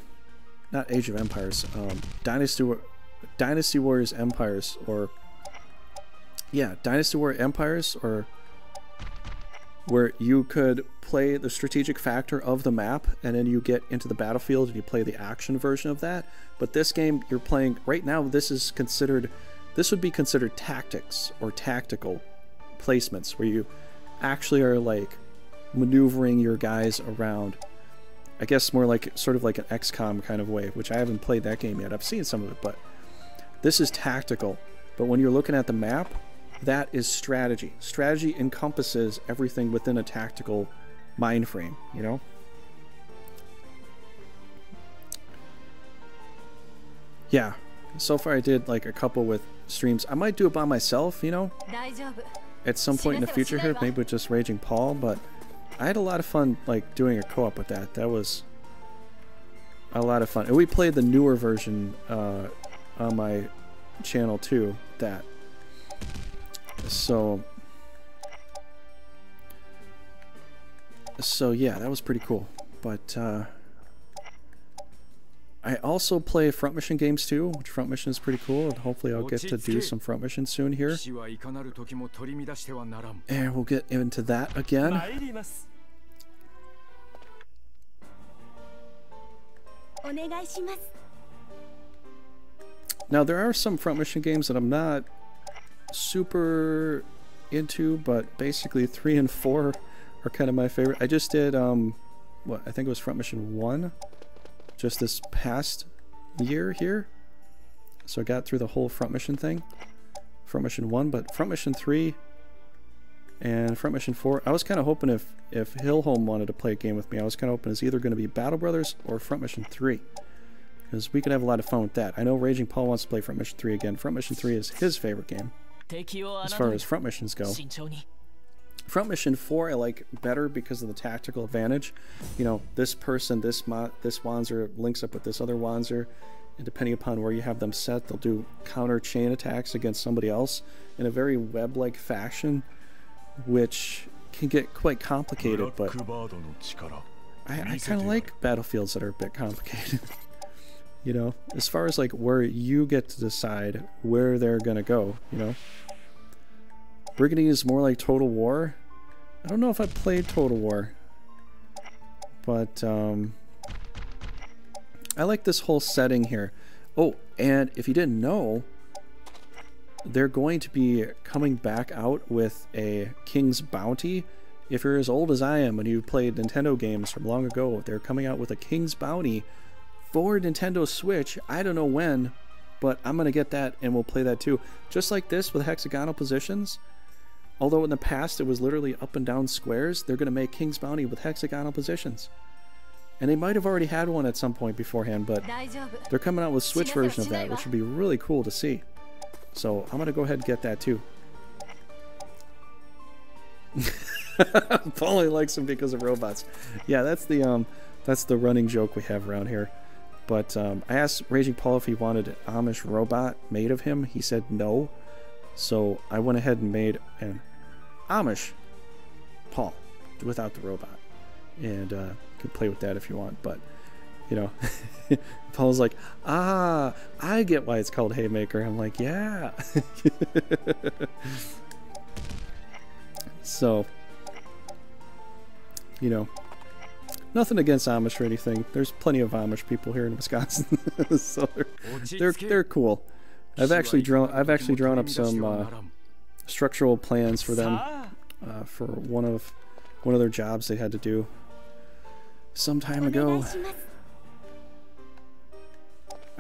not Age of Empires, um Dynasty Dynasty Warriors Empires or yeah, Dynasty Warrior Empires or where you could play the strategic factor of the map and then you get into the battlefield and you play the action version of that. But this game you're playing right now, this is considered, this would be considered tactics or tactical placements where you actually are like maneuvering your guys around. I guess more like sort of like an XCOM kind of way, which I haven't played that game yet. I've seen some of it, but this is tactical. But when you're looking at the map, that is strategy. Strategy encompasses everything within a tactical mind frame, you know? Yeah. So far I did like a couple with streams. I might do it by myself, you know? At some point in the future here, maybe with just Raging Paul, but I had a lot of fun like doing a co-op with that. That was a lot of fun. And we played the newer version uh, on my channel too. That. So, so yeah, that was pretty cool. But uh, I also play front mission games too, which front mission is pretty cool, and hopefully I'll get to do some front mission soon here. And we'll get into that again. Now there are some front mission games that I'm not super into, but basically three and four are kind of my favorite. I just did um, what I think it was front mission one, just this past year here. So I got through the whole front mission thing, front mission one, but front mission three and front mission four. I was kind of hoping if if Hillholm wanted to play a game with me, I was kind of hoping it's either going to be Battle Brothers or front mission three because we could have a lot of fun with that. I know Raging Paul wants to play Front Mission 3 again. Front Mission 3 is his favorite game as far as front missions go. Front mission four I like better because of the tactical advantage. You know, this person, this mo this Wanzer links up with this other Wanzer, and depending upon where you have them set, they'll do counter chain attacks against somebody else in a very web-like fashion, which can get quite complicated. But I, I kind of like battlefields that are a bit complicated. you know, as far as like where you get to decide where they're gonna go. You know. Brigandine is more like Total War. I don't know if I played Total War, but um, I like this whole setting here. Oh, and if you didn't know, they're going to be coming back out with a King's Bounty. If you're as old as I am and you played Nintendo games from long ago, they're coming out with a King's Bounty for Nintendo Switch. I don't know when, but I'm going to get that and we'll play that too. Just like this with hexagonal positions. Although in the past it was literally up and down squares, they're going to make King's Bounty with hexagonal positions. And they might have already had one at some point beforehand, but they're coming out with Switch version of that, which would be really cool to see. So I'm going to go ahead and get that too. Polly likes him because of robots. Yeah, that's the um, that's the running joke we have around here. But um, I asked Raging Paul if he wanted an Amish robot made of him. He said no. So I went ahead and made an Amish Paul without the robot, and uh, could play with that if you want. But you know, Paul's like, ah, I get why it's called Haymaker. I'm like, yeah. so, you know, nothing against Amish or anything. There's plenty of Amish people here in Wisconsin, so they're, they're they're cool. I've actually drawn I've actually drawn up some uh, structural plans for them uh, for one of one of their jobs they had to do some time ago.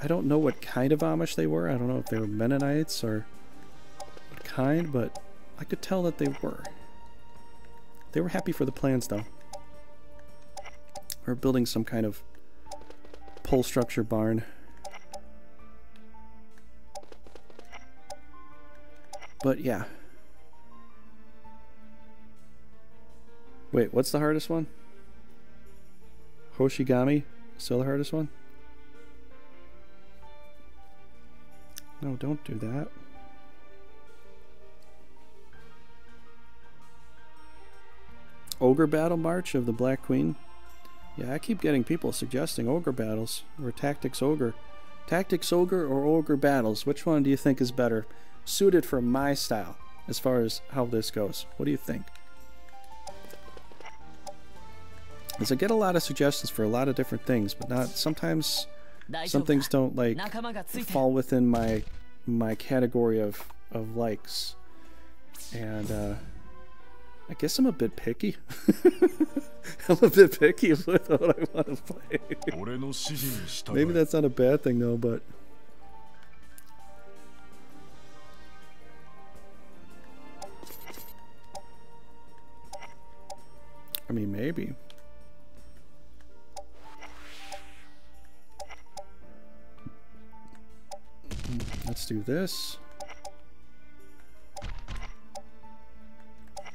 I don't know what kind of Amish they were. I don't know if they were Mennonites or what kind, but I could tell that they were. They were happy for the plans, though. We're building some kind of pole structure barn. But yeah. Wait, what's the hardest one? Hoshigami? Still the hardest one? No, don't do that. Ogre Battle March of the Black Queen. Yeah, I keep getting people suggesting Ogre Battles or Tactics Ogre. Tactics Ogre or Ogre Battles, which one do you think is better? suited for my style as far as how this goes. What do you think? As I get a lot of suggestions for a lot of different things, but not sometimes some things don't like fall within my my category of of likes, and uh, I guess I'm a bit picky. I'm a bit picky with what I want to play. Maybe that's not a bad thing though, but i mean maybe Let's do this.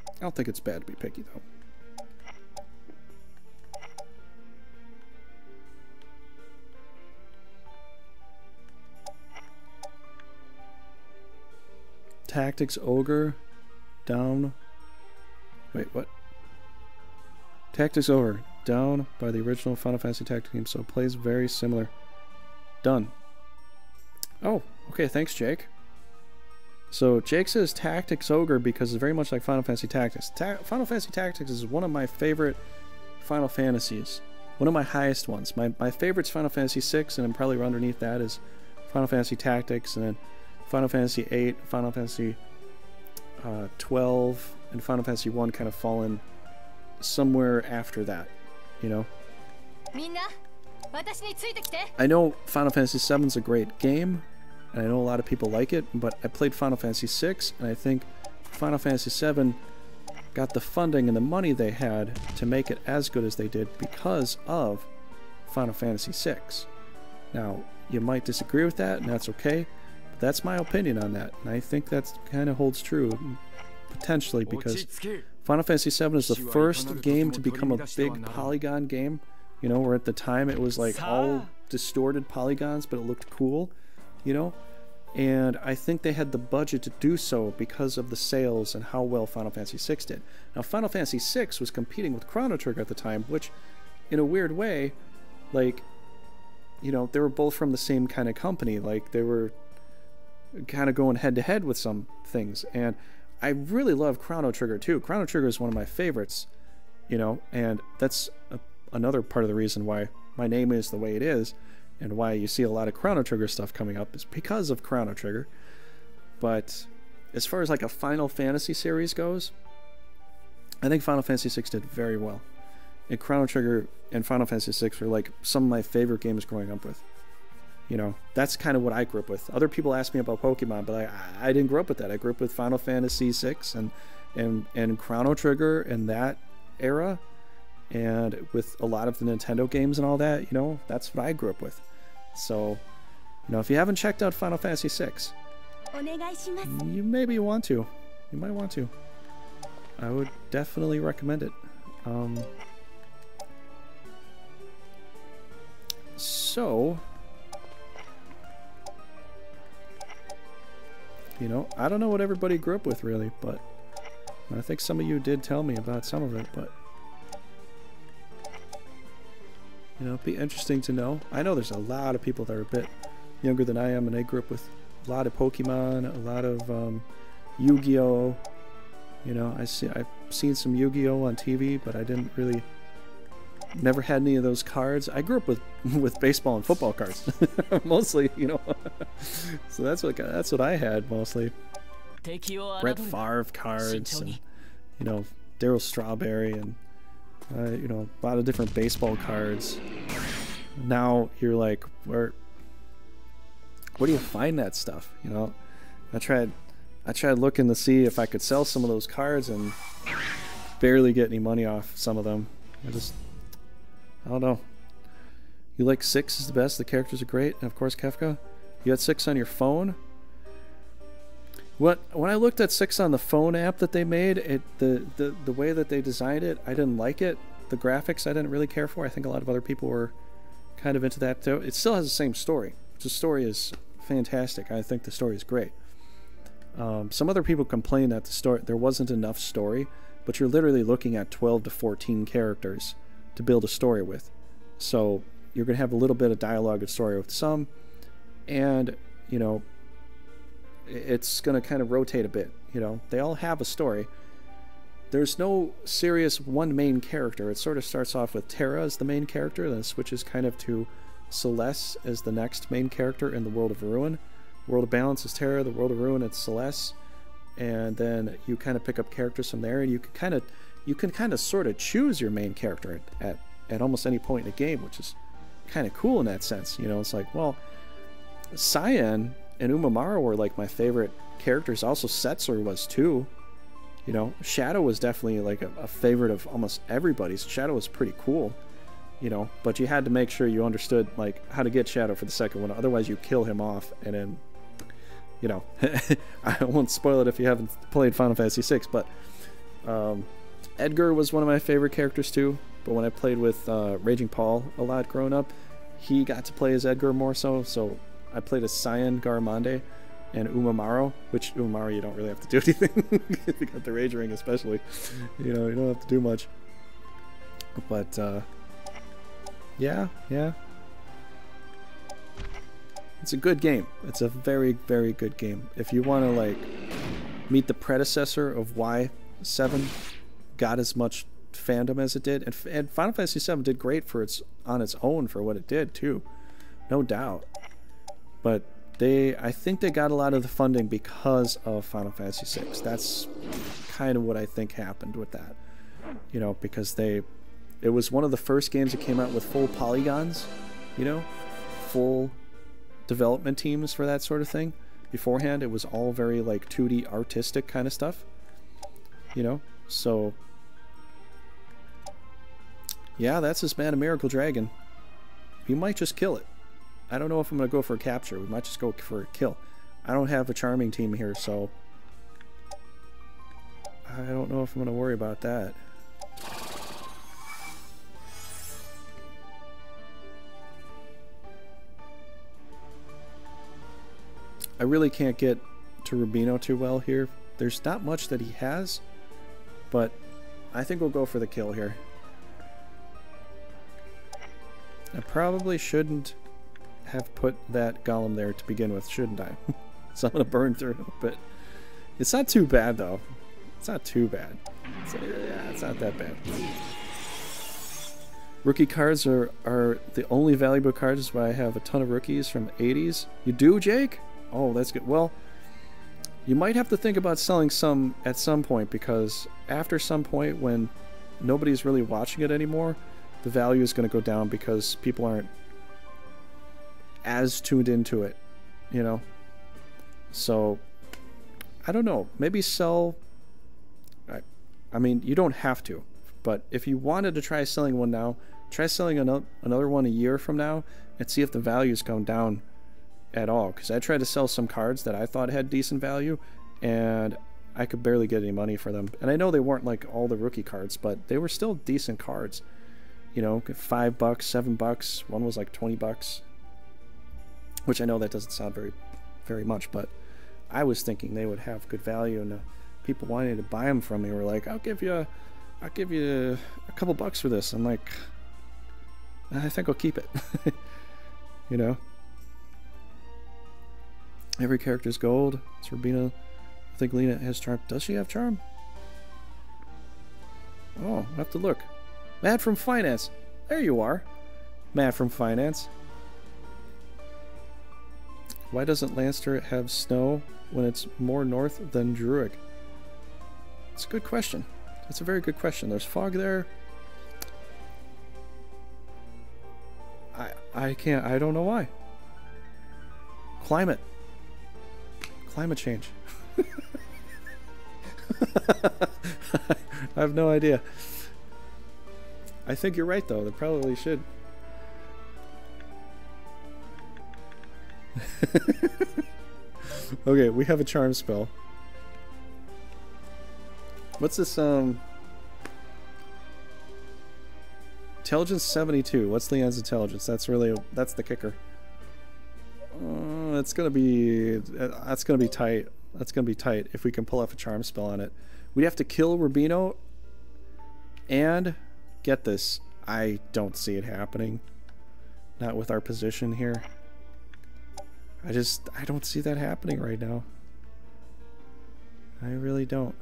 I don't think it's bad to be picky though. Tactics Ogre down. Wait, what? Tactics over. down by the original Final Fantasy Tactics game, so plays very similar. Done. Oh, okay, thanks, Jake. So Jake says Tactics Ogre because it's very much like Final Fantasy Tactics. Ta Final Fantasy Tactics is one of my favorite Final Fantasies. One of my highest ones. My, my favorite's Final Fantasy VI, and then probably underneath that is Final Fantasy Tactics, and then Final Fantasy VIII, Final Fantasy uh, 12, and Final Fantasy 1 kind of fall in somewhere after that, you know? I know Final Fantasy VII is a great game, and I know a lot of people like it, but I played Final Fantasy VI, and I think Final Fantasy VII got the funding and the money they had to make it as good as they did because of Final Fantasy VI. Now, you might disagree with that, and that's okay, but that's my opinion on that, and I think that kind of holds true, potentially, because Final Fantasy VII is the first game to become a big polygon game. You know, where at the time it was like all distorted polygons, but it looked cool. You know, and I think they had the budget to do so because of the sales and how well Final Fantasy VI did. Now, Final Fantasy VI was competing with Chrono Trigger at the time, which, in a weird way, like, you know, they were both from the same kind of company. Like, they were kind of going head to head with some things. And I really love Chrono Trigger too. Chrono Trigger is one of my favorites, you know, and that's a, another part of the reason why my name is the way it is and why you see a lot of Chrono Trigger stuff coming up is because of Chrono Trigger. But as far as like a Final Fantasy series goes, I think Final Fantasy VI did very well. And Chrono Trigger and Final Fantasy VI were like some of my favorite games growing up with you know, that's kind of what I grew up with. Other people ask me about Pokemon, but I, I didn't grow up with that. I grew up with Final Fantasy VI and and and Chrono Trigger and that era, and with a lot of the Nintendo games and all that. You know, that's what I grew up with. So, you know, if you haven't checked out Final Fantasy VI, you maybe want to. You might want to. I would definitely recommend it. Um, so you know, I don't know what everybody grew up with really, but I think some of you did tell me about some of it, but you know, it'd be interesting to know. I know there's a lot of people that are a bit younger than I am, and they grew up with a lot of Pokemon, a lot of um, Yu-Gi-Oh. You know, I see I've seen some Yu-Gi-Oh on TV, but I didn't really never had any of those cards. I grew up with with baseball and football cards, mostly, you know. so that's what that's what I had mostly. Brett Favre cards, and, you know, Darryl Strawberry, and uh, you know, a lot of different baseball cards. Now you're like, where? Where do you find that stuff? You know, I tried, I tried looking to see if I could sell some of those cards and barely get any money off some of them. I just I don't know. You like six is the best. The characters are great, and of course Kefka. You had six on your phone. What when I looked at six on the phone app that they made, it the, the the way that they designed it, I didn't like it. The graphics I didn't really care for. I think a lot of other people were kind of into that too. It still has the same story. The story is fantastic. I think the story is great. Um, some other people complain that the story there wasn't enough story, but you're literally looking at 12 to 14 characters to build a story with. So you're going to have a little bit of dialogue and story with some, and you know it's going to kind of rotate a bit. You know, they all have a story. There's no serious one main character. It sort of starts off with Terra as the main character, then switches kind of to Celeste as the next main character in the World of Ruin. World of Balance is Terra, the World of Ruin it's Celeste, and then you kind of pick up characters from there, and you can kind of you can kind of sort of choose your main character at, at, at almost any point in the game, which is kind of cool in that sense. You know, it's like, well, Cyan and Umamaru were like my favorite characters. Also, Setzer was too. You know, Shadow was definitely like a, a favorite of almost everybody's. Shadow was pretty cool, you know, but you had to make sure you understood like how to get Shadow for the second one. Otherwise, you kill him off, and then, you know, I won't spoil it if you haven't played Final Fantasy VI. But um, Edgar was one of my favorite characters too. But when I played with uh, Raging Paul a lot growing up, he got to play as Edgar more so. So I played as Cyan Garamonde, and Umamaro, which Umamaru you don't really have to do anything. you got the Rage Ring especially. You know, you don't have to do much. But uh yeah, yeah. It's a good game. It's a very, very good game. If you want to like meet the predecessor of why 7 got as much fandom as it did, and, and Final Fantasy 7 did great for its on its own for what it did too, no doubt. But they, I think they got a lot of the funding because of Final Fantasy VI. That's kind of what I think happened with that. You know, because they, it was one of the first games that came out with full polygons. You know, full development teams for that sort of thing. Beforehand, it was all very like 2D artistic kind of stuff. You know, so yeah, that's this Mana Miracle dragon. We might just kill it. I don't know if I'm going to go for a capture. We might just go for a kill. I don't have a charming team here, so I don't know if I'm going to worry about that. I really can't get to Rubino too well here. There's not much that he has, but I think we'll go for the kill here. I probably shouldn't have put that golem there to begin with, shouldn't I? so I'm going to burn through it a bit. It's not too bad, though. It's not too bad. It's, uh, yeah, it's not that bad. Rookie cards are, are the only valuable cards is why I have a ton of rookies from 80s. You do, Jake? Oh, that's good. Well, you might have to think about selling some at some point because after some point when nobody's really watching it anymore, the value is going to go down because people aren't as tuned into it, you know? So, I don't know. Maybe sell. I, I mean, you don't have to, but if you wanted to try selling one now, try selling another, another one a year from now and see if the values down at all. Because I tried to sell some cards that I thought had decent value, and I could barely get any money for them. And I know they weren't like all the rookie cards, but they were still decent cards you know, five bucks, seven bucks. One was like 20 bucks, which I know that doesn't sound very, very much, but I was thinking they would have good value, and uh, people wanting to buy them from me were like, "I'll give you, I'll give you a couple bucks for this." I'm like, I think I'll keep it. you know, every character's gold. It's Rubina. I think Lena has charm. Does she have charm? Oh, I have to look. Matt from Finance. There you are. Matt from Finance. Why doesn't Lancer have snow when it's more north than Druid? It's a good question. That's a very good question. There's fog there. I I can't I don't know why. Climate. Climate change. I have no idea. I think you're right, though. They probably should. okay, we have a charm spell. What's this, um... Intelligence 72. What's Leon's intelligence? That's really... That's the kicker. Uh, it's gonna be... Uh, that's gonna be tight. That's gonna be tight if we can pull off a charm spell on it. We'd have to kill Rubino and get this. I don't see it happening. Not with our position here. I just, I don't see that happening right now. I really don't.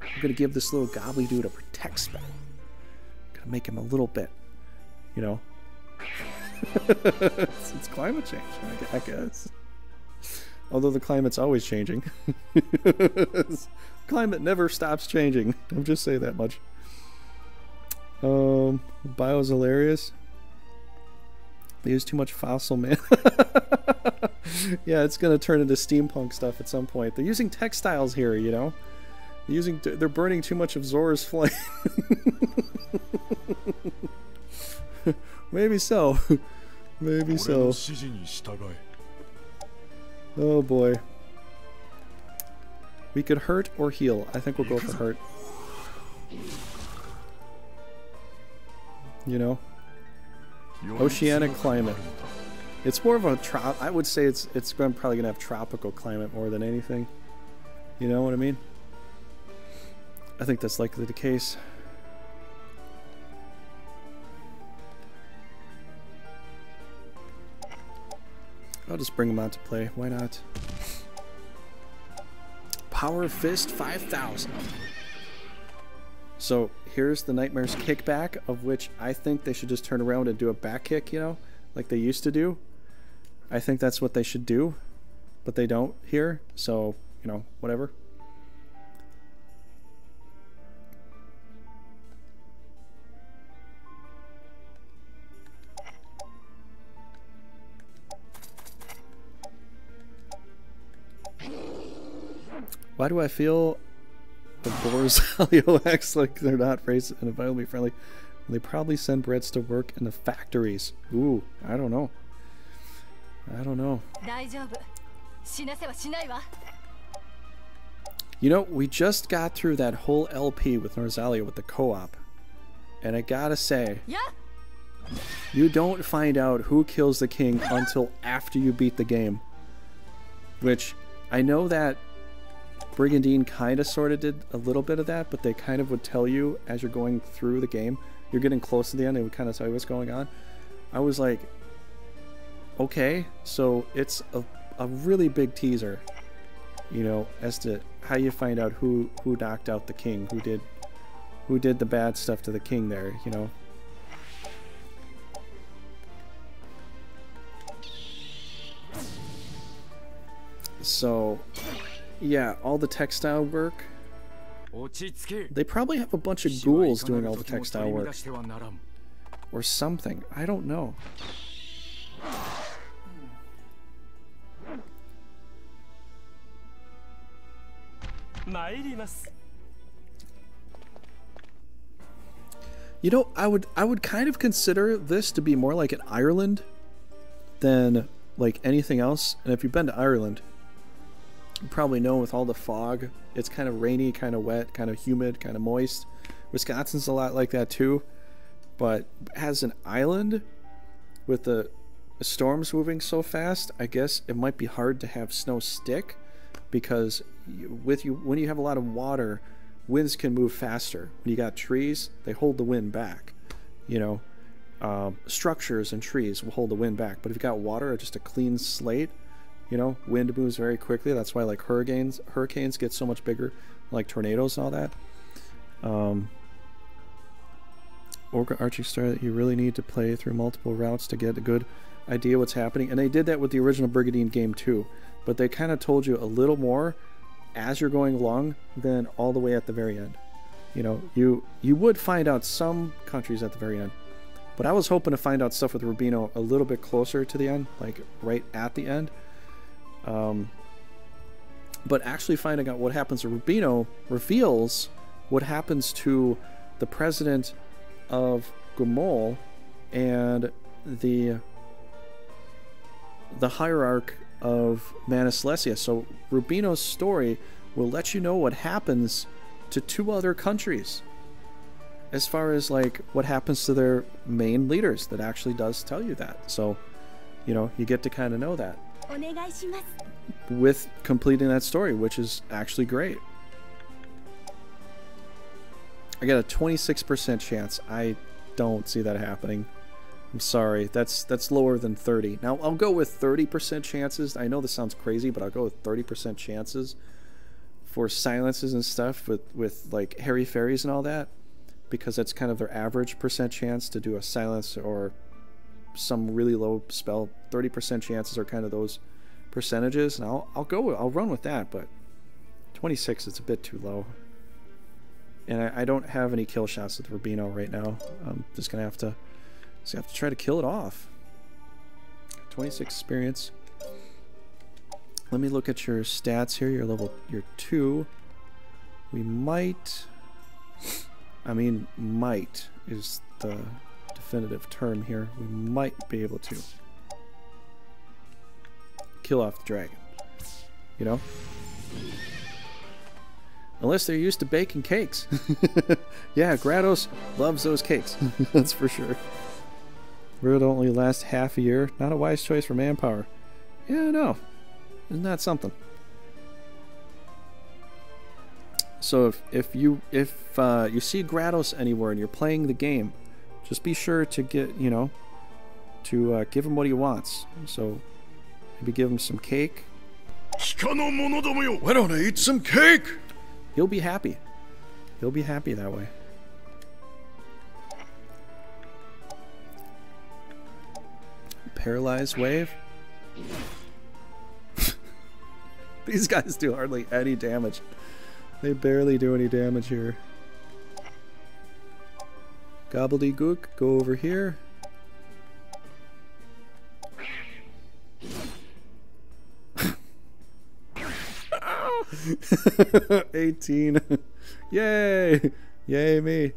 I'm gonna give this little gobbly dude a protect spell. Gonna make him a little bit, you know. it's, it's, climate change, I guess. Although the climate's always changing. Climate never stops changing. I'll just say that much. Um, Bio's hilarious. They use too much fossil man. yeah, it's gonna turn into steampunk stuff at some point. They're using textiles here, you know. They're using, they're burning too much of Zora's flame. Maybe so. Maybe so. Oh boy. We could hurt or heal. I think we'll go for hurt. You know? Oceanic climate. It's more of a trop. I would say it's it's going probably gonna have tropical climate more than anything. You know what I mean? I think that's likely the case. I'll just bring them out to play. Why not? Power Fist 5000. So here's the Nightmares kickback, of which I think they should just turn around and do a back kick, you know, like they used to do. I think that's what they should do, but they don't here, so, you know, whatever. Why do I feel the Boars acts like they're not racist and environmentally friendly? They probably send Breads to work in the factories. Ooh, I don't know. I don't know. You know, we just got through that whole LP with Norzalia with the co-op. And I gotta say, yeah. you don't find out who kills the king until after you beat the game. Which, I know that Brigandine kind of sort of did a little bit of that, but they kind of would tell you as you're going through the game, you're getting close to the end, they would kind of tell you what's going on. I was like, okay, so it's a, a really big teaser, you know, as to how you find out who who knocked out the king, who did who did the bad stuff to the king there, you know. So, yeah, all the textile work. They probably have a bunch of ghouls doing all the textile work. Or something. I don't know. You know, I would I would kind of consider this to be more like an Ireland than like anything else. And if you've been to Ireland, probably know with all the fog, it's kind of rainy, kind of wet, kind of humid, kind of moist. Wisconsin's a lot like that too. But as an island with the storms moving so fast, I guess it might be hard to have snow stick because with you when you have a lot of water, winds can move faster. When you got trees, they hold the wind back. You know, um, structures and trees will hold the wind back. But if you got water or just a clean slate, you know, wind moves very quickly. That's why like hurricanes hurricanes get so much bigger, like tornadoes and all that. Um, Orca Archie Star that you really need to play through multiple routes to get a good idea what's happening. And they did that with the original Brigandine game too. But they kind of told you a little more as you're going along than all the way at the very end. You know, you you would find out some countries at the very end. But I was hoping to find out stuff with Rubino a little bit closer to the end, like right at the end. Um, but actually finding out what happens to Rubino reveals what happens to the president of Guimoule and the the hierarch of Mana Saleesia. So Rubino's story will let you know what happens to two other countries as far as like what happens to their main leaders that actually does tell you that. So, you know, you get to kind of know that with completing that story, which is actually great. I got a 26% chance. I don't see that happening. I'm sorry. That's that's lower than 30. Now, I'll go with 30% chances. I know this sounds crazy, but I'll go with 30% chances for silences and stuff with with like Harry fairies and all that because that's kind of their average percent chance to do a silence or some really low spell. 30% chances are kind of those percentages, and I'll I'll go I'll run with that, but 26 is a bit too low. And I, I don't have any kill shots with Rubino right now. I'm just gonna have to just have to try to kill it off. 26 experience. Let me look at your stats here. Your level, your two. We might. I mean, might is the definitive term here. We might be able to kill off the dragon. You know? Unless they're used to baking cakes. yeah, Grados loves those cakes. That's for sure. World only lasts half a year. Not a wise choice for manpower. Yeah, no. Isn't that something? So if, if you if uh, you see Grados anywhere and you're playing the game, just be sure to get you know to uh, give him what he wants. So maybe give him some cake. Why don't I eat some cake? He'll be happy. He'll be happy that way. Paralyzed wave. These guys do hardly any damage. They barely do any damage here. Gobbledygook, go over here. Eighteen. Yay! Yay me.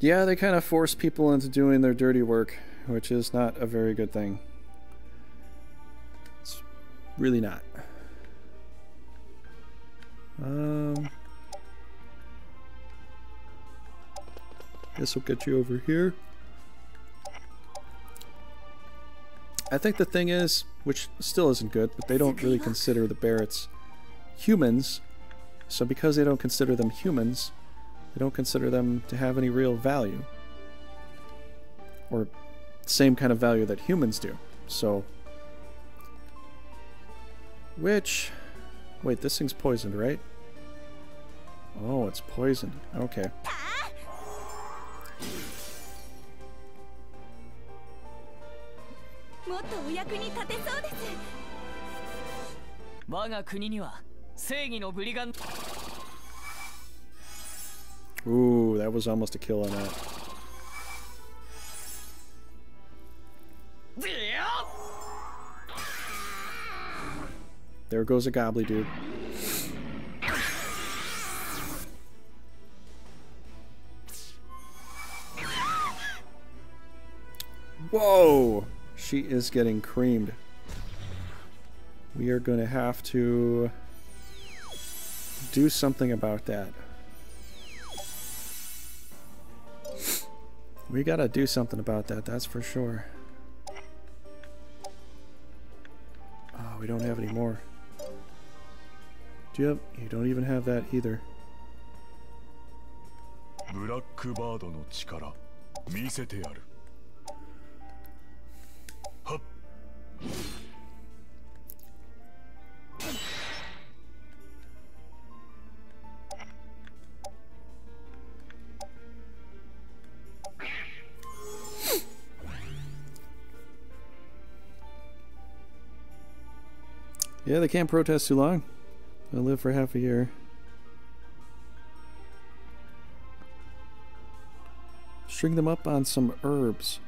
Yeah, they kind of force people into doing their dirty work, which is not a very good thing. Really not. Um, this will get you over here. I think the thing is, which still isn't good, but they don't really consider the Barretts humans. So because they don't consider them humans, they don't consider them to have any real value. Or same kind of value that humans do. So which... Wait, this thing's poisoned, right? Oh, it's poisoned. Okay. Ooh, that was almost a kill on that. There goes a gobbly dude. Whoa! She is getting creamed. We are going to have to do something about that. We gotta do something about that, that's for sure. Oh, we don't have any more. Yep, you don't even have that either. Yeah, they can't protest too long. They'll live for half a year. String them up on some herbs.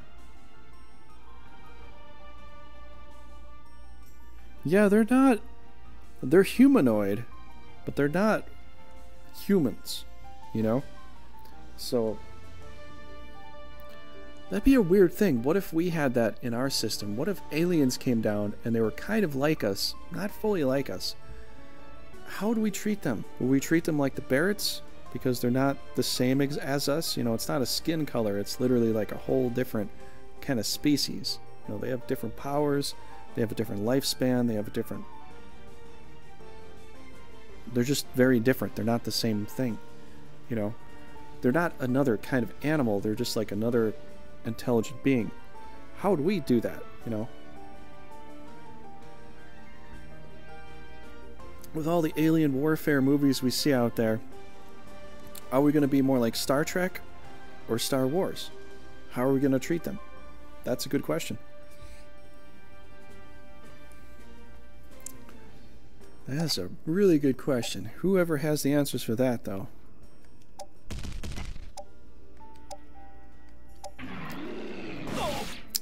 Yeah, they're not. They're humanoid, but they're not humans, you know? So. That'd be a weird thing. What if we had that in our system? What if aliens came down and they were kind of like us, not fully like us? How do we treat them? Would we treat them like the Barretts? Because they're not the same as us? You know, it's not a skin color, it's literally like a whole different kind of species. You know, they have different powers, they have a different lifespan, they have a different. They're just very different. They're not the same thing. You know? They're not another kind of animal, they're just like another intelligent being. How would we do that, you know? With all the alien warfare movies we see out there, are we going to be more like Star Trek or Star Wars? How are we going to treat them? That's a good question. That's a really good question. Whoever has the answers for that, though.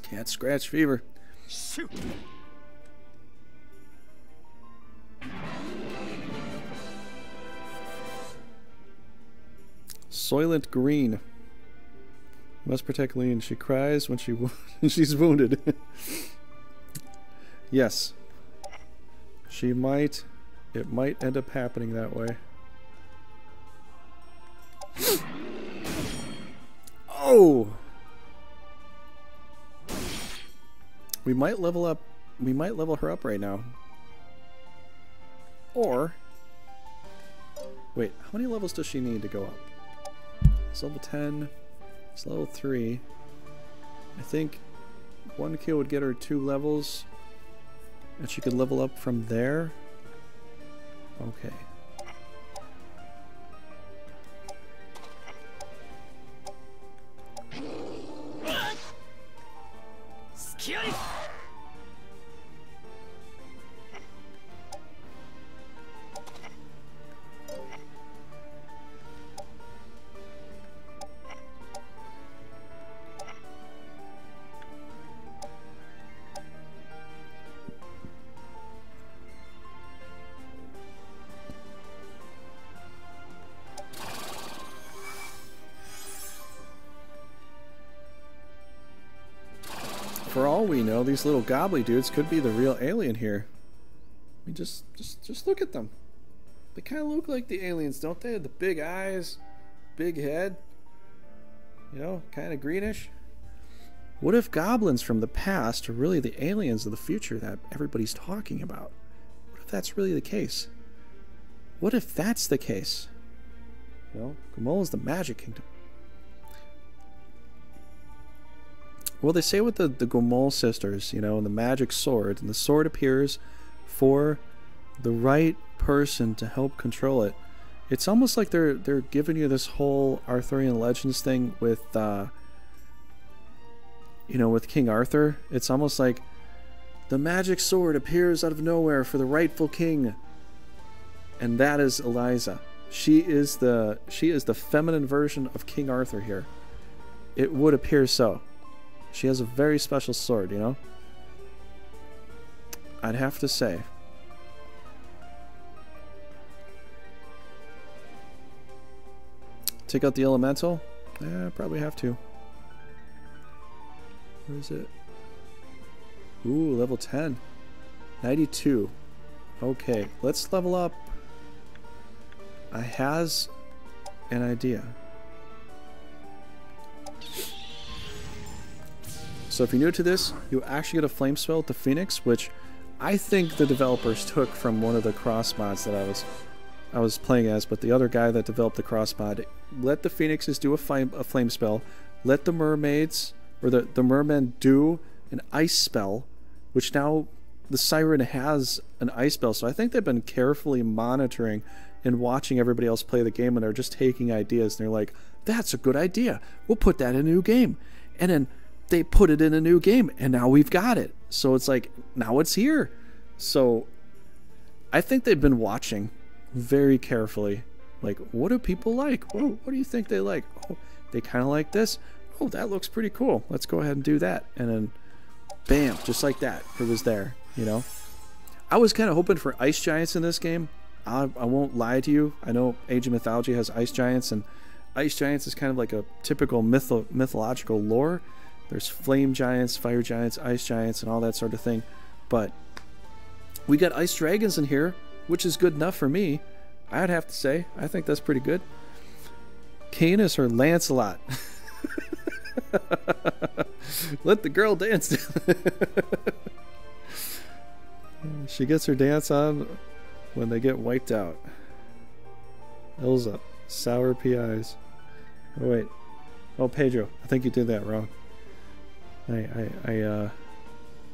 Cat scratch fever. Shoot! Soylent Green. Must protect Lean. She cries when she wo- she's wounded. yes. She might. It might end up happening that way. oh! We might level up. We might level her up right now. Or. Wait, how many levels does she need to go up? It's level 10. It's level 3. I think one kill would get her two levels. And she could level up from there. Okay. These little gobbly dudes could be the real alien here. I mean, just, just, just look at them. They kind of look like the aliens, don't they? The big eyes, big head. You know, kind of greenish. What if goblins from the past are really the aliens of the future that everybody's talking about? What if that's really the case? What if that's the case? Well, Guimoule is the magic kingdom. Well, they say with the, the Guimoule sisters, you know, and the magic sword, and the sword appears for the right person to help control it. It's almost like they're they're giving you this whole Arthurian legends thing with, uh, you know, with King Arthur. It's almost like the magic sword appears out of nowhere for the rightful king, and that is Eliza. She is the she is the feminine version of King Arthur here. It would appear so. She has a very special sword, you know? I'd have to say. Take out the elemental? Yeah, probably have to. Where is it? Ooh, level 10. 92. Okay, let's level up. I has an idea. So if you're new to this, you actually get a flame spell with the Phoenix, which I think the developers took from one of the cross mods that I was I was playing as, but the other guy that developed the cross mod let the Phoenixes do a flame, a flame spell, let the mermaids or the, the mermen do an ice spell, which now the siren has an ice spell. So I think they've been carefully monitoring and watching everybody else play the game and they're just taking ideas and they're like, that's a good idea. We'll put that in a new game. And then they put it in a new game and now we've got it. So it's like now it's here. So I think they've been watching very carefully. Like, what do people like? What, what do you think they like? Oh, they kind of like this. Oh, that looks pretty cool. Let's go ahead and do that. And then, bam, just like that, it was there. You know, I was kind of hoping for ice giants in this game. I, I won't lie to you. I know Age of Mythology has ice giants, and ice giants is kind of like a typical mytho- mythological lore. There's flame giants, fire giants, ice giants, and all that sort of thing. But we got ice dragons in here, which is good enough for me. I'd have to say. I think that's pretty good. Canis or Lancelot? Let the girl dance. she gets her dance on when they get wiped out. Elza, sour PIs. Oh, wait. Oh, Pedro. I think you did that wrong. I, I, I, uh,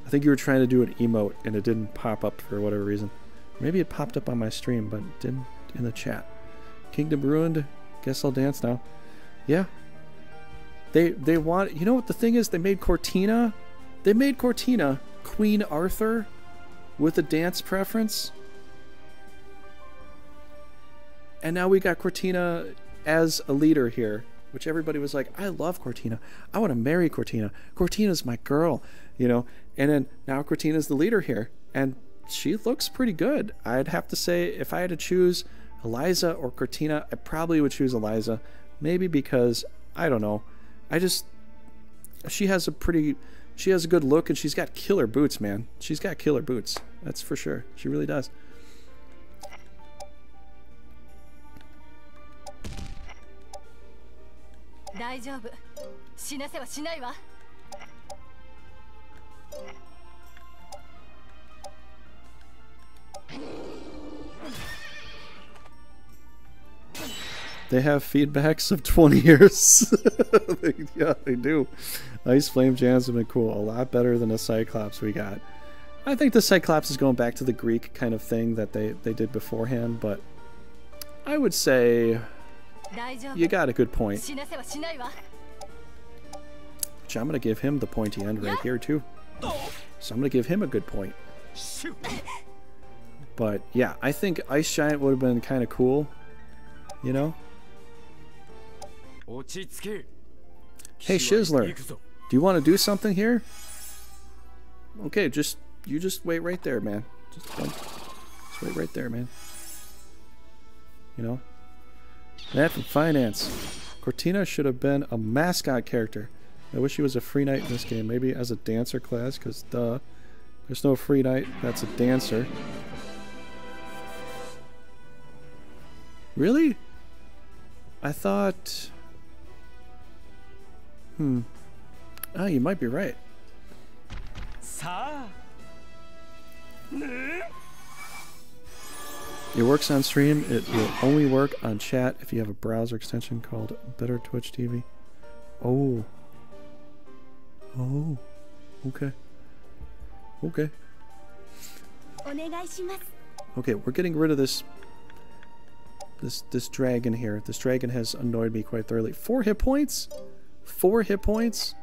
I think you were trying to do an emote and it didn't pop up for whatever reason. Maybe it popped up on my stream, but didn't in the chat. Kingdom ruined. Guess I'll dance now. Yeah. They they want. You know what the thing is? They made Cortina. They made Cortina Queen Arthur with a dance preference. And now we got Cortina as a leader here, which everybody was like, I love Cortina. I want to marry Cortina. Cortina's my girl, you know. And then now Cortina's the leader here, and she looks pretty good. I'd have to say, if I had to choose Eliza or Cortina, I probably would choose Eliza. Maybe because, I don't know, I just, she has a pretty, she has a good look, and she's got killer boots, man. She's got killer boots. That's for sure. She really does. They have feedbacks of 20 years. they, yeah, they do. Ice Flame Jams have been cool. A lot better than the Cyclops we got. I think the Cyclops is going back to the Greek kind of thing that they, they did beforehand, but I would say you got a good point. Which I'm going to give him the pointy end right here, too. So I'm going to give him a good point. But yeah, I think Ice Giant would have been kind of cool. You know? Hey Shizzler, do you want to do something here? Okay, just you just wait right there, man. Just, just wait right there, man. You know? That from finance. Cortina should have been a mascot character. I wish he was a free knight in this game. Maybe as a dancer class, because duh. There's no free knight that's a dancer. Really? I thought... Hmm. Oh, you might be right. It works on stream. It will only work on chat if you have a browser extension called Better Twitch TV. Oh. Oh. Okay. Okay. Okay, we're getting rid of this this this dragon here. This dragon has annoyed me quite thoroughly. Four hit points? Four hit points?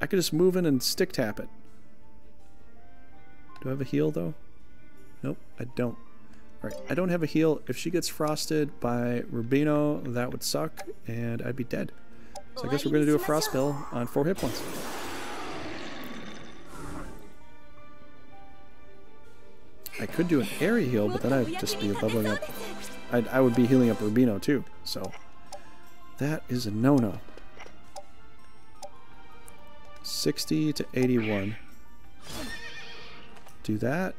I could just move in and stick tap it. Do I have a heal though? Nope, I don't. Alright, I don't have a heal. If she gets frosted by Rubino, that would suck, and I'd be dead. So I guess we're going to do a frost spell on four hit points. I could do an airy heal, but then I'd just be leveling up. I'd, I would be healing up Rubino too, so that is a no-no. 60 to 81. Do that.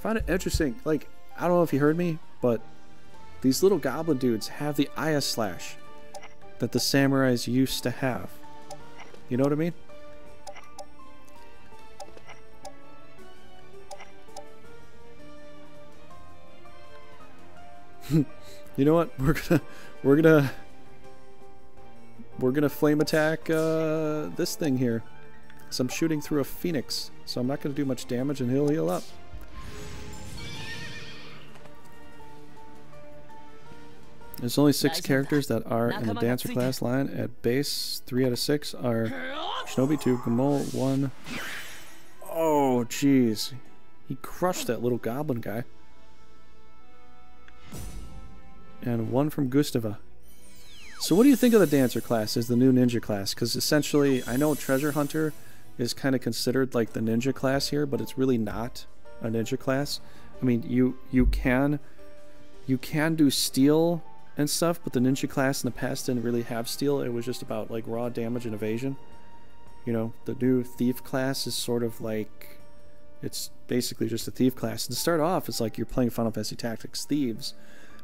Find it interesting. Like, I don't know if you heard me, but these little goblin dudes have the Aya Slash that the samurais used to have. You know what I mean? you know what? We're gonna we're gonna we're gonna flame attack uh, this thing here. So I'm shooting through a phoenix, so I'm not gonna do much damage, and he'll heal up. There's only six characters that are in the dancer class line. At base, three out of six are Shinobi 2, Guimoule 1. Oh, jeez. He crushed that little goblin guy and one from Gustava. So what do you think of the Dancer class as the new ninja class? Because essentially, I know Treasure Hunter is kind of considered like the ninja class here, but it's really not a ninja class. I mean, you you can you can do steal and stuff, but the ninja class in the past didn't really have steal. It was just about like raw damage and evasion. You know, the new thief class is sort of like it's basically just a thief class. And to start off, it's like you're playing Final Fantasy Tactics Thieves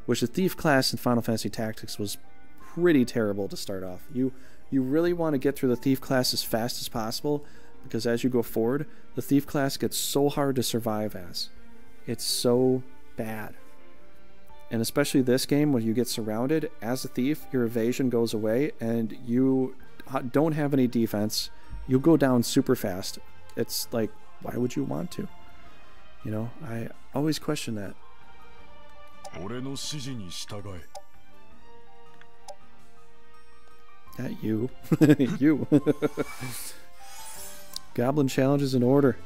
which the thief class in Final Fantasy Tactics was pretty terrible to start off. You you really want to get through the thief class as fast as possible because as you go forward, the thief class gets so hard to survive as. It's so bad. And especially this game, when you get surrounded as a thief, your evasion goes away and you don't have any defense. You go down super fast. It's like, why would you want to? You know, I always question that. That you. you. Goblin challenge is in order.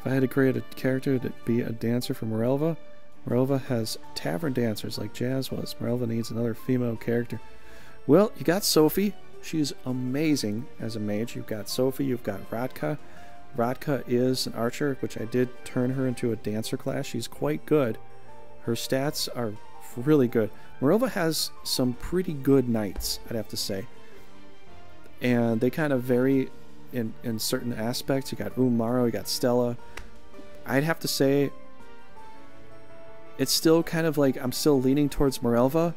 If I had to create a character, it be a dancer from Relva. Morelva has tavern dancers like Jazz was. Morelva needs another female character. Well, you got Sophie. She's amazing as a mage. You've got Sophie, you've got Radka. Radka is an archer, which I did turn her into a dancer class. She's quite good. Her stats are really good. Morova has some pretty good knights, I'd have to say. and they kind of vary in in certain aspects. You got Umaro, you got Stella. I'd have to say it's still kind of like I'm still leaning towards Morelva,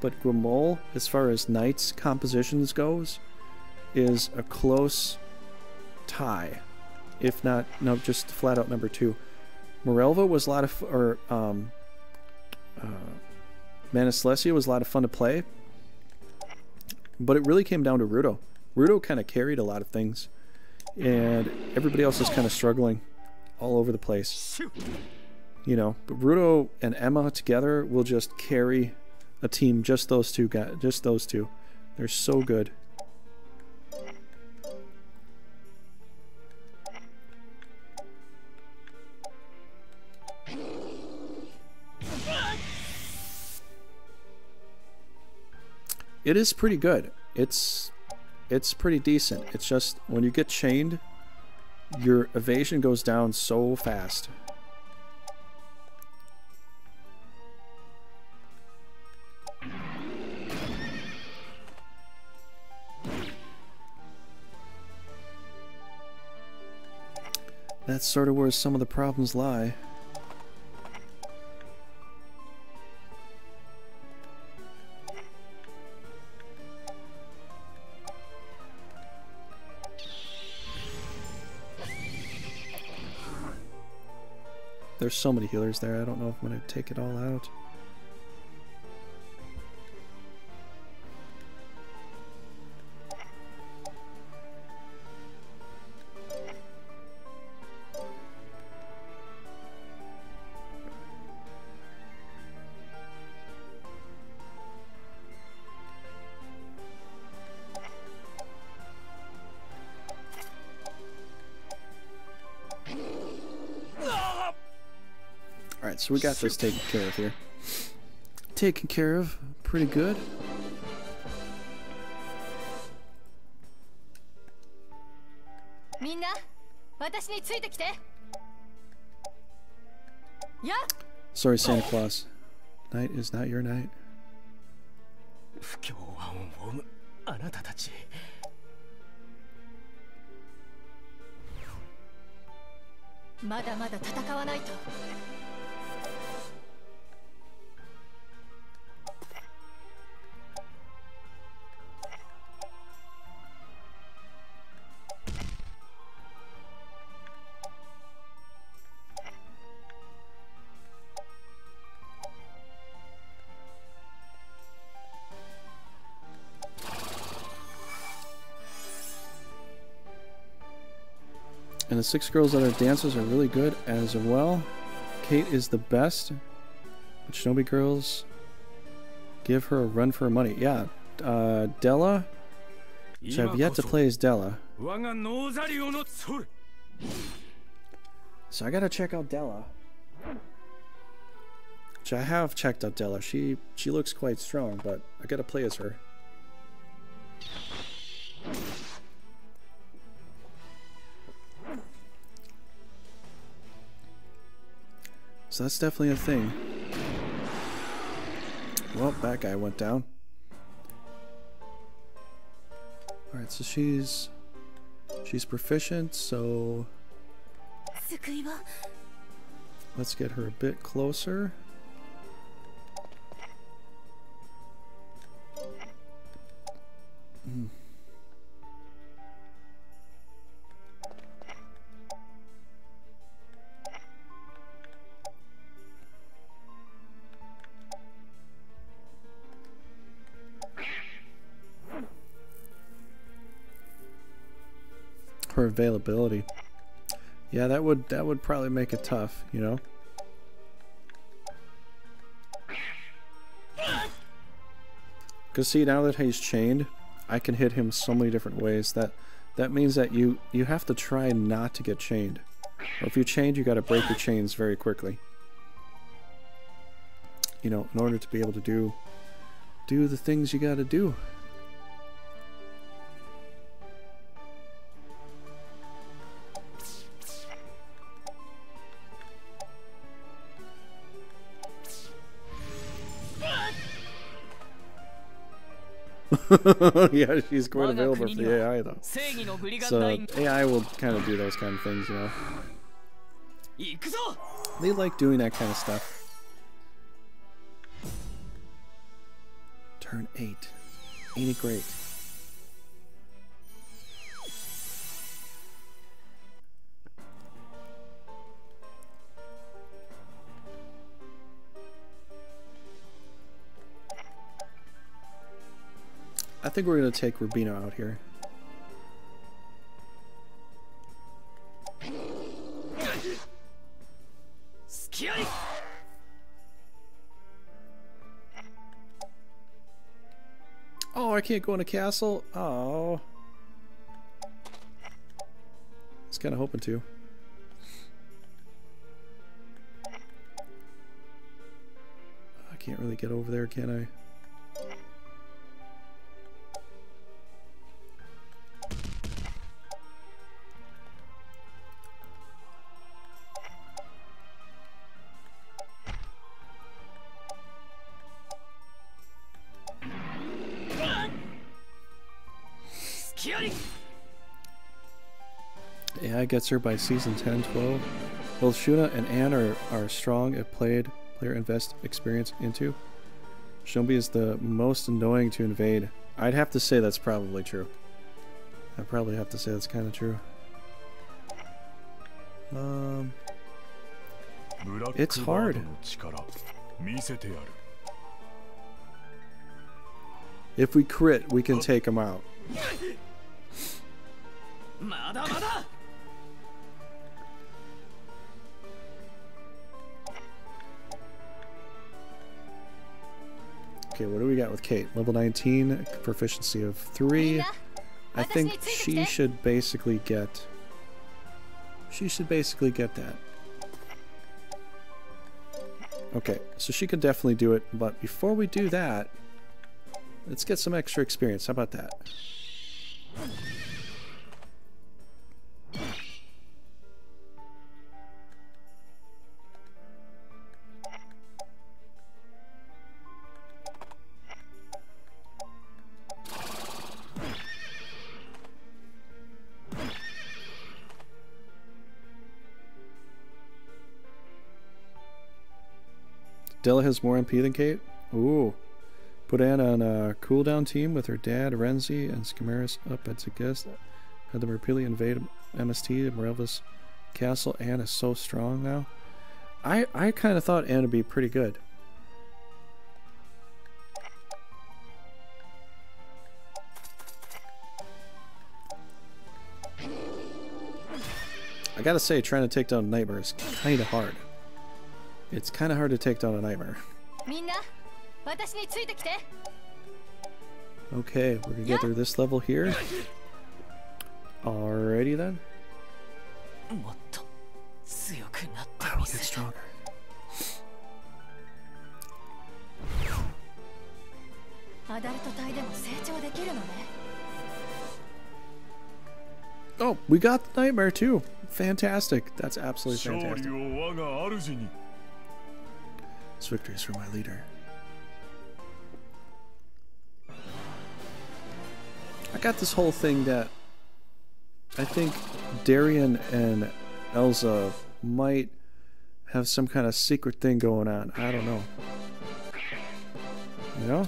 but Guimoule, as far as knights compositions goes, is a close tie, if not no, just flat out number two. Morelva was a lot of, or um, uh, was a lot of fun to play, but it really came down to Rudo. Rudo kind of carried a lot of things, and everybody else is kind of struggling all over the place. You know, but Rudo and Emma together will just carry a team. Just those two guys, just those two. They're so good. It is pretty good. It's it's pretty decent. It's just when you get chained, your evasion goes down so fast. That's sort of where some of the problems lie. There's so many healers there, I don't know if I'm going to take it all out. so we got this taken care of here. Taken care of pretty good. Sorry, Santa Claus. Night is not your night. 不協和音を生むあなたたちまだまだ戦わないと the six girls that are dancers are really good as well. Kate is the best. But Shinobi girls give her a run for her money. Yeah, uh, Della, which I've yet to play as Della. So I gotta check out Della. Which I have checked out Della. She she looks quite strong, but I gotta play as her. So that's definitely a thing. Well, that guy went down. Alright, so she's... She's proficient, so... Let's get her a bit closer. Availability. Yeah, that would that would probably make it tough, you know. Cause see, now that he's chained, I can hit him so many different ways. That that means that you you have to try not to get chained. Or if you chained, you got to break your chains very quickly. You know, in order to be able to do do the things you got to do. yeah, she's quite available for the AI though. So AI will kind of do those kind of things, you know. They like doing that kind of stuff. Turn 8. Ain't it great? Think we're going to take Rubino out here. Oh, I can't go in a castle? Oh. I was kind of hoping to. I can't really get over there, can I? AI gets her by season 10, 12. Both Shuna and Anne are, are strong at played player invest experience into. Shinobi is the most annoying to invade. I'd have to say that's probably true. I'd probably have to say that's kind of true. Um, it's hard. If we crit, we can take him out. Okay, what do we got with Kate? Level 19, proficiency of 3. I think she should basically get... She should basically get that. Okay, so she can definitely do it, but before we do that, let's get some extra experience. How about that? Della has more MP than Kate? Ooh. Put Anne on a cooldown team with her dad, Renzi, and Skamaris up as a guest. Had them repeatedly invade MST and Morelva's castle. Is so strong now. I, I kind of thought Anne would be pretty good. I gotta say, trying to take down Nightmare is kind of hard. It's kind of hard to take down a nightmare. Okay, we're gonna get through this level here. Alrighty then. I will get stronger. Oh, we got the nightmare too. Fantastic. That's absolutely fantastic. This victory is for my leader. I got this whole thing that I think Darian and Elza might have some kind of secret thing going on. I don't know. You know?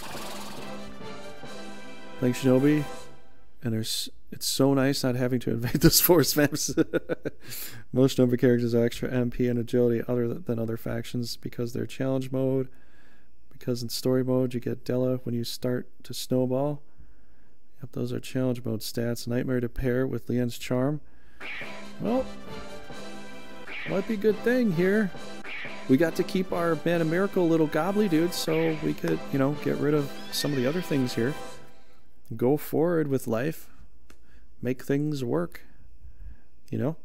Playing Shinobi, and there's it's so nice not having to invade those forest maps. Most number characters have extra MP and agility other than other factions because they're challenge mode. Because in story mode you get Della when you start to snowball. Yep, those are challenge mode stats. Nightmare to pair with Leon's charm. Well, might be a good thing here. We got to keep our Mana Miracle little gobbly dude, so we could, you know, get rid of some of the other things here. Go forward with life make things work. You know?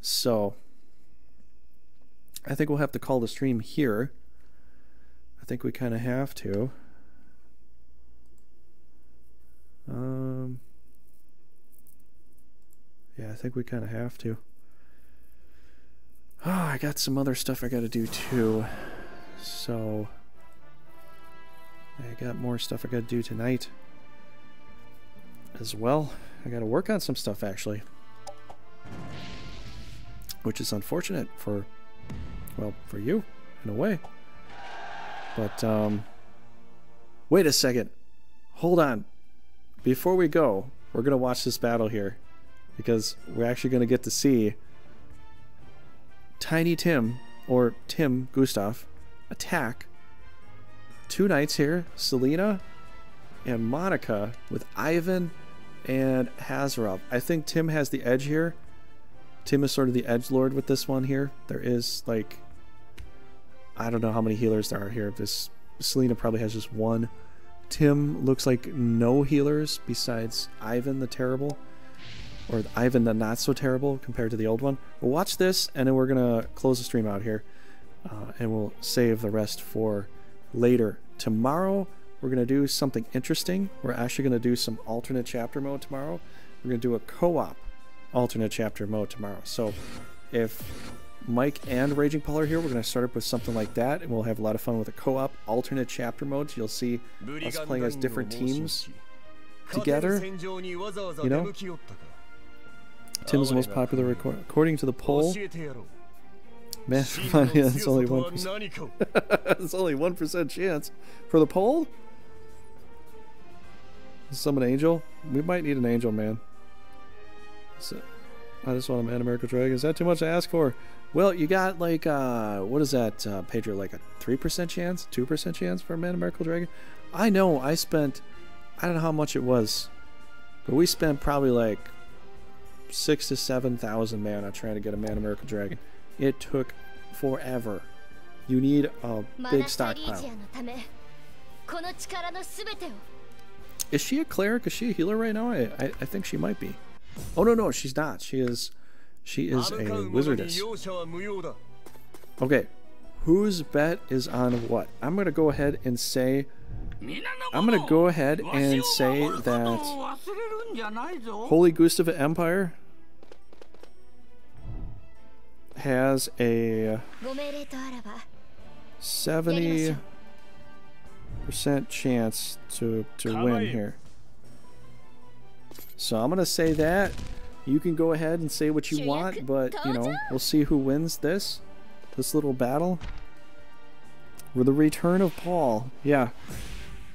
So, I think we'll have to call the stream here. I think we kind of have to. Um, yeah, I think we kind of have to. Oh, I got some other stuff I got to do too. So, I got more stuff I gotta do tonight as well. I gotta work on some stuff actually. Which is unfortunate for, well, for you, in a way. But, um, wait a second. Hold on. Before we go, we're gonna watch this battle here. Because we're actually gonna get to see Tiny Tim, or Tim Gustav, attack two knights here, Selena and Monica, with Ivan and Hazarov. I think Tim has the edge here. Tim is sort of the edge lord with this one here. There is like I don't know how many healers there are here. This Selena probably has just one. Tim looks like no healers besides Ivan the Terrible. Or Ivan the Not So Terrible compared to the old one. We'll watch this and then we're going to close the stream out here. Uh, and we'll save the rest for later. Tomorrow, we're going to do something interesting. We're actually going to do some alternate chapter mode tomorrow. We're going to do a co-op alternate chapter mode tomorrow. So if Mike and Raging Paul are here, we're going to start up with something like that, and we'll have a lot of fun with a co-op alternate chapter modes. You'll see us playing as different teams together. You know? Tim is the most popular record according to the poll. Man, it's only one. it's only one percent chance for the poll. Summon angel. We might need an angel, man. So, I just want a Man America Dragon. Is that too much to ask for? Well, you got like uh, what is that, uh, Pedro? Like a three percent chance, two percent chance for a Man America Dragon. I know. I spent. I don't know how much it was, but we spent probably like six to seven thousand mana trying to get a Man America Dragon. It took forever. You need a big stockpile. Is she a cleric? Is she a healer right now? I, I, I think she might be. Oh no no she's not. She is she is a wizardess. Okay. Whose bet is on what? I'm gonna go ahead and say I'm gonna go ahead and say that Holy Gustav Empire has a 70 percent chance to to win here. So I'm gonna say that. You can go ahead and say what you want, but you know we'll see who wins this this little battle. With the return of Paul, yeah.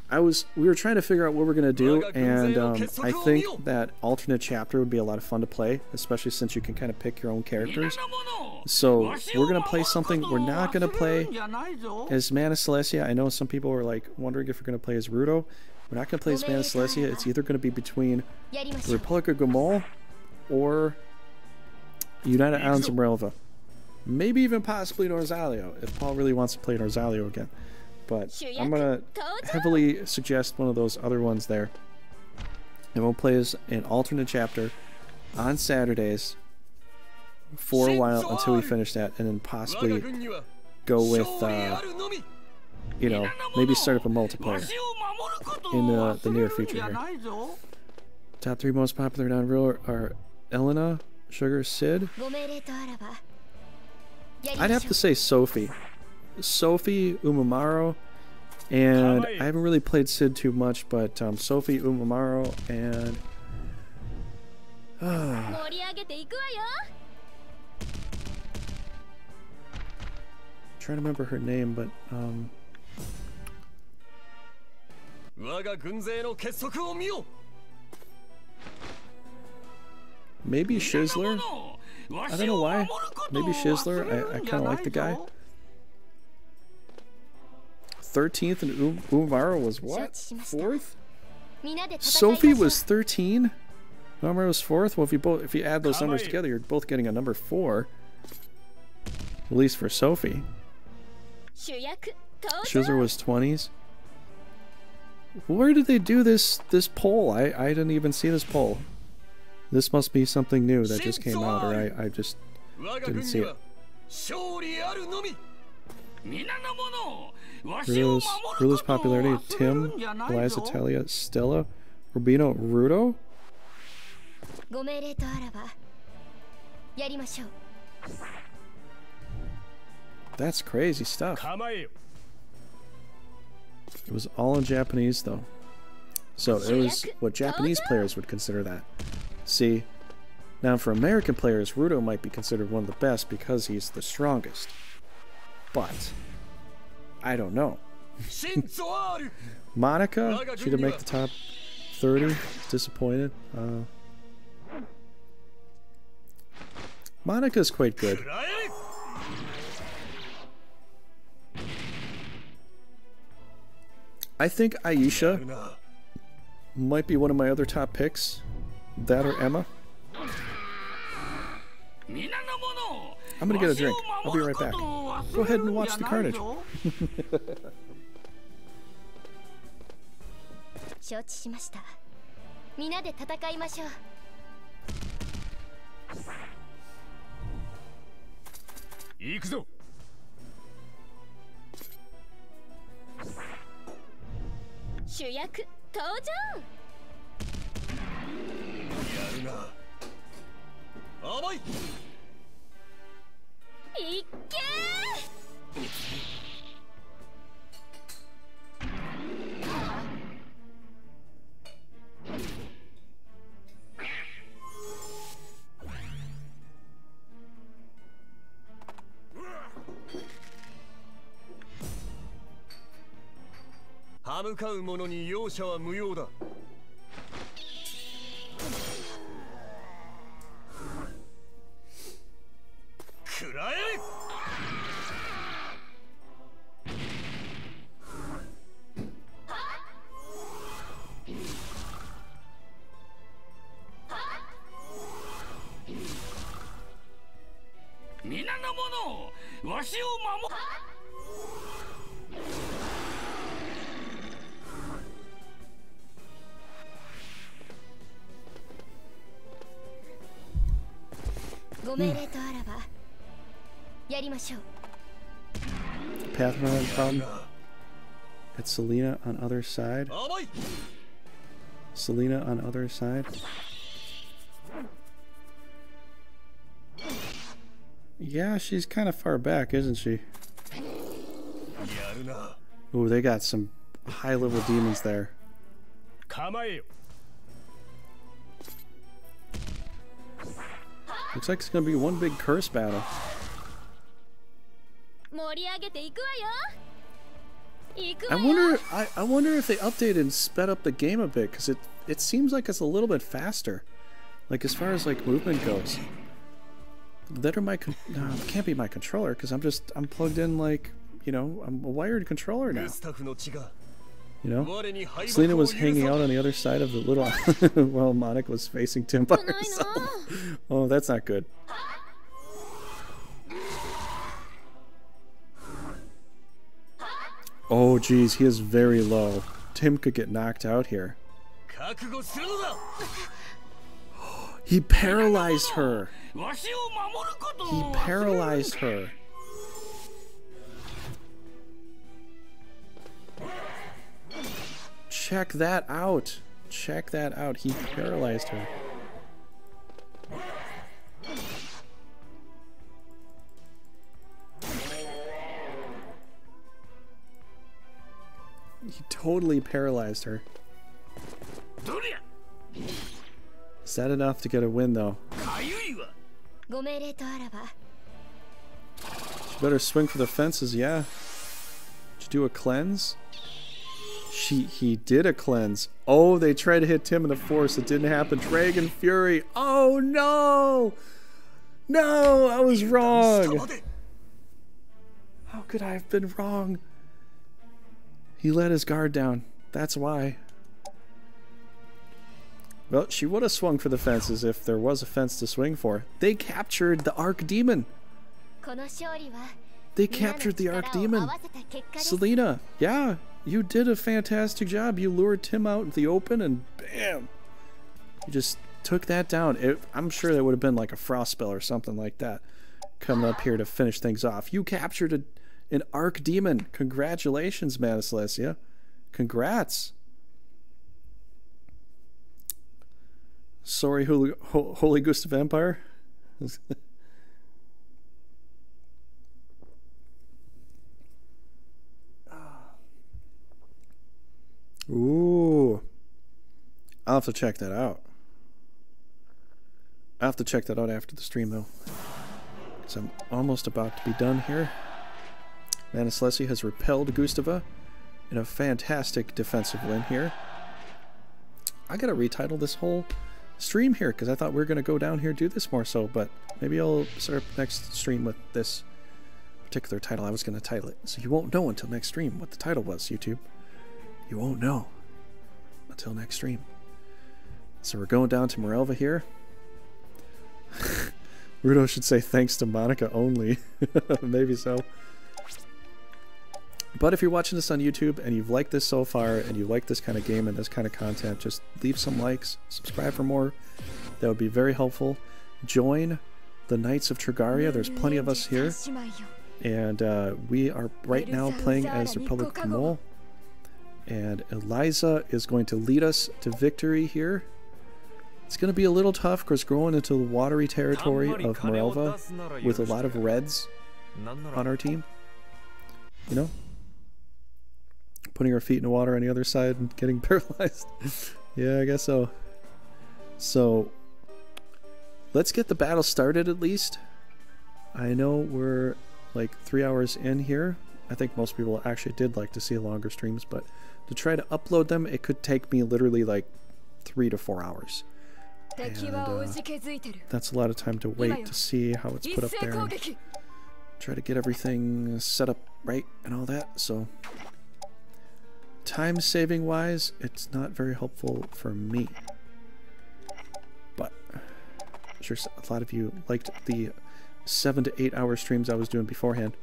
I was we were trying to figure out what we're gonna do, and um, I think that alternate chapter would be a lot of fun to play, especially since you can kind of pick your own characters. So we're gonna play something. We're not gonna play as Mana Saleesia. I know some people were like wondering if we're gonna play as Rudo. We're not gonna play as Mana Saleesia. It's either gonna be between the Republic of Guimoule or United Islands of Morelva. Maybe even possibly Norzaleo, if Paul really wants to play Norzaleo again. But I'm going to heavily suggest one of those other ones there. And we'll play as an alternate chapter on Saturdays for a while until we finish that, and then possibly go with, uh, you know, maybe start up a multiplayer in the, the near future here. Top three most popular non-real are Elena, Sugar, Sid. I'd have to say Sophie. Sophie, Umamaro, and I haven't really played Sid too much, but um, Sophie, Umamaro, and... Uh, trying to remember her name, but um, maybe Shizzler. I don't know why. Maybe Shizzler. I, I kind of like the guy. 13th and um Umaro was what? 4th? Sophie was 13? Umaro was 4th? Well, if you both if you add those numbers together, you're both getting a number 4. At least for Sophie. Shizzler was 20s. Where did they do this this poll? I, I didn't even see this poll. This must be something new that just came out, or I, I just didn't see it. Rulo's popularity, Tim, Eliza Talia, Stella, Rubino, Rudo? That's crazy stuff. It was all in Japanese though. So it was what Japanese players would consider that. See, now for American players, Rudo might be considered one of the best because he's the strongest. But I don't know. Monica, she didn't make the top 30. Disappointed. Uh, Monica's quite good. I think Aisha might be one of my other top picks. That or Emma. I'm gonna get a drink. I'll be right back. Go ahead and watch the carnage. 承知しました皆で戦いましょう行くぞ主役登場やるな甘いいっけ 歯向かう者に容赦は無用だ。食らえ皆の者わしを守っご命令とあらばやりましょう Pathfinder problem. It's Selena on other side. Selena on other side. Yeah, she's kind of far back, isn't she? Ooh, they got some high-level demons there. Looks like it's going to be one big curse battle. I wonder. I, I wonder if they updated and sped up the game a bit because it it seems like it's a little bit faster, like as far as like movement goes. That are my no, it can't be my controller because I'm just I'm plugged in like you know I'm a wired controller now. You know, Selena was hanging out on the other side of the little while Monica was facing Tim by herself. Oh, that's not good. Oh, geez, he is very low. Tim could get knocked out here. He paralyzed her. He paralyzed her. Check that out. Check that out. He paralyzed her. He totally paralyzed her. Is that enough to get a win, though? She better swing for the fences, yeah. Did you do a cleanse? She, he did a cleanse. Oh, they tried to hit Tim in the force. It didn't happen. Dragon Fury. Oh, no! No, I was wrong! How could I have been wrong? He let his guard down. That's why. Well, she would have swung for the fences if there was a fence to swing for. They captured the Archdemon! They captured the Archdemon! Selena, yeah, you did a fantastic job. You lured Tim out in the open and bam! You just took that down. It, I'm sure that would have been like a frost spell or something like that coming up here to finish things off. You captured a an Arc Demon. Congratulations, Mana Saleesia. Congrats. Sorry, Holy, Ho- Holy Gustav Empire. Ooh. I'll have to check that out. I'll have to check that out after the stream, though. Because I'm almost about to be done here. Mana Saleesia has repelled Gustava in a fantastic defensive win here. I gotta retitle this whole stream here because I thought we were gonna go down here do this more so, but maybe I'll start next stream with this particular title. I was gonna title it, so you won't know until next stream what the title was. YouTube, you won't know until next stream. So we're going down to Morelva here. Rudo should say thanks to Monica only. maybe so. But if you're watching this on YouTube and you've liked this so far and you like this kind of game and this kind of content, just leave some likes, subscribe for more. That would be very helpful. Join the Knights of Trigaria. There's plenty of us here. And uh, we are right now playing as the Republic of Mole. And Eliza is going to lead us to victory here. It's going to be a little tough because going into the watery territory of Morelva with a lot of reds on our team. You know, putting our feet in the water on the other side and getting paralyzed. yeah, I guess so. So, let's get the battle started at least. I know we're like three hours in here. I think most people actually did like to see longer streams, but to try to upload them, it could take me literally like three to four hours. And, uh, that's a lot of time to wait to see how it's put up there. And try to get everything set up right and all that. So, time saving wise, it's not very helpful for me. But I'm sure a lot of you liked the seven to eight hour streams I was doing beforehand,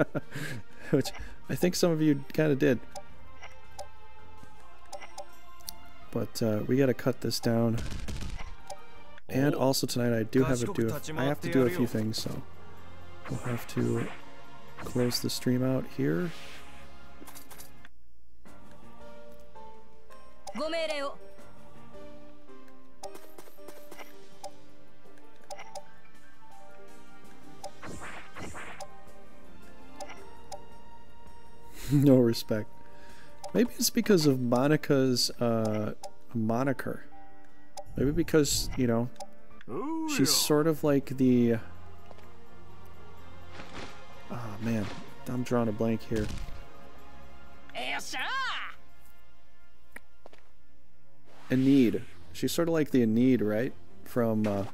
which I think some of you kind of did. But uh, we got to cut this down. And also tonight I do have to do a, I have to do a few things, so we'll have to close the stream out here. no respect. Maybe it's because of Monica's uh, moniker. Maybe because, you know, she's sort of like the... Oh man, I'm drawing a blank here. Enid. She's sort of like the Enid, right? From, uh...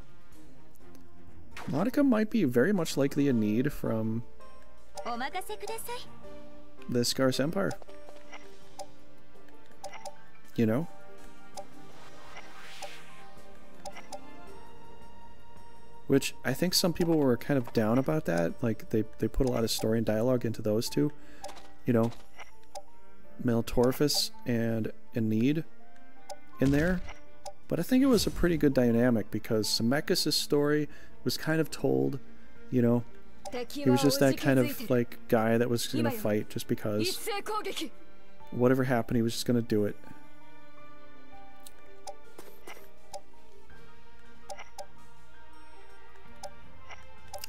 Monica might be very much like the Enid from... The Esgares Empire. You know? Which I think some people were kind of down about that. Like, they, they put a lot of story and dialogue into those two. You know? Meltorfus and Enid in there. But I think it was a pretty good dynamic because Zemeckis' story was kind of told, you know, he was just that kind of like guy that was gonna fight just because whatever happened, he was just gonna do it.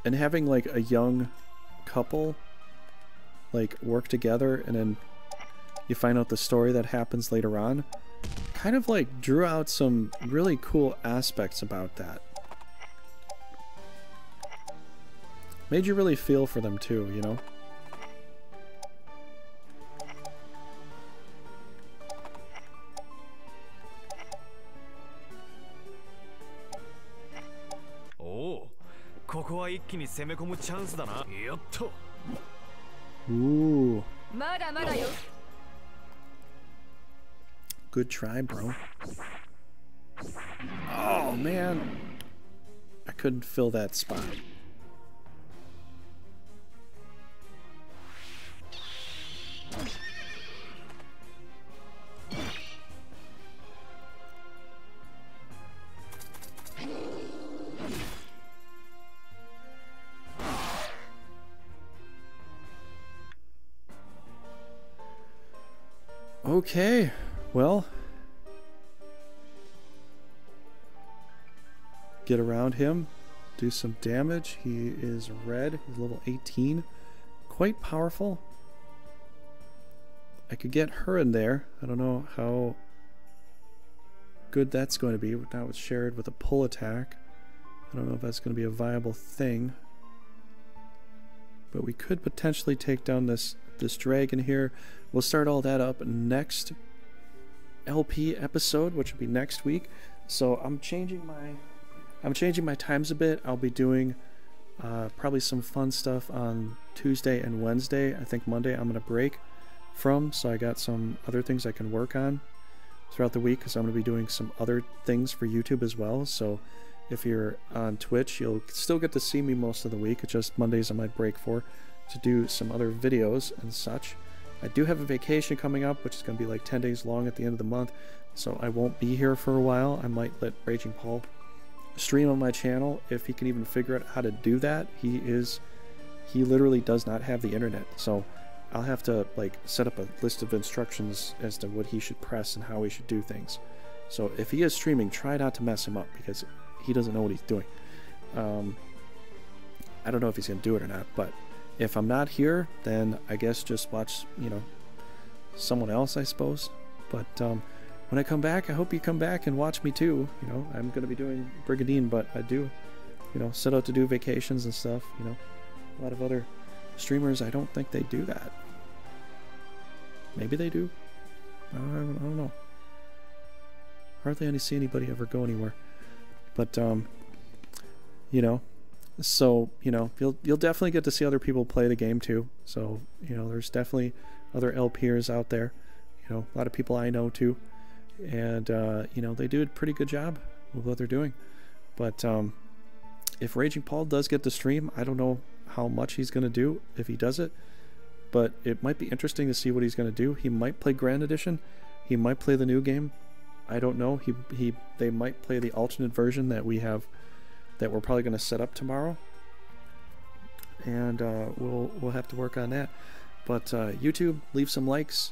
And having like a young couple like work together and then you find out the story that happens later on kind of like drew out some really cool aspects about that. Made you really feel for them too, you know? Oh, ここは一気に攻め込むチャンスだな。やっと。 Ooh. まだまだよ Good try, bro. Oh, man. I couldn't fill that spot. Okay, well, get around him, do some damage. He is red, he's level 18, quite powerful. I could get her in there. I don't know how good that's going to be. Now it's shared with a pull attack. I don't know if that's going to be a viable thing. But we could potentially take down this this dragon here. We'll start all that up next LP episode, which will be next week. So I'm changing my I'm changing my times a bit. I'll be doing uh, probably some fun stuff on Tuesday and Wednesday. I think Monday I'm gonna break from, so I got some other things I can work on throughout the week because I'm gonna be doing some other things for YouTube as well. So if you're on Twitch, you'll still get to see me most of the week. It's just Mondays I might break for to do some other videos and such. I do have a vacation coming up, which is going to be like 10 days long at the end of the month, so I won't be here for a while. I might let Raging Paul stream on my channel if he can even figure out how to do that. He is, he literally does not have the internet, so I'll have to like set up a list of instructions as to what he should press and how he should do things. So if he is streaming, try not to mess him up because he doesn't know what he's doing. Um, I don't know if he's going to do it or not, but if I'm not here, then I guess just watch, you know, someone else, I suppose. But um, when I come back, I hope you come back and watch me too. You know, I'm going to be doing Brigandine, but I do, you know, set out to do vacations and stuff. You know, a lot of other streamers, I don't think they do that. Maybe they do. I don't, I don't know. Hardly any see anybody ever go anywhere. But um, you know, so you know you'll you'll definitely get to see other people play the game too. So you know, there's definitely other LPers out there. You know, a lot of people I know too, and uh, you know they do a pretty good job with what they're doing. But um, if Raging Paul does get the stream, I don't know how much he's going to do if he does it, but it might be interesting to see what he's going to do. He might play Grand Edition, he might play the new game. I don't know. He he they might play the alternate version that we have that we're probably going to set up tomorrow, and uh, we'll we'll have to work on that. But uh, YouTube, leave some likes.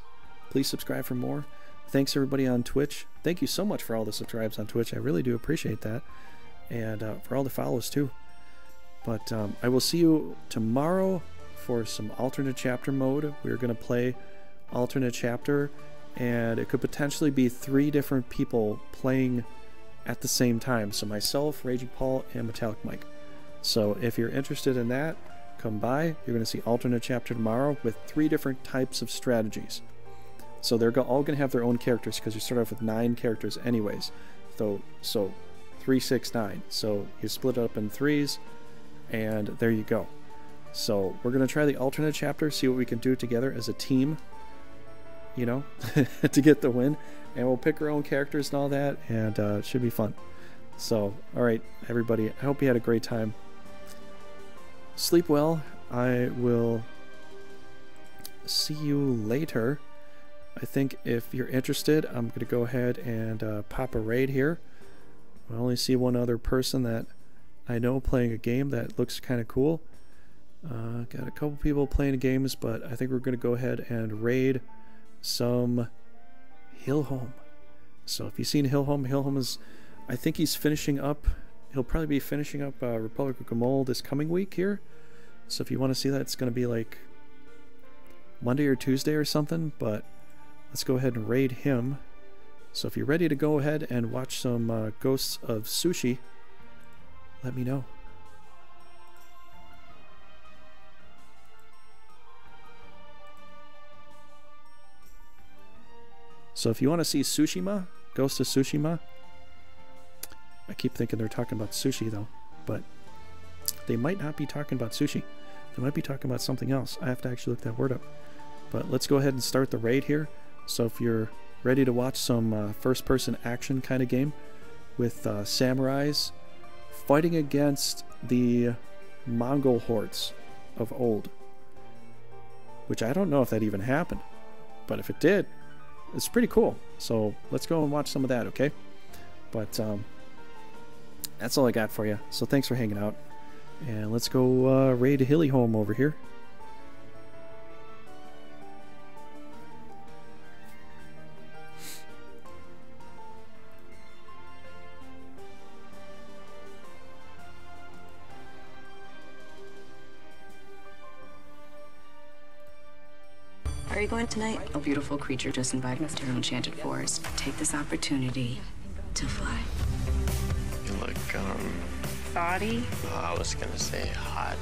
Please subscribe for more. Thanks everybody on Twitch. Thank you so much for all the subscribes on Twitch. I really do appreciate that, and uh, for all the follows too. But um, I will see you tomorrow for some alternate chapter mode. We're going to play alternate chapter and it could potentially be three different people playing at the same time. So myself, Raging Paul, and Metallic Mike. So if you're interested in that, come by. You're going to see alternate chapter tomorrow with three different types of strategies. So they're all going to have their own characters because you start off with nine characters anyways. So so three, six, nine. So you split it up in threes, and there you go. So we're going to try the alternate chapter, see what we can do together as a team you know, to get the win. And we'll pick our own characters and all that, and uh, it should be fun. So, all right, everybody, I hope you had a great time. Sleep well. I will see you later. I think if you're interested, I'm going to go ahead and uh, pop a raid here. I only see one other person that I know playing a game that looks kind of cool. Uh, got a couple people playing games, but I think we're going to go ahead and raid some Hillholm. So if you've seen Hillholm, Hillholm is, I think he's finishing up, he'll probably be finishing up uh, Republic of Guimoule this coming week here. So if you want to see that, it's going to be like Monday or Tuesday or something, but let's go ahead and raid him. So if you're ready to go ahead and watch some uh, Ghosts of Sushi, let me know. So if you want to see Tsushima, Ghost of Tsushima, I keep thinking they're talking about sushi though, but they might not be talking about sushi. They might be talking about something else. I have to actually look that word up. But let's go ahead and start the raid here. So if you're ready to watch some uh, first-person action kind of game with uh, samurais fighting against the Mongol hordes of old, which I don't know if that even happened, but if it did, it's pretty cool. So let's go and watch some of that, okay? But um, that's all I got for you. So thanks for hanging out. And let's go uh, raid Home over here. You going tonight? A beautiful creature just invited us to her enchanted forest. Take this opportunity to fly. You look, um. Body? I was gonna say hot.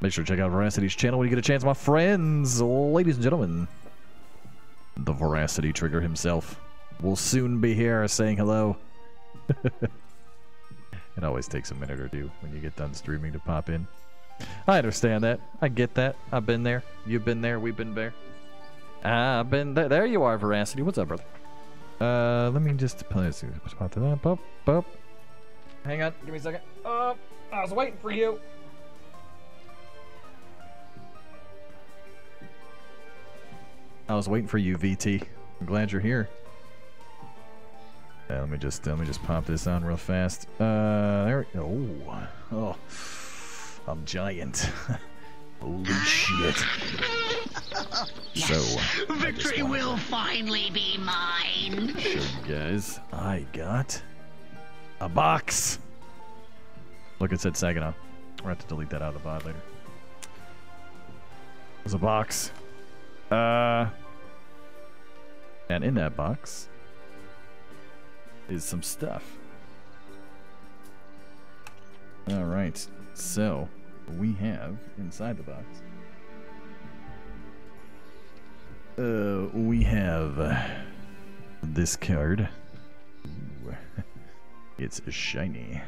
Make sure to check out Veracity's channel when you get a chance, my friends, ladies and gentlemen. The Veracity Trigger himself will soon be here saying hello. it always takes a minute or two when you get done streaming to pop in. I understand that. I get that. I've been there. You've been there. We've been there. I've been there. There you are, Veracity. What's up, brother? Uh, let me just play. Hang on. Give me a second. Oh, I was waiting for you. I was waiting for you, VT. I'm glad you're here. Yeah, let me just let me just pop this on real fast. Uh, there. Oh, oh, I'm giant. Holy shit! So, Victory will finally be mine. show you guys, I got a box. Look, it said Saginaw. We'll have to delete that out of the VOD later. There's a box. Uh, and in that box is some stuff. All right, so we have inside the box. Uh, we have this card. Ooh. It's shiny.